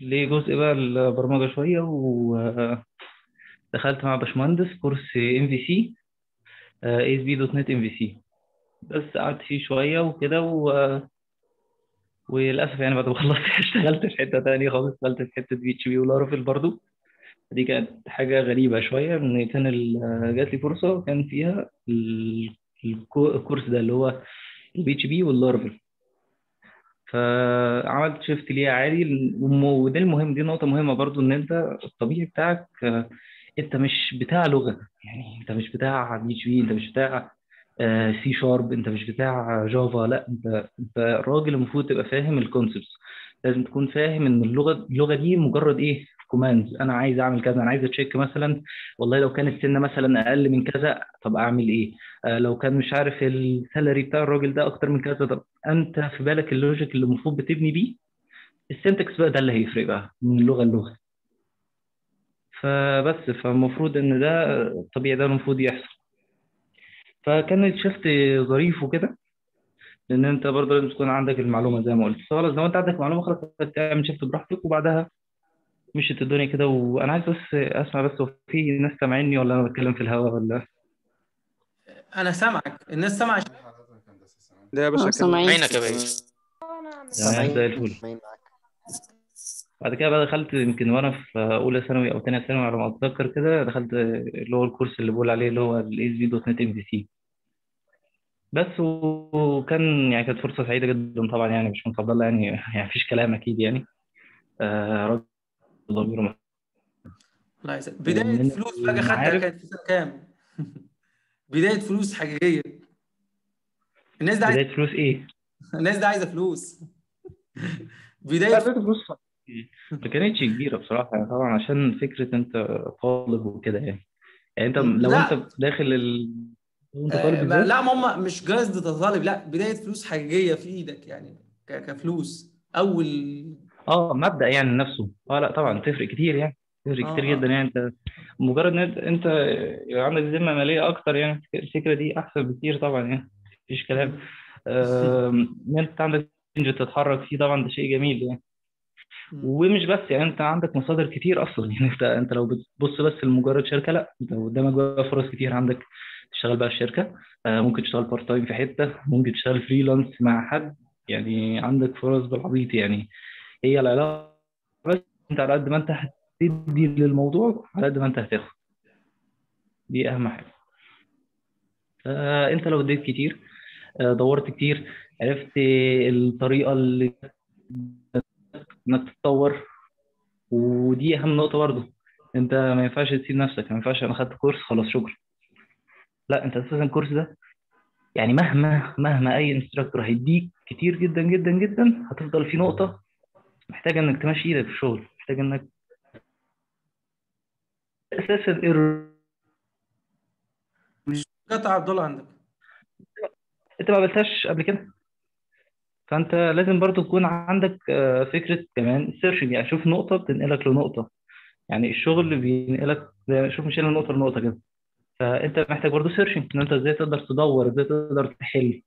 لجزء بقى البرمجة شوية ودخلت مع باشمهندس كورس ام في سي اس بي دوت نت ام في سي بس قعدت فيه شوية وكده و... وللأسف يعني بعد ما خلصت اشتغلت في حتة تانية خالص اشتغلت في حتة PHP و Laravel برضو. دي كانت حاجة غريبة شوية إن كان جات لي فرصة كان فيها ال- الكو- ال course ده اللي هو ال PHP وال Laravel فعملت shift ليه عادي. وده المهم دي نقطة مهمة برضو إن أنت الطبيعي بتاعك آه، أنت مش بتاع لغة. يعني أنت مش بتاع PHP أنت مش بتاع سي شارب أنت مش بتاع Java لا أنت أنت راجل المفروض تبقى فاهم ال concepts لازم تكون فاهم إن اللغة اللغة دي مجرد إيه؟ commands أنا عايز أعمل كذا أنا عايز أ check مثلا والله لو كان السن مثلا أقل من كذا طب أعمل إيه؟ آه، لو كان مش عارف ال salary بتاع الراجل ده أكتر من كذا طب أنت في بالك ال logic اللي المفروض بتبني بيه؟ السنتكس بقى ده اللي هيفرق بقى من لغه للغة. فبس فالمفروض إن ده الطبيعي ده المفروض يحصل. فكان شفت ظريف وكده لأن أنت برضه لازم تكون عندك المعلومة زي ما قلت. خلاص لو أنت عندك معلومة خلاص تعمل شفت براحتك وبعدها مشيت الدنيا كده. وأنا عايز بس أسمع بس هو في ناس سامعيني ولا أنا بتكلم في الهواء ولا؟ أنا سامعك. الناس سامعة. ده يا باشا آه سامعين. عينك يا باشا. زي الفل. بعد كده بقى دخلت يمكن وأنا في أولى ثانوي أو ثانية ثانوي على ما أتذكر كده دخلت اللي هو ال course اللي بقول عليه اللي هو الاس بي دوت نت ام في سي بس وكان يعني كانت فرصة سعيدة جدا طبعا يعني مش الله يعني يعني مفيش كلام أكيد يعني. آه راجل ضميره يسلمك بداية فلوس بقى خدتها كانت في سنة كام؟ بداية فلوس حقيقية. الناس دي عايزة بداية فلوس إيه؟ الناس دي عايزة فلوس. بداية فلوس ما كانتش كبيرة بصراحة يعني طبعا عشان فكرة أنت طالب وكده يعني. يعني أنت لو لا. أنت داخل ال... وانت آه، طالب إزاي؟ لا ما هم مش قصد تطالب. لا بداية فلوس حقيقيه في إيدك يعني ك- كفلوس. أول آه مبدأ يعني نفسه. آه لا طبعا تفرق كتير يعني. تفرق آه، كتير آه. جدا يعني. أنت مجرد إن انت عندك ذمة مالية أكتر يعني. الفكرة دي أحسن بكتير طبعا يعني. مفيش كلام. إن أنت عندك تتحرك فيه طبعا ده شيء جميل يعني. ومش بس يعني انت عندك مصادر كتير أصلا. يعني انت انت لو بتبص بس لمجرد شركة لا انت قدامك بقى فرص كتير عندك تشتغل بقى في شركة. آه، ممكن تشتغل part time في حتة ممكن تشتغل freelance مع حد. يعني عندك فرص بالعبيط يعني هي العلاقة بس انت على قد ما انت هتدي للموضوع على قد ما انت هتاخد. دي أهم حاجة. فانت لو اديت كتير آه، دورت كتير عرفت الطريقة اللي إنك تتطور ودي أهم نقطة برضه. أنت ما ينفعش تسيب نفسك ما ينفعش أنا خدت course خلاص شكرا. لا أنت أساسا ال course ده يعني مهما مهما أي instructor هيديك كتير جدا جدا جدا هتفضل في نقطة محتاج إنك تمشي إيدك في الشغل محتاج إنك أساس ال error قطع عبد الله عندك. أنت ما قابلتهاش قبل كده؟ فأنت لازم برضو تكون عندك آه، فكرة كمان searching يعني شوف نقطة بتنقلك لنقطة. يعني الشغل بينقلك شوف مش نقطة لنقطة كده. فأنت محتاج برضو searching إن أنت إزاي تقدر تدور إزاي تقدر تحل.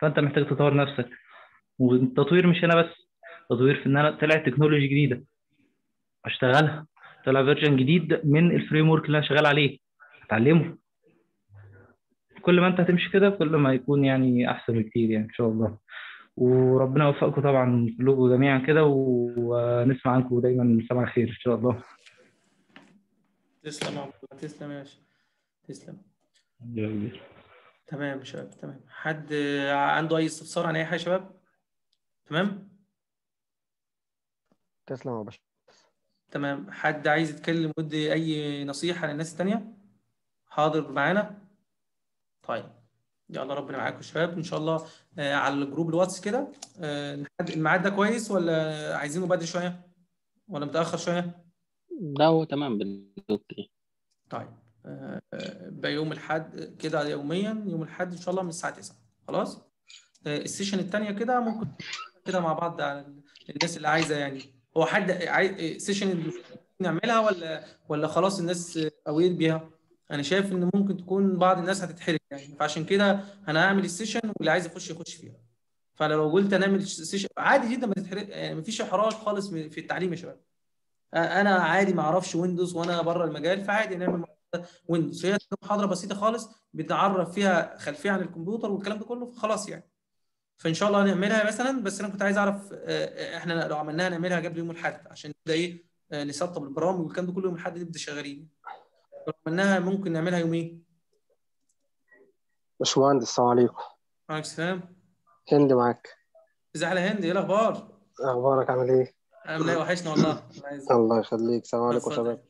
فأنت محتاج تطور نفسك. والتطوير مش هنا بس تطوير في إن أنا طلع technology جديدة. أشتغلها. طلع version جديد من ال framework اللي أنا شغال عليه. أتعلمه. كل ما أنت هتمشي كده كل ما يكون يعني أحسن بكتير يعني إن شاء الله. وربنا يوفقكم طبعا كلكم جميعا كده ونسمع عنكم دايما سمع خير إن شاء الله. تسلم يا تسلم يا باشا. تسلم. تمام يا شباب تمام. حد عنده أي استفسار عن أي حاجة يا شباب؟ تمام؟ تسلم يا باشا. تمام. حد عايز يتكلم ودي أي نصيحة للناس التانية؟ حاضر معانا؟ طيب. يلا ربنا معاكم يا شباب. إن شاء الله آه، على الجروب الواتس كده آه، نحدد الميعاد ده كويس ولا عايزينه بدري شوية؟ ولا متأخر شوية؟ ده هو تمام بالدكتور طيب آه، آه، بقى يوم الأحد كده يوميا يوم الأحد إن شاء الله من الساعة 9 خلاص؟ آه، ال session الثانية كده ممكن كده مع بعض على الناس اللي عايزة يعني. هو حد عايز session نعملها ولا ولا خلاص الناس aware بيها؟ أنا شايف إن ممكن تكون بعض الناس هتتحرج يعني. فعشان كده أنا هعمل ال session واللي عايز يخش يخش فيها. فلو قلت نعمل session عادي جدا ما تتحرج يعني مفيش إحراج خالص في التعليم يا شباب. أنا عادي ما أعرفش Windows وأنا بره المجال فعادي نعمل Windows هي محاضرة بسيطة خالص بتعرف فيها خلفية عن الكمبيوتر والكلام ده كله خلاص يعني. فإن شاء الله هنعملها مثلا بس أنا كنت عايز أعرف إحنا لو عملناها نعملها قبل يوم الأحد عشان نبدا إيه آه، نسطب البرامج والكلام ده كله يوم الأحد نبدا شغالين. لو عملناها ممكن نعملها يوم إيه؟ باشمهندس السلام عليكم. عليكم السلام. هند معاك. ازي على هند إيه الأخبار؟ أخبارك عامل إيه؟ عامل إيه؟ وحشنا والله. الله يخليك. السلام عليكم يا. شباب.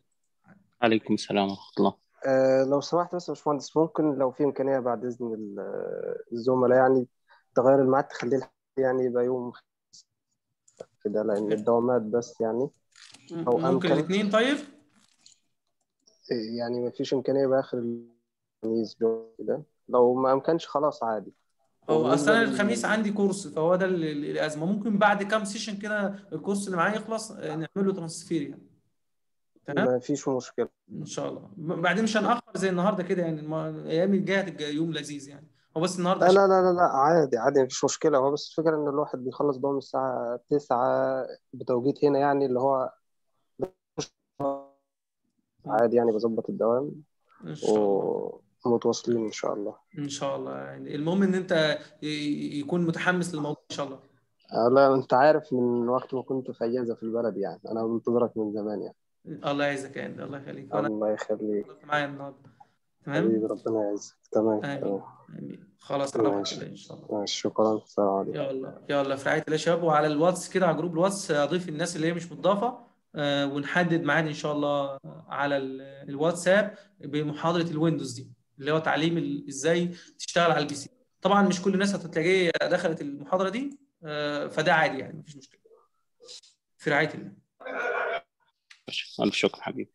عليكم السلام ورحمة الله. أه لو سمحت بس يا باشمهندس ممكن لو في إمكانية بعد إذن ال- الزملاء يعني تغير الميعاد تخليه يعني يبقى يوم كده لأن الدوامات بس يعني. أو ممكن الاثنين طيب؟ يعني ما فيش إمكانية يبقى آخر الخميس كده. لو ما أمكنش خلاص عادي. هو وبالنسبة اصل أنا لل- الخميس عندي كورس فهو ده ال- ال- الأزمة. ممكن بعد كام session كده الكورس اللي معايا يخلص نعمل له transfer يعني. تمام؟ ما فيش مشكلة. إن شاء الله. بعدين مش هنأخر زي النهارده كده يعني. الأيام الجاية هتبقى يوم لذيذ يعني. هو بس النهارده لا لا لا لا عادي عادي مفيش مشكلة. هو بس الفكرة إن الواحد بيخلص دوام الساعة تسعة بتوقيت هنا يعني اللي هو عادي يعني بظبط الدوام إن شاء الله. ومتواصلين إن شاء الله. إن شاء الله. يعني المهم إن أنت يكون متحمس للموضوع إن شاء الله. آه، لا أنت عارف من وقت ما كنت في أجازة في البلد يعني. أنا منتظرك من زمان يعني. الله يعزك يا الله يخليك. الله يخليك. معايا النهارده. تمام؟ حبيبي ربنا يعزك. تمام آمين. تمام. آمين. خلاص ماشي. الله إن شاء الله. ماشي شكرا. السلام عليكم. يلا يلا. في رعاية الله يا شباب. وعلى الواتس كده على group الواتس أضيف الناس اللي هي مش متضافة. ونحدد ميعاد إن شاء الله على ال- الواتساب بمحاضرة ال Windows دي اللي هو تعليم إزاي تشتغل على ال PC طبعا مش كل الناس هتلاقيه دخلت المحاضرة دي آه، فده عادي يعني مفيش مشكلة. في رعاية الله. ألف شكر حبيبي.